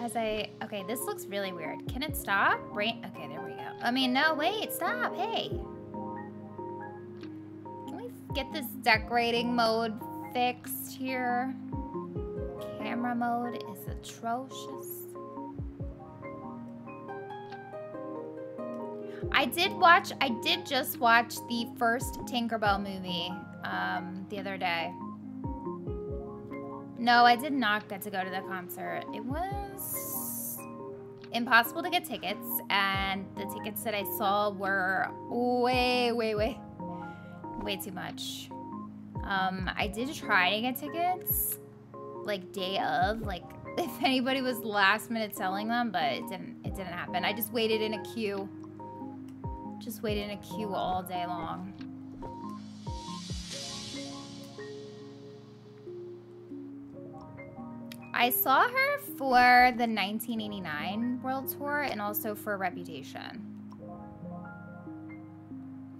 A: As I, okay, this looks really weird. Can it stop? Rain, okay, there we go. I mean, no, wait, stop, hey. Can we get this decorating mode fixed here? Camera mode is atrocious. I did watch, I did just watch the first Tinkerbell movie um, the other day. No, I did not get to go to the concert. It was impossible to get tickets, and the tickets that I saw were way, way, way, way too much. Um, I did try to get tickets, like day of, like if anybody was last minute selling them, but it didn't, it didn't happen. I just waited in a queue. Just waited in a queue all day long. I saw her for the 1989 World Tour and also for Reputation.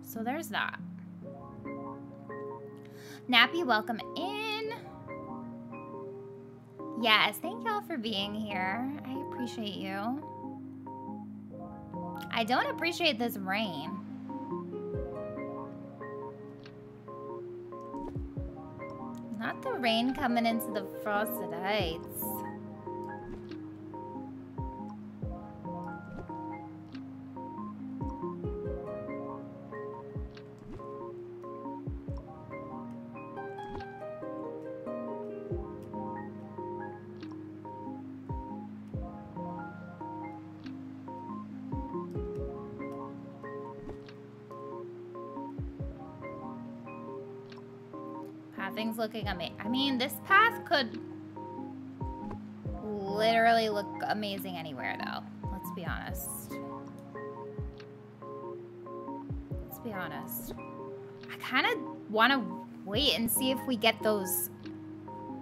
A: So there's that. Nappy, welcome in. Yes, thank y'all for being here. I appreciate you. I don't appreciate this rain. Not the rain coming into the frosted heights. Pathing's looking amazing. I mean, this path could literally look amazing anywhere, though. Let's be honest. Let's be honest. I kind of want to wait and see if we get those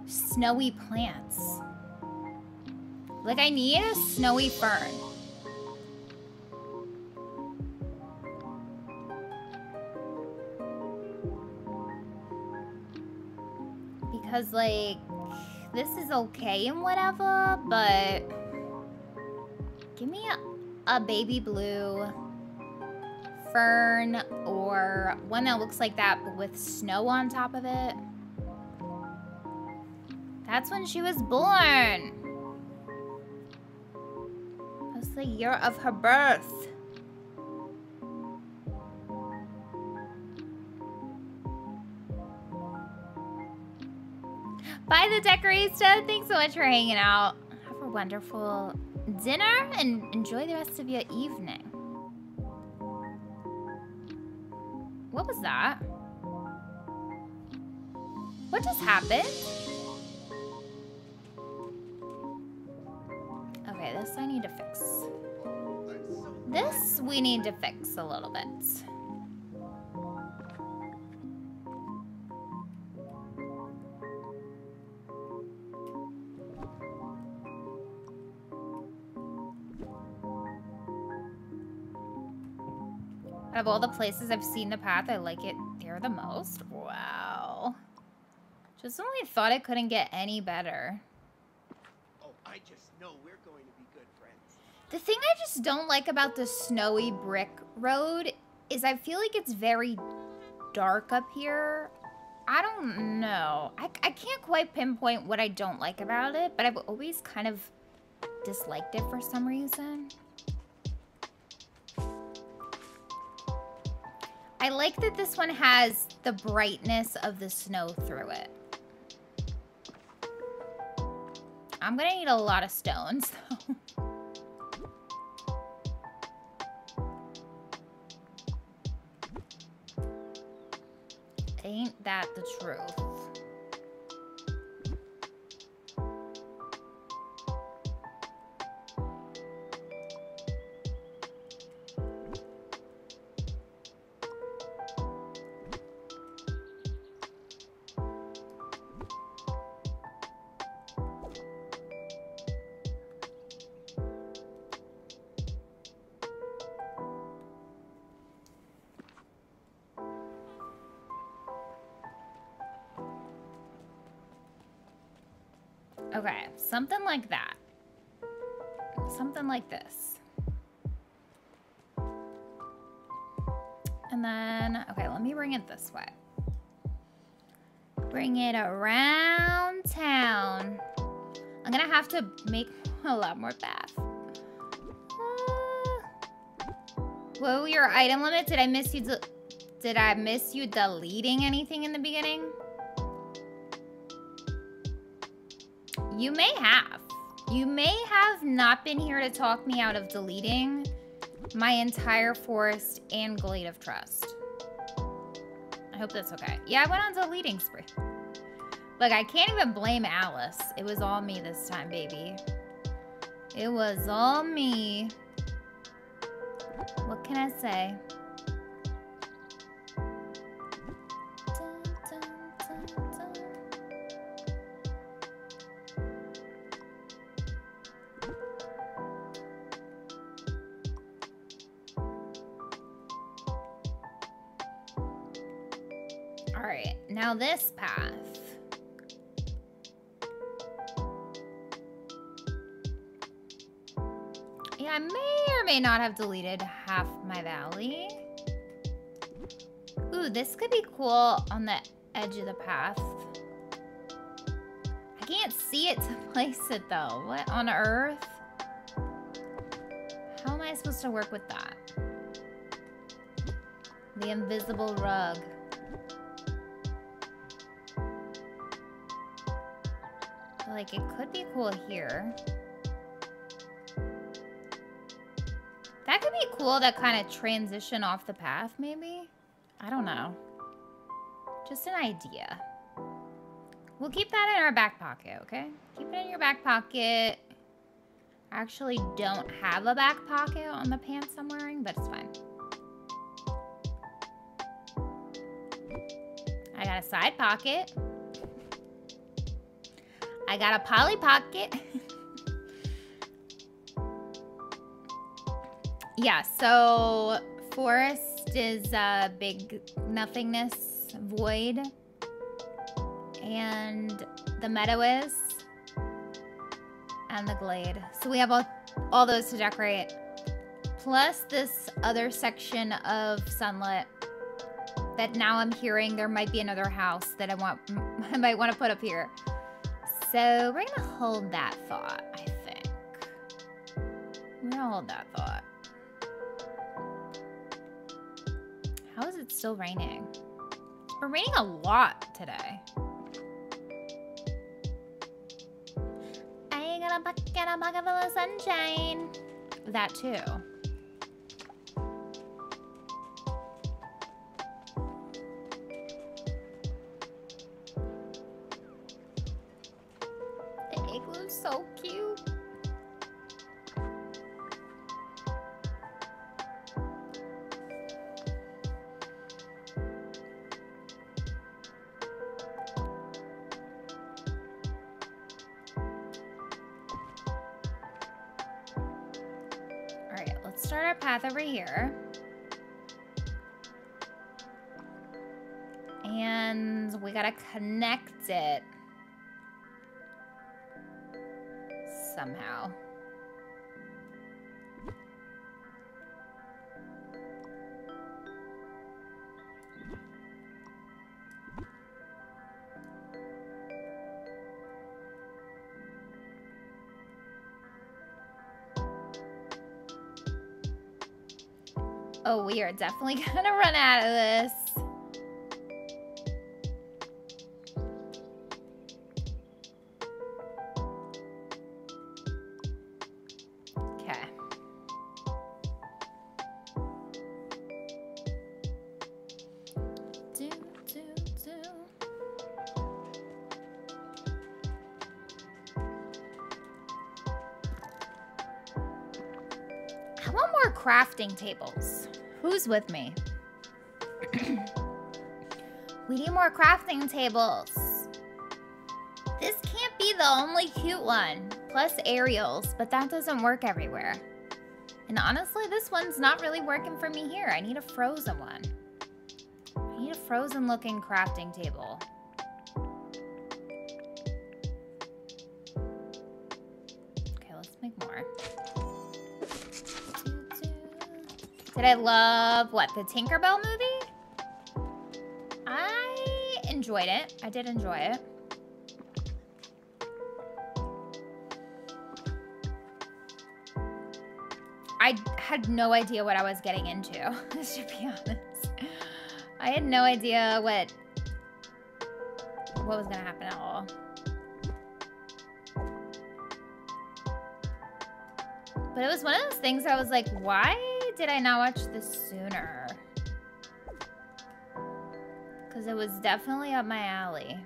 A: snowy plants. Like, I need a snowy fern. Because, like, this is okay and whatever, but give me a, a baby blue fern or one that looks like that but with snow on top of it. That's when she was born. That's the year of her birth. Bye, the Decorista. Thanks so much for hanging out. Have a wonderful dinner and enjoy the rest of your evening. What was that? What just happened? Okay, this I need to fix. This we need to fix a little bit. Out of all the places I've seen the path, I like it there the most. Wow. Just when we thought it couldn't get any better.
B: Oh, I just know we're going to be good friends.
A: The thing I just don't like about the snowy brick road is I feel like it's very dark up here. I don't know. I, I can't quite pinpoint what I don't like about it, but I've always kind of disliked it for some reason. I like that this one has the brightness of the snow through it. I'm gonna need a lot of stones, though. Ain't that the truth? Okay, something like that. Something like this. And then, okay, let me bring it this way. Bring it around town. I'm gonna have to make a lot more path. Uh, What were your item limit? Did I miss you? Did I miss you deleting anything in the beginning? You may have. You may have not been here to talk me out of deleting my entire forest and glade of trust. I hope that's okay. Yeah, I went on deleting spree. Look, I can't even blame Alice. It was all me this time, baby. It was all me. What can I say? This path. Yeah, I may or may not have deleted half my valley. Ooh, this could be cool on the edge of the path. I can't see it to place it though. What on earth? How am I supposed to work with that? The invisible rug. Like, it could be cool here. That could be cool to kind of transition off the path, maybe? I don't know. Just an idea. We'll keep that in our back pocket, okay? Keep it in your back pocket. I actually don't have a back pocket on the pants I'm wearing, but it's fine. I got a side pocket. I got a Polly pocket. yeah, so forest is a big nothingness void. And the meadow is. And the glade. So we have all, all those to decorate. Plus this other section of sunlit that now I'm hearing there might be another house that I want I might want to put up here. So we're gonna hold that thought, I think. We're gonna hold that thought. How is it still raining? It's been raining a lot today. I got a bucket, a bucket full of sunshine. That too. Somehow. Oh, we are definitely gonna run out of this. Crafting tables. Who's with me? we need more crafting tables. This can't be the only cute one. Plus Ariel's, but that doesn't work everywhere. And honestly, this one's not really working for me here. I need a frozen one. I need a frozen looking crafting table. Did I love, what, the Tinkerbell movie? I enjoyed it. I did enjoy it. I had no idea what I was getting into, to be honest. I had no idea what what was gonna happen at all. But it was one of those things I was like, why did I not watch this sooner? Because it was definitely up my alley.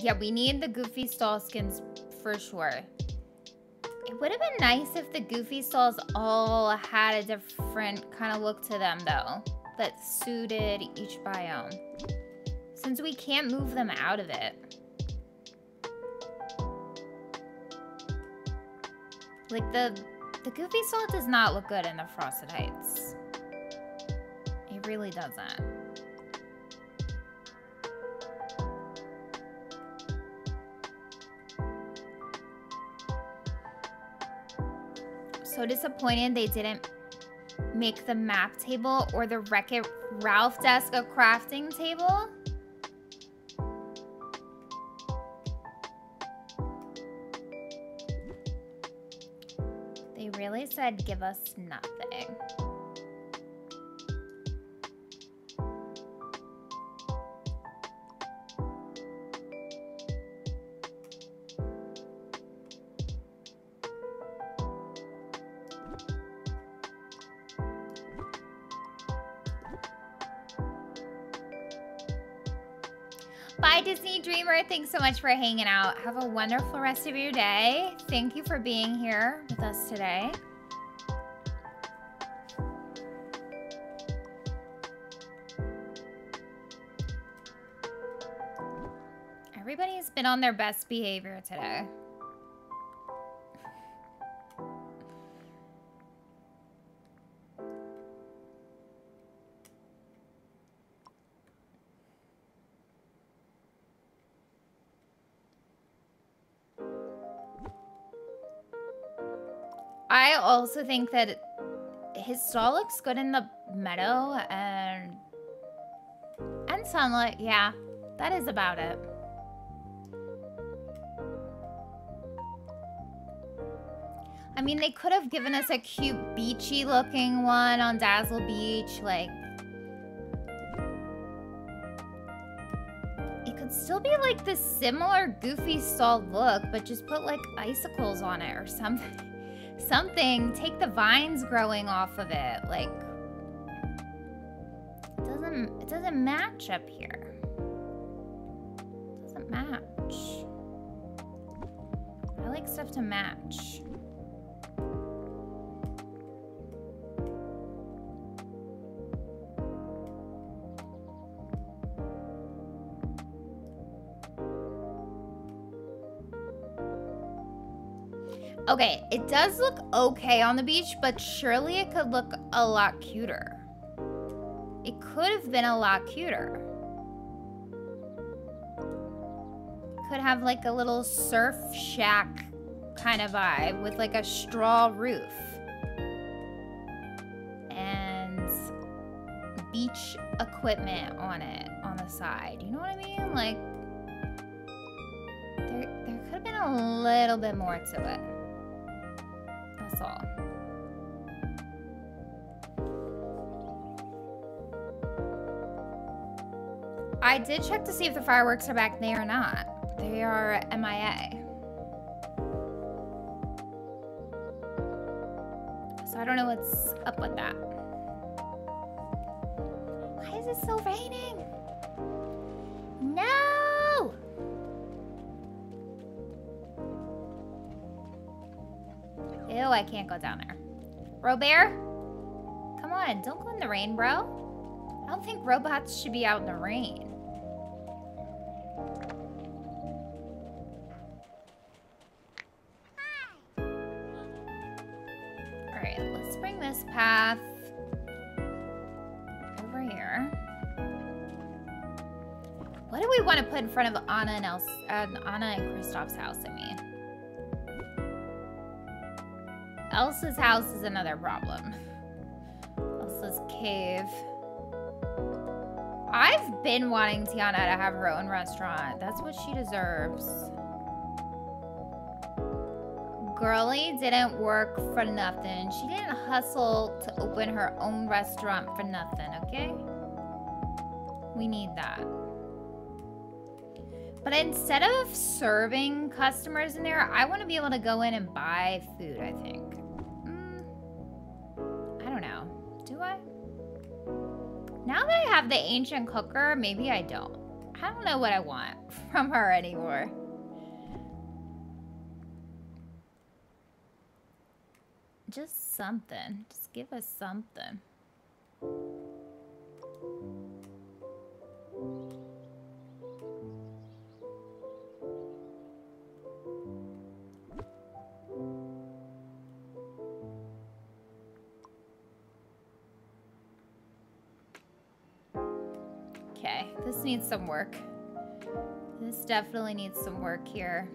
A: Yeah, we need the Goofy stall skins for sure. It would have been nice if the Goofy stalls all had a different kind of look to them, though, that suited each biome. Since we can't move them out of it. Like, the, the Goofy stall does not look good in the Frosted Heights. It really doesn't. So disappointed they didn't make the map table or the Wreck-It Ralph desk a crafting table. They really said give us nothing. Thanks so much for hanging out. Have a wonderful rest of your day. Thank you for being here with us today. Everybody's been on their best behavior today. Also think that his stall looks good in the meadow and and sunlight. Yeah, that is about it. I mean, they could have given us a cute beachy looking one on Dazzle Beach. Like, it could still be like the similar goofy stall look, but just put like icicles on it or something. something. Take the vines growing off of it. Like, it doesn't, it doesn't match up here. It doesn't match. I like stuff to match. Okay, it does look okay on the beach, but surely it could look a lot cuter. It could have been a lot cuter. Could have like a little surf shack kind of vibe with like a straw roof. And beach equipment on it on the side. You know what I mean? Like there there could have been a little bit more to it. I did check to see if the fireworks are back there or not. They are MIA. So I don't know what's up with that. Why is it still raining? No! Ew, I can't go down there. Robert? Come on, don't go in the rain, bro. I don't think robots should be out in the rain. Alright, let's bring this path over here. What do we want to put in front of Anna and Els uh, Anna and Kristoff's house, I mean? Elsa's house is another problem. Elsa's cave. I've been wanting Tiana to have her own restaurant. That's what she deserves. Girlie didn't work for nothing. She didn't hustle to open her own restaurant for nothing, okay? We need that. But instead of serving customers in there, I want to be able to go in and buy food, I think. Now that I have the ancient cooker, maybe I don't. I don't know what I want from her anymore. Just something. Just give us something. This needs some work. This definitely needs some work here.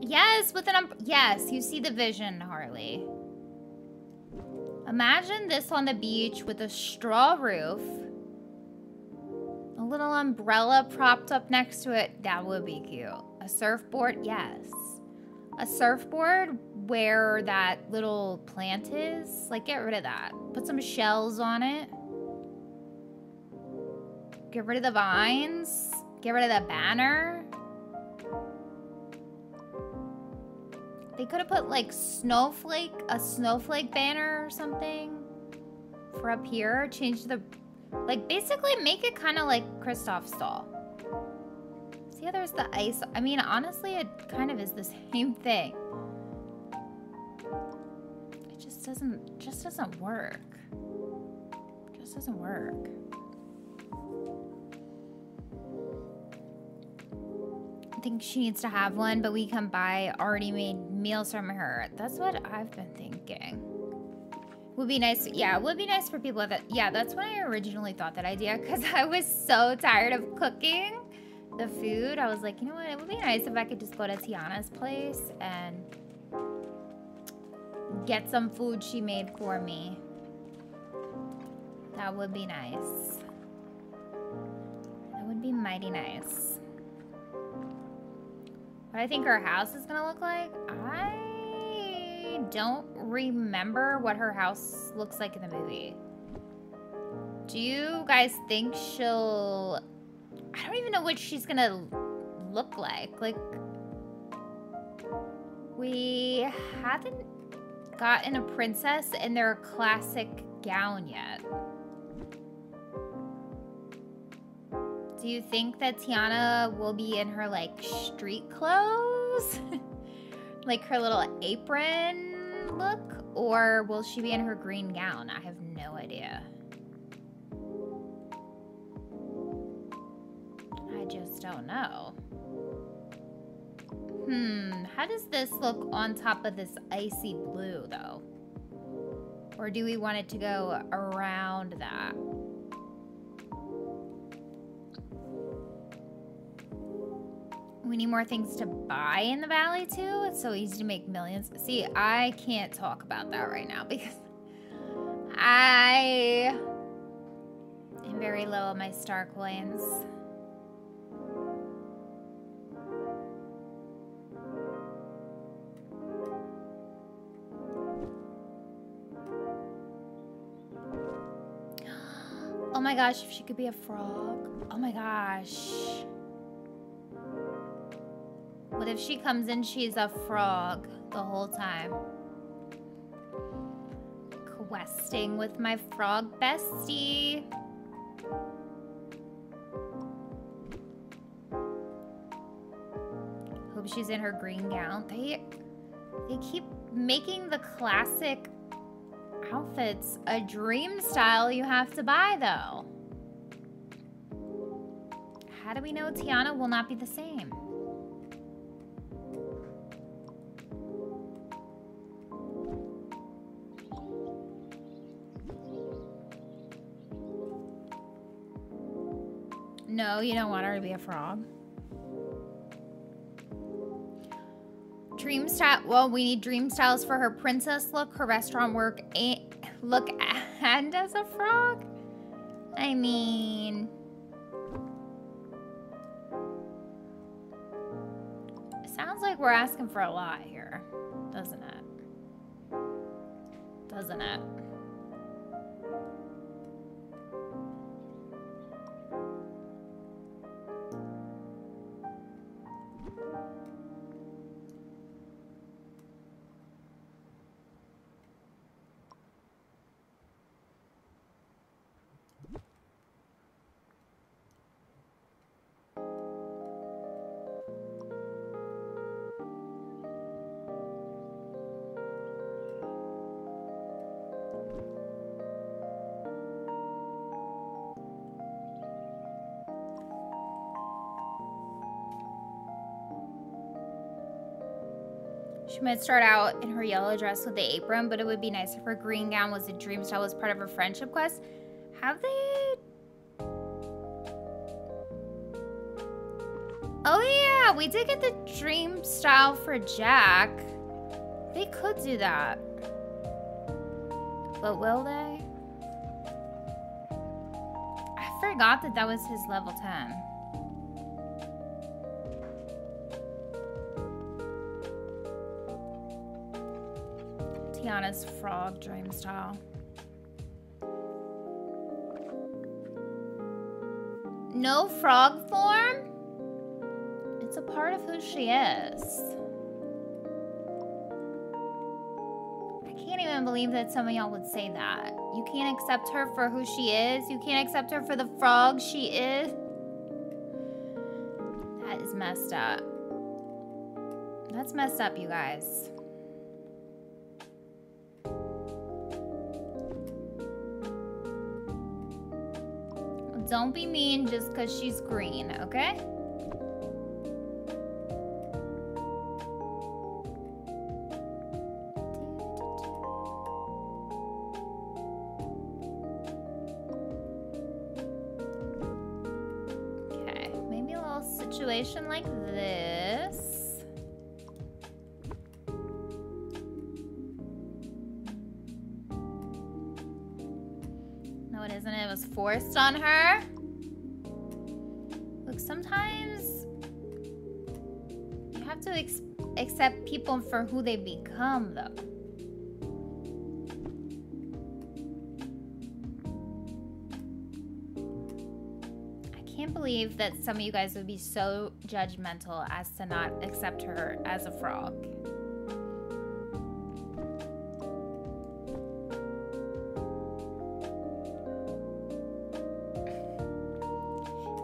A: Yes, with an um yes, you see the vision, Harley. Imagine this on the beach with a straw roof. A little umbrella propped up next to it. That would be cute. A surfboard? Yes. A surfboard where that little plant is? Like, get rid of that. Put some shells on it. Get rid of the vines. Get rid of the banner. They could have put like snowflake, a snowflake banner or something for up here. Change the, like basically make it kind of like Kristoff's stall. See how there's the ice? I mean, honestly, it kind of is the same thing. It just doesn't, just doesn't work. just doesn't work. Think she needs to have one, but we can buy already made meals from her. That's what I've been thinking. Would be nice. Yeah, it would be nice for people that. Yeah, that's when I originally thought that idea because I was so tired of cooking the food. I was like, you know what? It would be nice if I could just go to Tiana's place and get some food she made for me. That would be nice. That would be mighty nice. What I think her house is gonna look like? I don't remember what her house looks like in the movie. Do you guys think she'll... I don't even know what she's gonna look like. Like, we haven't gotten a princess in their classic gown yet. Do you think that Tiana will be in her like street clothes? like her little apron look? Or will she be in her green gown? I have no idea. I just don't know. Hmm, how does this look on top of this icy blue though? Or do we want it to go around that? We need more things to buy in the valley too. It's so easy to make millions. See, I can't talk about that right now because I am very low on my star coins. Oh my gosh, if she could be a frog. Oh my gosh. What if she comes in, she's a frog the whole time? Questing with my frog bestie. Hope she's in her green gown. They, they keep making the classic outfits a dream style you have to buy, though. How do we know Tiana will not be the same? No, you don't want her to be a frog. Dream style. Well, we need dream styles for her princess look, her restaurant work, and look, and as a frog. I mean, it sounds like we're asking for a lot here, doesn't it? Doesn't it? She might start out in her yellow dress with the apron, but it would be nice if her green gown was a dream style was part of her friendship quest. Have they? Oh yeah, we did get the dream style for Jack. They could do that. But will they? I forgot that that was his level 10. Tiana's frog dream style. No frog form? It's a part of who she is. I can't even believe that some of y'all would say that. You can't accept her for who she is. You can't accept her for the frog she is. That is messed up. That's messed up, you guys. Don't be mean just because she's green, okay? For who they become, though. I can't believe that some of you guys would be so judgmental as to not accept her as a frog.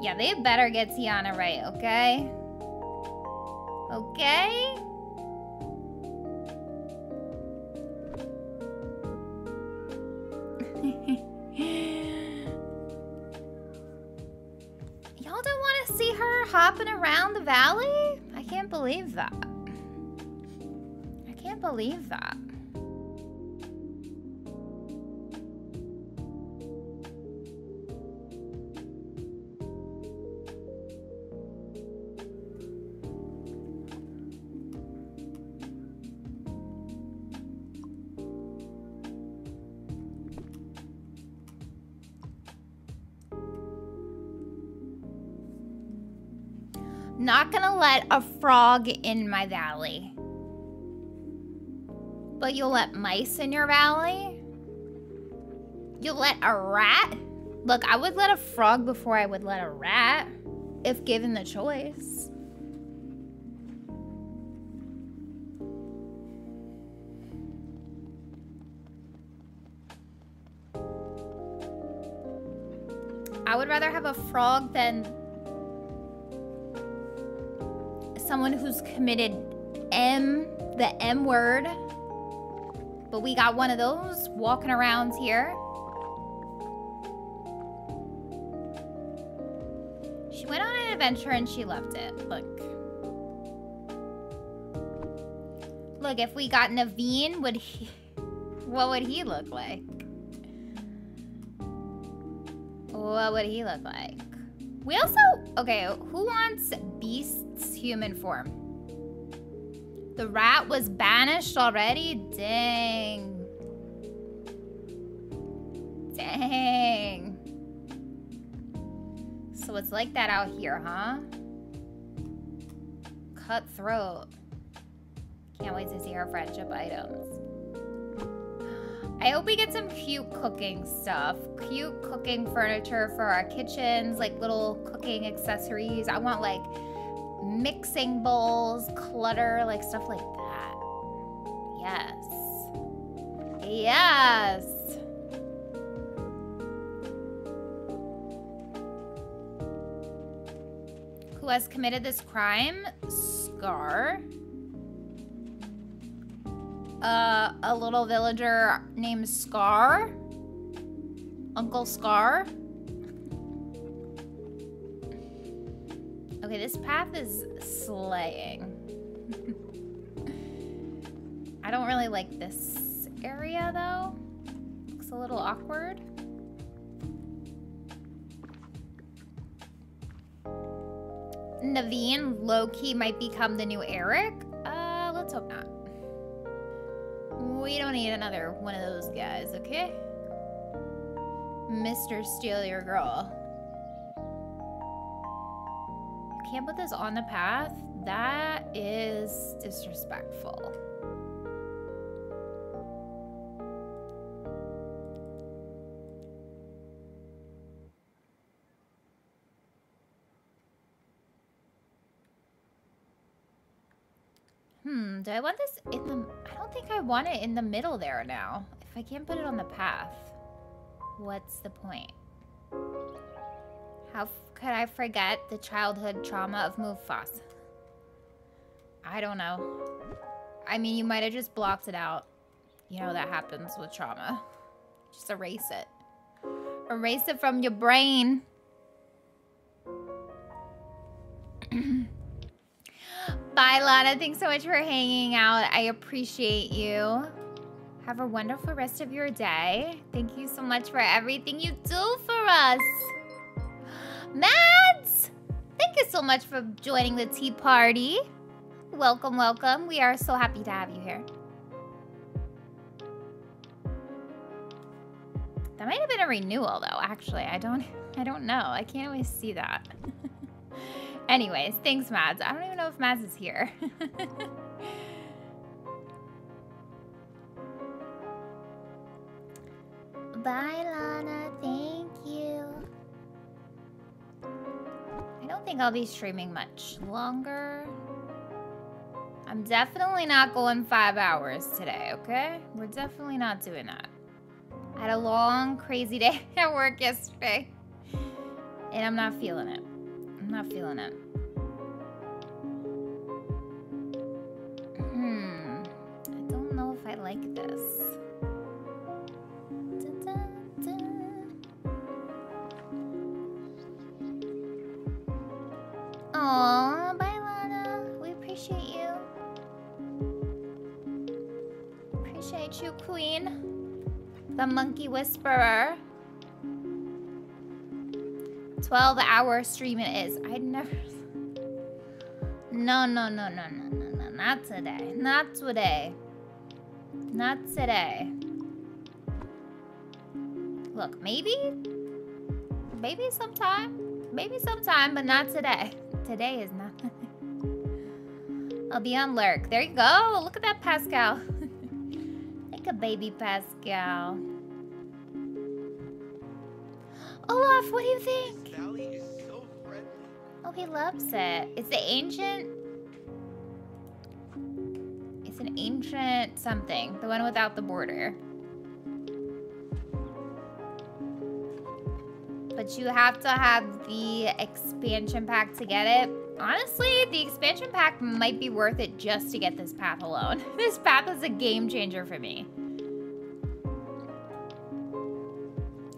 A: Yeah, they better get Tiana right, okay? Okay? See hopping around the valley? I can't believe that. I can't believe that. Frog in my valley. But you'll let mice in your valley? You'll let a rat? Look, I would let a frog before I would let a rat, if given the choice. I would rather have a frog than someone who's committed M, the M word. But we got one of those walking around here. She went on an adventure and she loved it. Look. Look, if we got Naveen, would he... What would he look like? What would he look like? We also, okay, who wants beast's human form? The rat was banished already? Dang. Dang. So it's like that out here, huh? Cutthroat. Can't wait to see her friendship items. I hope we get some cute cooking stuff. Cute cooking furniture for our kitchens, like little cooking accessories. I want like mixing bowls, clutter, like stuff like that. Yes. Yes. Who has committed this crime? Scar. Uh, a little villager named Scar. Uncle Scar. Okay, this path is slaying. I don't really like this area though. Looks a little awkward. Naveen low-key might become the new Eric. Uh, let's hope not. We don't need another one of those guys, okay? Mr. Steal Your Girl. Can't put this on the path? That is disrespectful. Hmm, do I want this in the... I don't think I want it in the middle there now. If I can't put it on the path, what's the point? How could I forget the childhood trauma of Mufasa? I don't know. I mean, you might have just blocked it out. You know, that happens with trauma. Just erase it. Erase it from your brain. Bye, Lana. Thanks so much for hanging out. I appreciate you. Have a wonderful rest of your day. Thank you so much for everything you do for us. Mads! Thank you so much for joining the tea party. Welcome, welcome. We are so happy to have you here. That might have been a renewal though, actually. I don't I don't know. I can't always see that. Anyways, thanks, Mads. I don't even know if Mads is here. Bye, Lana. Thank you. I don't think I'll be streaming much longer. I'm definitely not going five hours today, okay? We're definitely not doing that. I had a long, crazy day at work yesterday. And I'm not feeling it. I'm not feeling it. Hmm. I don't know if I like this. Aw, bye Lana. We appreciate you. Appreciate you, Queen. The Monkey Whisperer. 12 hour stream it is. I'd never. No, no, no, no, no, no, no. Not today. Not today. Not today. Look, maybe. Maybe sometime. Maybe sometime, but not today. Today is not. I'll be on lurk. There you go. Look at that Pascal. like a baby Pascal. Olaf, what do you think?
B: This valley is so.
A: Oh, he loves it. It's the ancient. It's an ancient something. The one without the border. But you have to have the expansion pack to get it. Honestly, the expansion pack might be worth it just to get this path alone. this path is a game changer for me.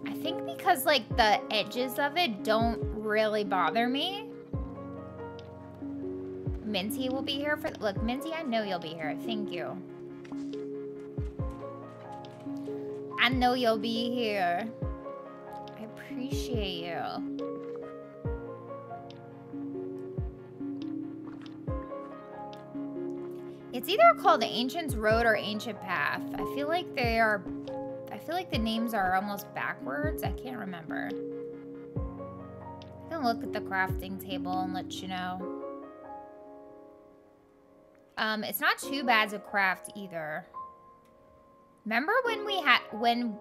A: I think because like the edges of it don't really bother me. Minty will be here for, look, Minty, I know you'll be here. Thank you. I know you'll be here appreciate you. It's either called the Ancient's Road or Ancient Path. I feel like they are... I feel like the names are almost backwards. I can't remember. I can look at the crafting table and let you know. Um, it's not too bad to craft either. Remember when we had when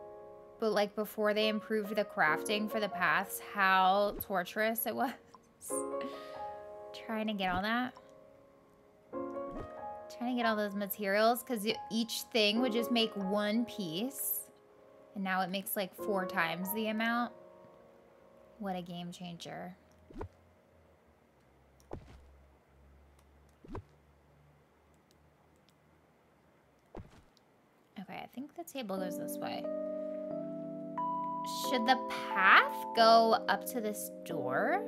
A: but like before they improved the crafting for the paths, how torturous it was? Trying to get all that. Trying to get all those materials because each thing would just make one piece. And now it makes like four times the amount. What a game changer. Okay, I think the table goes this way. Should the path go up to this door?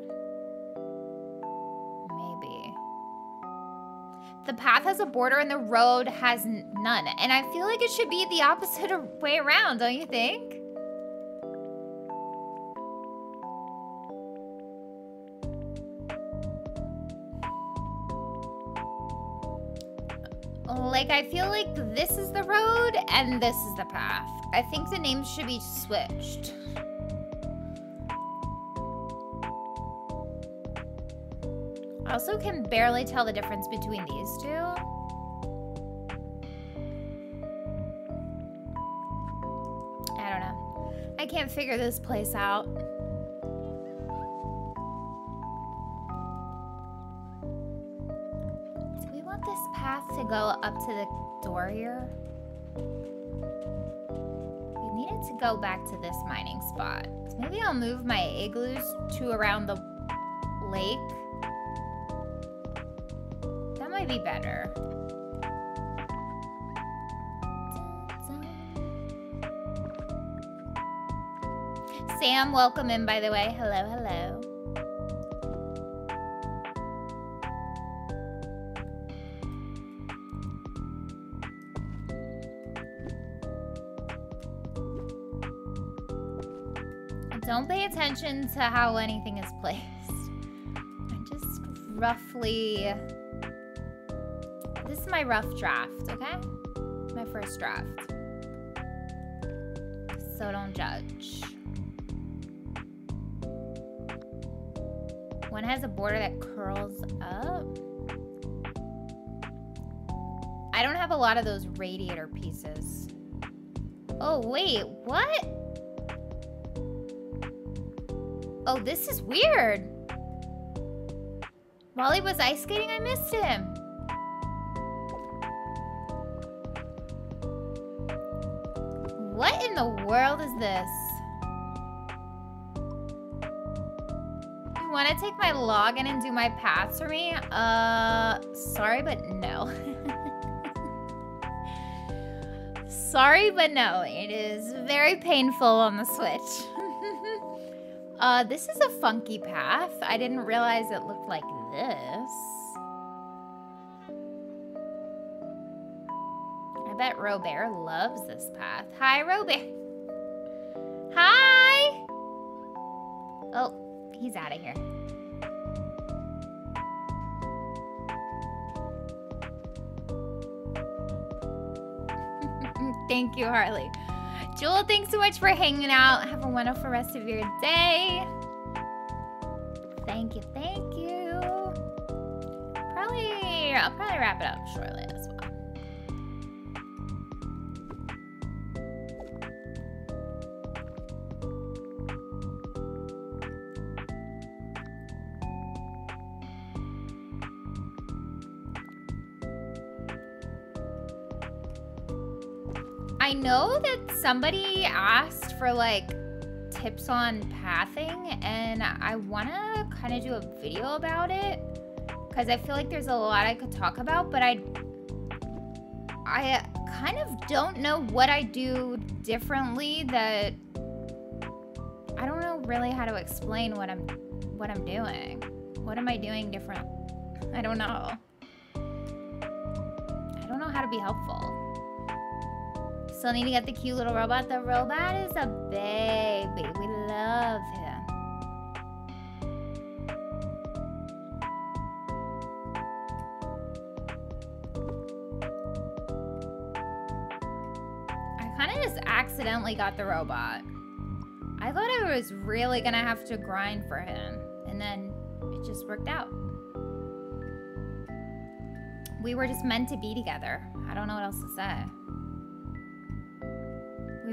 A: Maybe. The path has a border and the road has none. And I feel like it should be the opposite way around, don't you think? Like, I feel like this is the road and this is the path. I think the names should be switched. I also can barely tell the difference between these two. I don't know. I can't figure this place out. Go up to the door here? We needed to go back to this mining spot. So maybe I'll move my igloos to around the lake That might be better. Sam, welcome in, by the way. Hello, hello. Attention to how anything is placed. I'm just roughly This is my rough draft, okay? My first draft. So don't judge. One has a border that curls up. I don't have a lot of those radiator pieces. Oh, wait, what? Oh, this is weird. While he was ice skating, I missed him. What in the world is this? You want to take my login and do my paths for me? Uh, sorry, but no. sorry, but no. It is very painful on the Switch. Uh, this is a funky path. I didn't realize it looked like this. I bet Robert loves this path. Hi, Robert. Hi! Oh, he's out of here. Thank you, Harley. Jewel, thanks so much for hanging out. Have a wonderful rest of your day. Thank you, thank you. Probably, I'll probably wrap it up shortly somebody asked for like tips on pathing and I want to kind of do a video about it because I feel like there's a lot I could talk about, but I I kind of don't know what I do differently that I don't know really how to explain what I'm what I'm doing. What am I doing different? I don't know. I don't know how to be helpful. Still need to get the cute little robot. The robot is a baby. We love him. I kind of just accidentally got the robot. I thought I was really going to have to grind for him. And then it just worked out. We were just meant to be together. I don't know what else to say.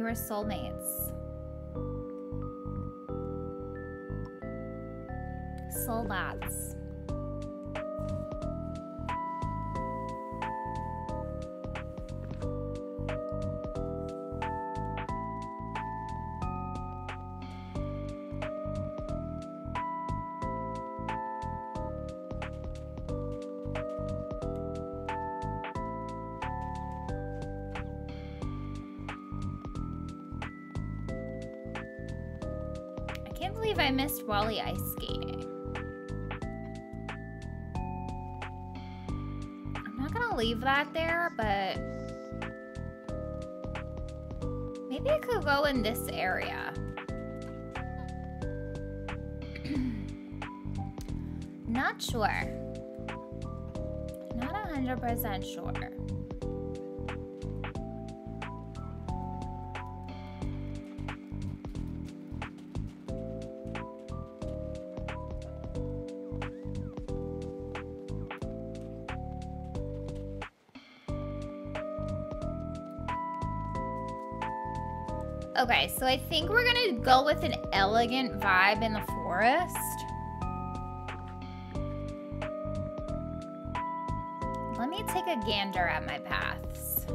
A: We were soulmates. Soulbots. Believe I missed WALL-E ice skating. I'm not gonna leave that there, but maybe I could go in this area. not sure. Not 100% sure. So I think we're gonna go with an elegant vibe in the forest. Let me take a gander at my paths.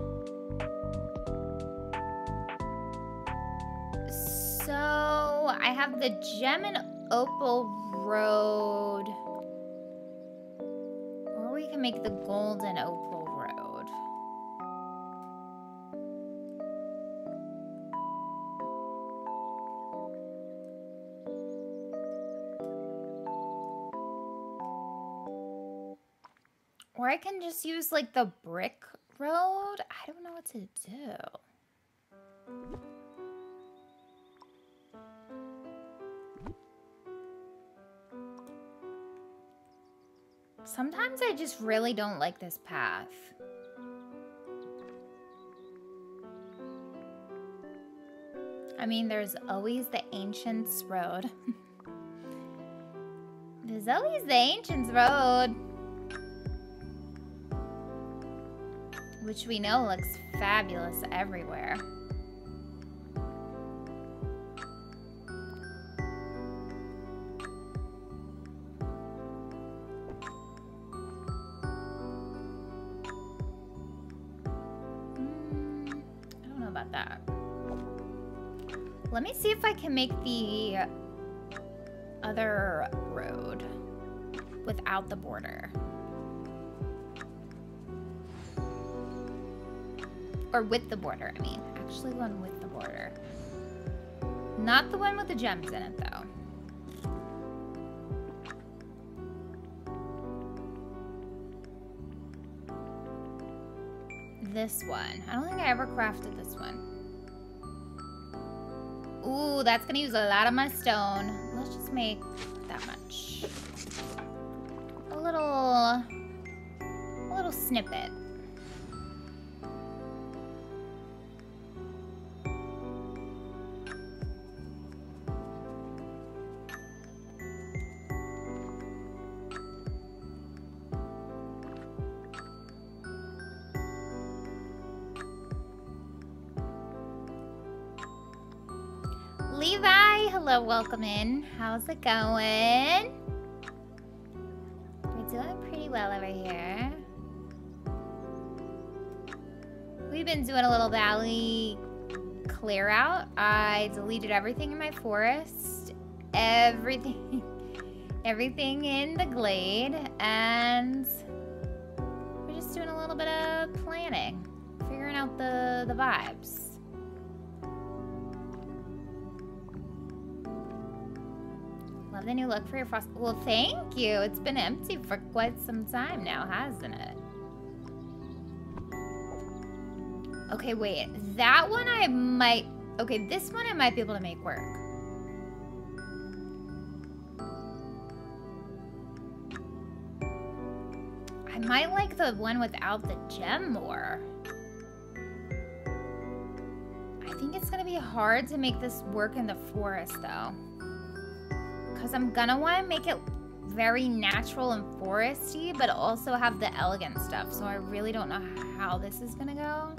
A: So I have the Gem and Opal I can just use like the brick road. I don't know what to do. Sometimes I just really don't like this path. I mean, there's always the Ancients Road. there's always the Ancients Road. Which we know looks fabulous everywhere. Mm, I don't know about that. Let me see if I can make the other road without the border. Or with the border, I mean. Actually, one with the border. Not the one with the gems in it, though. This one. I don't think I ever crafted this one. Ooh, that's gonna use a lot of my stone. Let's just make welcome in. How's it going? We're doing pretty well over here. We've been doing a little valley clear out. I deleted everything in my forest, everything, everything in the glade, and we're just doing a little bit of planning, figuring out the the vibes. The new look for your frost. Well, thank you. It's been empty for quite some time now, hasn't it? Okay, wait. That one I might... Okay, this one I might be able to make work. I might like the one without the gem more. I think it's gonna be hard to make this work in the forest though. Cause I'm gonna wanna make it very natural and foresty, but also have the elegant stuff. So I really don't know how this is gonna go.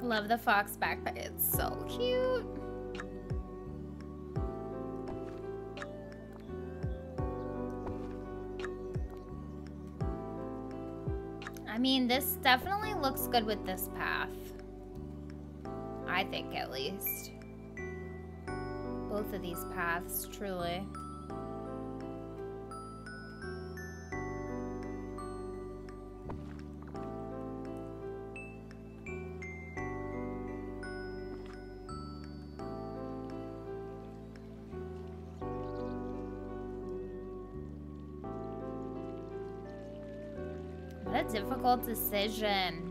A: Love the fox backpack. It's so cute. Mean, this definitely looks good with this path. I think, at least. Both of these paths, truly. Difficult decision.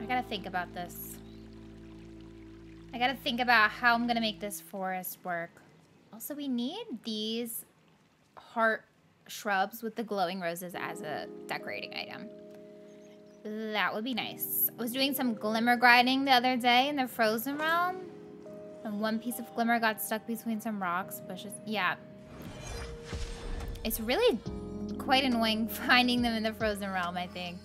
A: I gotta think about this. I gotta think about how I'm gonna make this forest work. Also, we need these heart shrubs with the glowing roses as a decorating item. That would be nice. I was doing some glimmer grinding the other day in the frozen realm. And one piece of glimmer got stuck between some rocks, bushes. Yeah. It's really quite annoying finding them in the frozen realm, I think.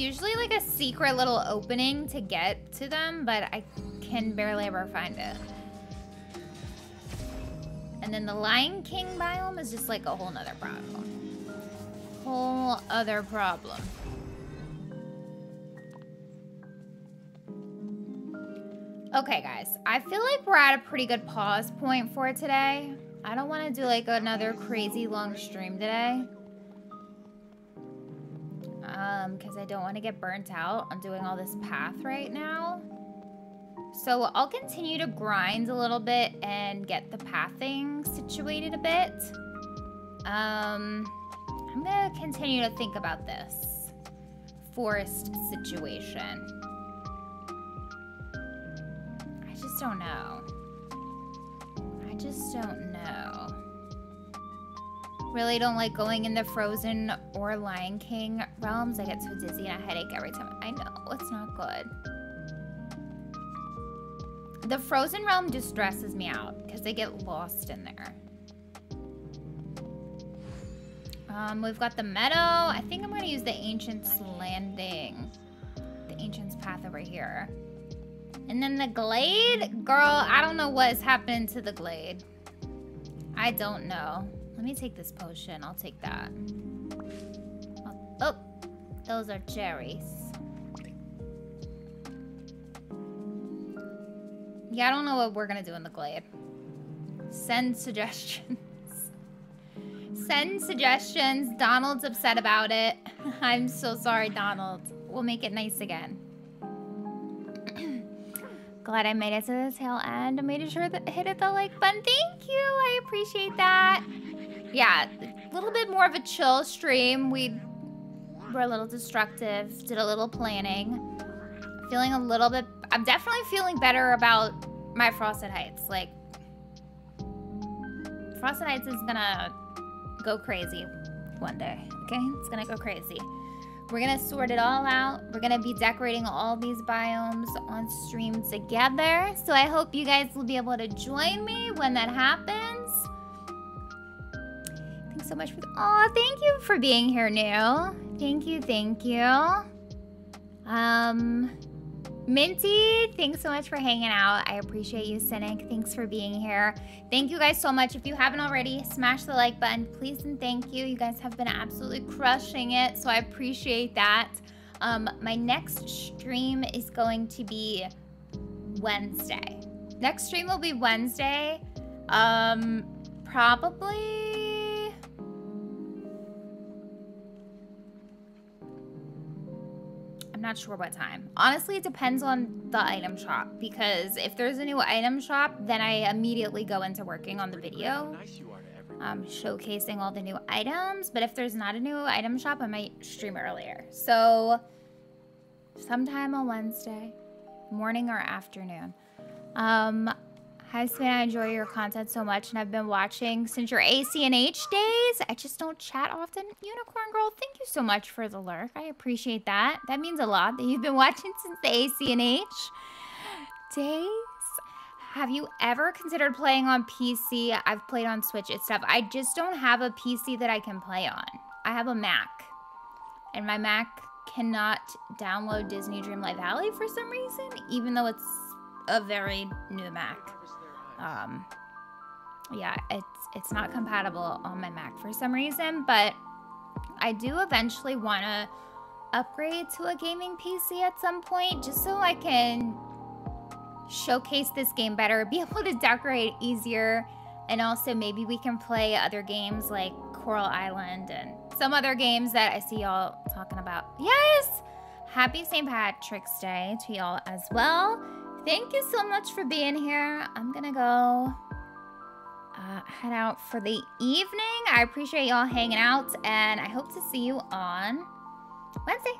A: Usually like a secret little opening to get to them, but I can barely ever find it. And then the Lion King biome is just like a whole nother problem. Whole other problem. Okay, guys. I feel like we're at a pretty good pause point for today. I don't want to do like another crazy long stream today um, because I don't want to get burnt out on doing all this path right now. So I'll continue to grind a little bit and get the pathing situated a bit. Um, I'm gonna continue to think about this forest situation. I just don't know. I just don't know. Really don't like going in the Frozen or Lion King realms. I get so dizzy and a headache every time. I know, it's not good. The Frozen realm just stresses me out because they get lost in there. Um, we've got the meadow. I think I'm going to use the Ancient's Landing. The Ancient's Path over here. And then the Glade? Girl, I don't know what is happening to the Glade. I don't know. Let me take this potion. I'll take that. Oh, oh those are cherries. Yeah, I don't know what we're gonna do in the glade. Send suggestions. Send suggestions. Donald's upset about it. I'm so sorry, Donald. We'll make it nice again. Glad I made it to the tail end. I made sure that hit it the like button. Thank you. I appreciate that yeah, a little bit more of a chill stream. We were a little destructive, did a little planning. Feeling a little bit, I'm definitely feeling better about my Frosted Heights. Like, Frosted Heights is gonna go crazy one day, okay? It's gonna go crazy. We're gonna sort it all out. We're gonna be decorating all these biomes on stream together. So I hope you guys will be able to join me when that happens Thanks so much for... Oh, thank you for being here, New. Thank you, thank you. Um, Minty, thanks so much for hanging out. I appreciate you, Cynic. Thanks for being here. Thank you guys so much. If you haven't already, smash the like button, please and thank you. You guys have been absolutely crushing it, so I appreciate that. Um, my next stream is going to be Wednesday. Next stream will be Wednesday. Um, probably not sure what time. Honestly, it depends on the item shop because if there's a new item shop, then I immediately go into working on the video, um, showcasing all the new items. But if there's not a new item shop, I might stream earlier. So sometime on Wednesday, morning or afternoon. Um, Hi, Spin. I enjoy your content so much, and I've been watching since your ACNH days. I just don't chat often. Unicorn Girl, thank you so much for the lurk. I appreciate that. That means a lot that you've been watching since the ACNH days. Have you ever considered playing on PC? I've played on Switch and stuff. I just don't have a PC that I can play on. I have a Mac, and my Mac cannot download Disney Dreamlight Valley for some reason, even though it's a very new Mac. Um, yeah, it's it's not compatible on my Mac for some reason, but I do eventually want to upgrade to a gaming PC at some point, just so I can showcase this game better, be able to decorate easier, and also maybe we can play other games like Coral Island and some other games that I see y'all talking about. Yes! Happy St. Patrick's Day to y'all as well. Thank you so much for being here. I'm gonna go uh, head out for the evening. I appreciate y'all hanging out, and I hope to see you on Wednesday.